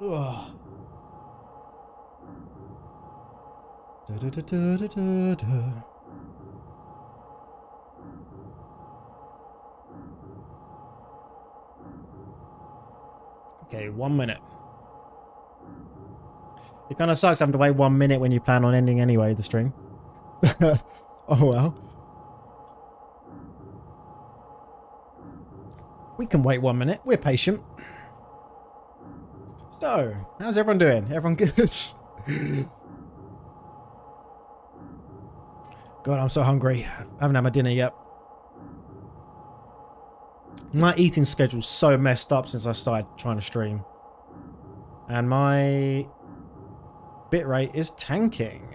Ugh. Da, da, da, da. Okay, one minute. It kind of sucks having to wait one minute when you plan on ending anyway, the stream. oh well. We can wait one minute. We're patient. So, how's everyone doing? Everyone good? God, I'm so hungry. I haven't had my dinner yet. My eating schedule's so messed up since I started trying to stream. And my bitrate is tanking.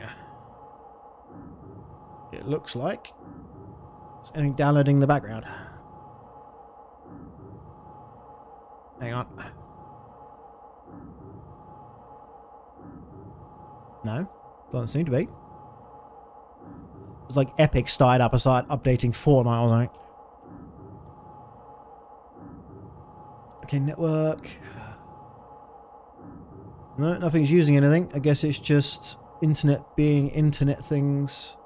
It looks like. It's anything downloading in the background. Hang on. No, doesn't seem to be. It's like Epic started up, I started updating Fortnite, I was like... Network. No, nothing's using anything. I guess it's just internet being internet things.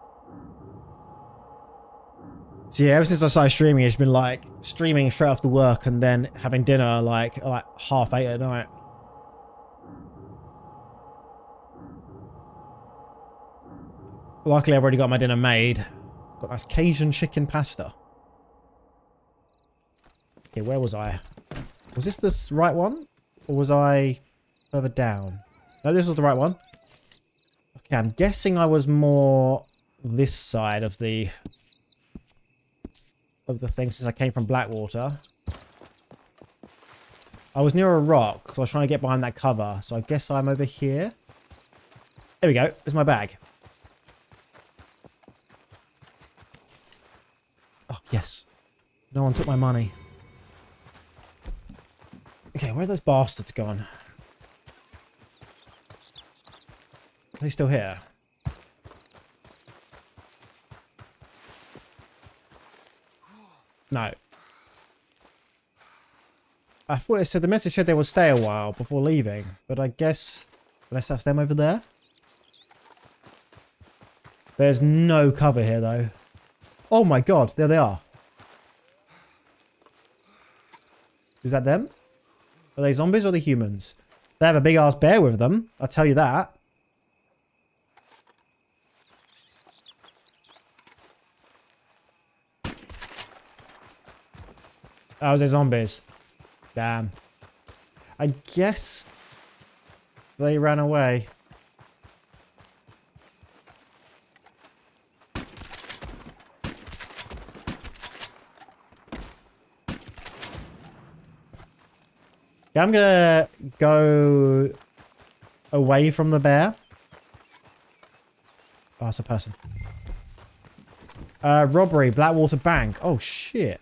So yeah, ever since I started streaming, it's been like streaming straight after work and then having dinner like like half eight at night. Luckily, I've already got my dinner made. Got nice Cajun chicken pasta. Okay, where was I? Was this the right one? Or was I further down? No, this was the right one. Okay, I'm guessing I was more this side of the of the thing since I came from Blackwater. I was near a rock, so I was trying to get behind that cover. So I guess I'm over here. There we go. There's my bag. Oh, yes. No one took my money. Okay, where are those bastards gone? Are they still here? No. I thought it said the message said they would stay a while before leaving, but I guess unless that's them over there. There's no cover here though. Oh my god, there they are. Is that them? Are they zombies or the humans? They have a big ass bear with them, I'll tell you that. Oh, they're zombies. Damn. I guess they ran away. Yeah, I'm gonna go away from the bear. Oh, it's a person. Uh, robbery, Blackwater Bank. Oh, shit.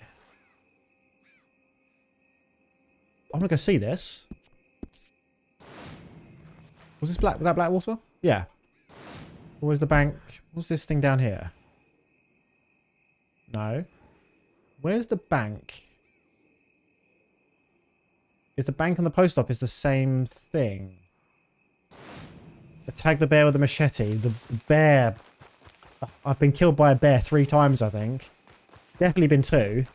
I'm gonna go see this. Was this black? Was that Blackwater? Yeah. Where's the bank? What's this thing down here? No. Where's the bank? Is the bank and the post office the same thing? Attack the bear with a machete. The bear... I've been killed by a bear three times, I think. Definitely been two.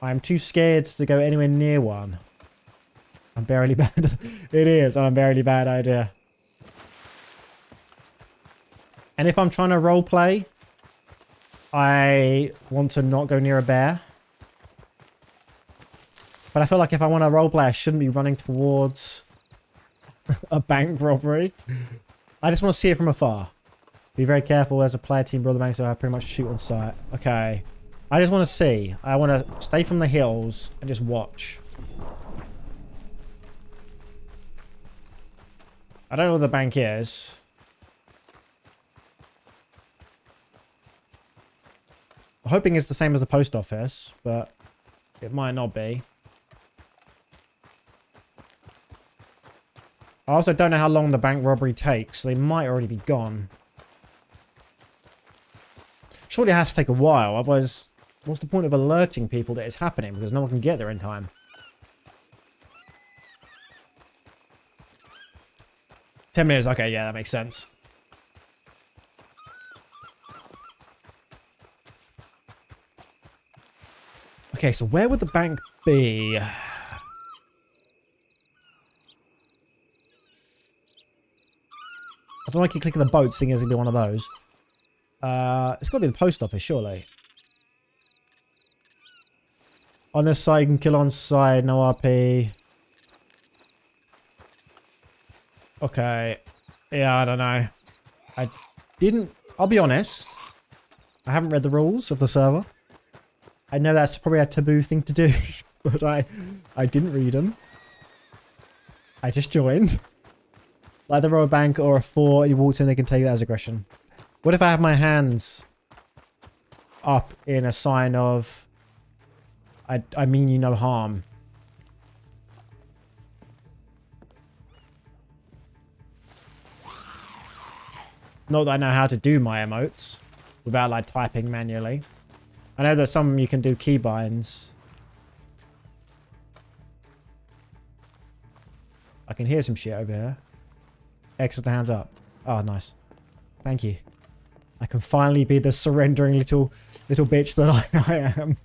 I'm too scared to go anywhere near one. I'm barely bad. it is, I'm barely bad idea. And if I'm trying to roleplay, I want to not go near a bear. But I feel like if I want to roleplay, I shouldn't be running towards a bank robbery. I just want to see it from afar. Be very careful as a player team brother bank, so I pretty much shoot on sight. Okay. I just want to see. I want to stay from the hills and just watch. I don't know where the bank is. I'm hoping it's the same as the post office, but it might not be. I also don't know how long the bank robbery takes. They might already be gone. Surely it has to take a while, otherwise what's the point of alerting people that it's happening because no one can get there in time? Ten minutes, okay, yeah, that makes sense. Okay, so where would the bank be? I don't like keep clicking the boats thinking it's going to be one of those. Uh, it's got to be the post office, surely. On this side, you can kill on side, no RP. Okay. Yeah, I don't know. I didn't... I'll be honest. I haven't read the rules of the server. I know that's probably a taboo thing to do, but I I didn't read them. I just joined. Like the row a bank or a four, you walked in, they can take that as aggression. What if I have my hands up in a sign of I, I mean you no harm? Not that I know how to do my emotes without like typing manually. I know there's some you can do keybinds. I can hear some shit over here. Exit the hands up. Oh, nice. Thank you. I can finally be the surrendering little little bitch that I, I am.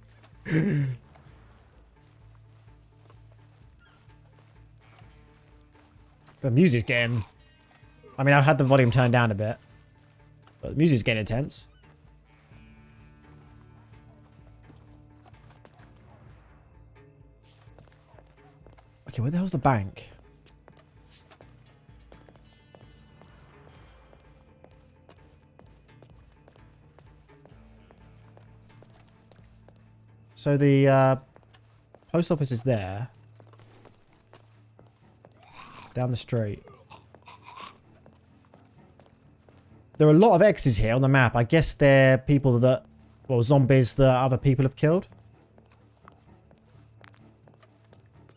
the music's getting... I mean, I've had the volume turned down a bit. But the music's getting intense. Okay, where the hell's the bank? So the uh, post office is there. Down the street. There are a lot of X's here on the map. I guess they're people that... Well, zombies that other people have killed.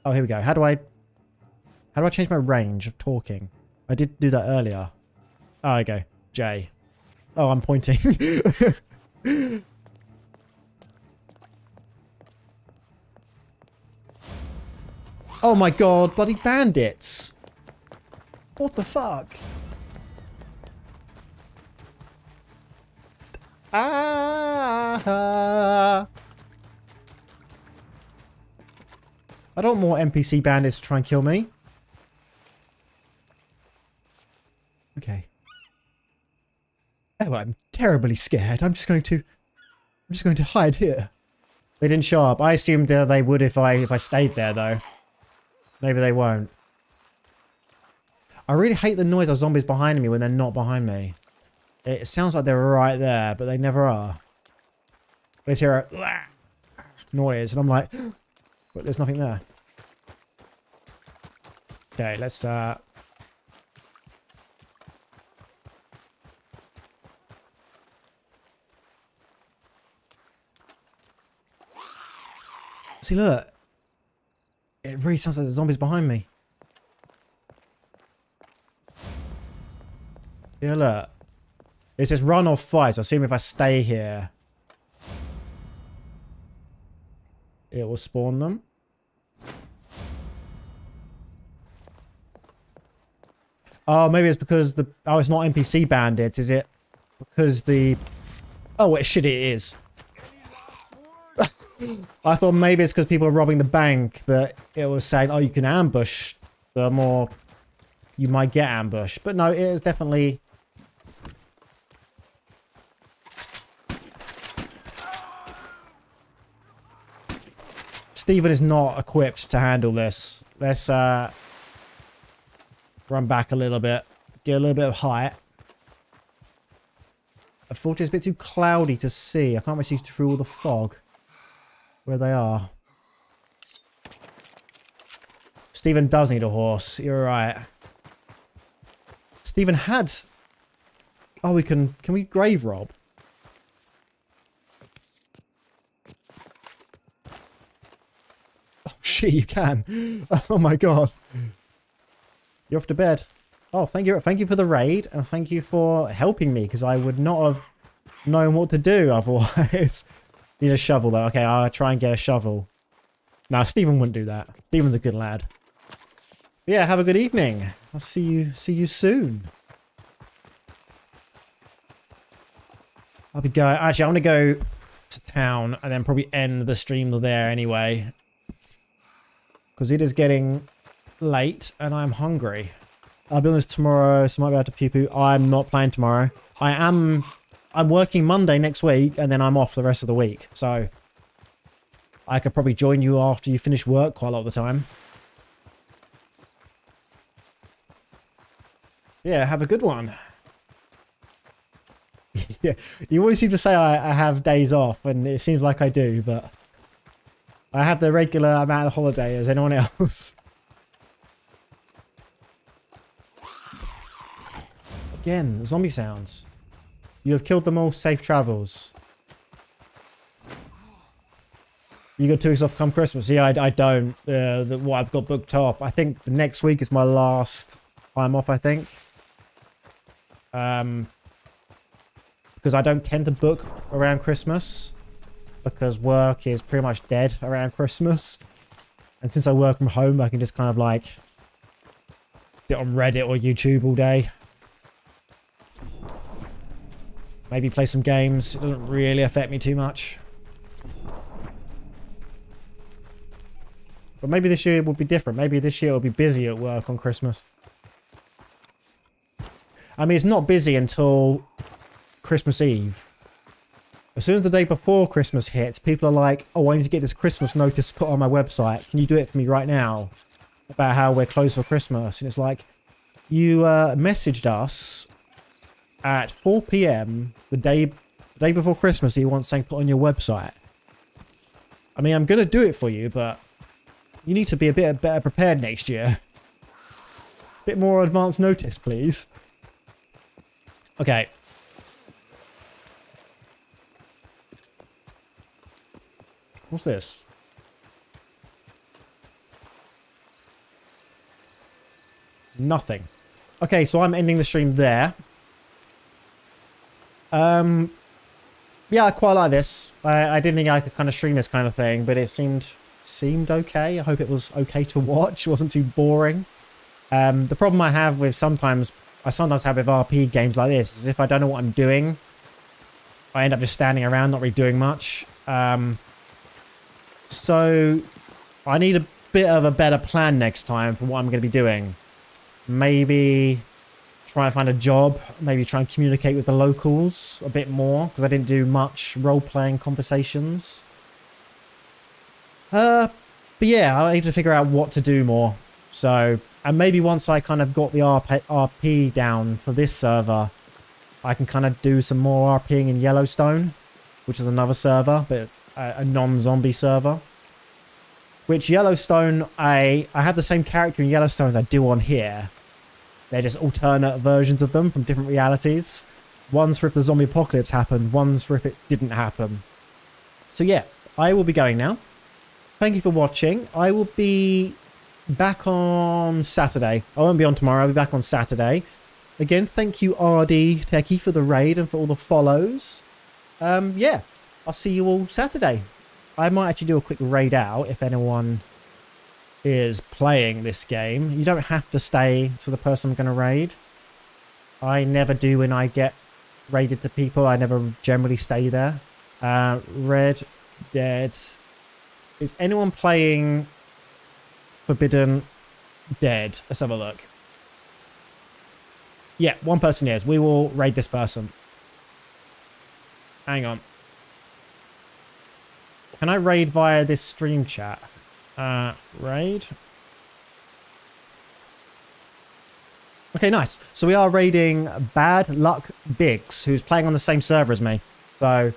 Oh, here we go. How do I... How do I change my range of talking? I did do that earlier. Oh, we go. J. Oh, I'm pointing. oh my god, bloody bandits. What the fuck? Ah! I don't want more NPC bandits to try and kill me. Okay. Oh, I'm terribly scared. I'm just going to... I'm just going to hide here. They didn't show up. I assumed uh, they would if I if I stayed there, though. Maybe they won't. I really hate the noise of zombies behind me when they're not behind me. It sounds like they're right there, but they never are. I just hear a noise, and I'm like, but there's nothing there. Okay, let's uh See look. It really sounds like the zombies behind me. Yeah, look. It says run or fight, so I assume if I stay here, it will spawn them. Oh, maybe it's because the... Oh, it's not NPC bandits, is it? Because the... Oh, wait, shit, it is. I thought maybe it's because people are robbing the bank that it was saying, oh, you can ambush. The more you might get ambushed. But no, it is definitely... Stephen is not equipped to handle this. Let's uh, run back a little bit. Get a little bit of height. Unfortunately, it's a bit too cloudy to see. I can't really see through all the fog where they are. Stephen does need a horse. You're right. Stephen had... Oh, we can... Can we grave rob? Oh, shit, you can. Oh, my God. You're off to bed. Oh, thank you. Thank you for the raid. And thank you for helping me. Because I would not have known what to do otherwise. Need a shovel, though. Okay, I'll try and get a shovel. Now, Stephen wouldn't do that. Stephen's a good lad. Yeah, have a good evening. I'll see you see you soon. I'll be going. Actually, I'm gonna go to town and then probably end the stream there anyway, because it is getting late and I'm hungry. I'll be on this tomorrow, so I might be able to pew pew. I'm not playing tomorrow. I am. I'm working Monday next week, and then I'm off the rest of the week. So I could probably join you after you finish work quite a lot of the time. Yeah, have a good one. yeah, you always seem to say I, I have days off, and it seems like I do, but I have the regular amount of holiday as anyone else. Again, zombie sounds. You have killed them all. Safe travels. You got two weeks off come Christmas. Yeah, I, I don't. Uh, the, what I've got booked off. I think the next week is my last time off, I think. Um, because I don't tend to book around Christmas. Because work is pretty much dead around Christmas. And since I work from home, I can just kind of like sit on Reddit or YouTube all day. Maybe play some games. It doesn't really affect me too much. But maybe this year it will be different. Maybe this year it will be busy at work on Christmas. I mean, it's not busy until Christmas Eve. As soon as the day before Christmas hits, people are like, oh, I need to get this Christmas notice put on my website. Can you do it for me right now? About how we're closed for Christmas. And it's like, you uh, messaged us at 4 p.m. the day the day before Christmas that you want something put on your website. I mean, I'm going to do it for you, but you need to be a bit better prepared next year. A Bit more advance notice, please. Okay. What's this? Nothing. Okay, so I'm ending the stream there. Um, yeah, I quite like this. I, I didn't think I could kind of stream this kind of thing, but it seemed seemed okay. I hope it was okay to watch. It wasn't too boring. Um, the problem I have with sometimes, I sometimes have with RP games like this, is if I don't know what I'm doing, I end up just standing around, not really doing much. Um, so I need a bit of a better plan next time for what I'm going to be doing. Maybe try and find a job, maybe try and communicate with the locals a bit more, because I didn't do much role-playing conversations. Uh, but yeah, I need to figure out what to do more. So, and maybe once I kind of got the RP, RP down for this server, I can kind of do some more RPing in Yellowstone, which is another server, but a, a non-zombie server. Which Yellowstone, I, I have the same character in Yellowstone as I do on here. They're just alternate versions of them from different realities. One's for if the zombie apocalypse happened, one's for if it didn't happen. So yeah, I will be going now. Thank you for watching. I will be back on Saturday. I won't be on tomorrow. I'll be back on Saturday. Again, thank you, RD Techie, for the raid and for all the follows. Um, yeah, I'll see you all Saturday. I might actually do a quick raid out if anyone is playing this game. You don't have to stay to the person I'm going to raid. I never do when I get raided to people. I never generally stay there. Uh, Red Dead. Is anyone playing Forbidden Dead? Let's have a look. Yeah, one person is. We will raid this person. Hang on. Can I raid via this stream chat? Uh, raid. Okay, nice. So we are raiding Bad Luck Biggs, who's playing on the same server as me. So,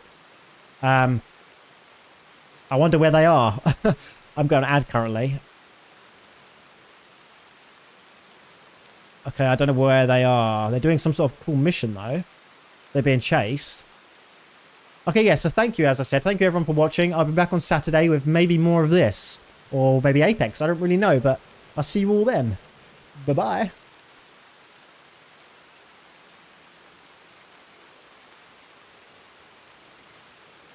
um, I wonder where they are. I'm going to add currently. Okay, I don't know where they are. They're doing some sort of cool mission, though. They're being chased. Okay, yeah, so thank you, as I said. Thank you, everyone, for watching. I'll be back on Saturday with maybe more of this. Or maybe Apex. I don't really know, but I'll see you all then. Bye-bye.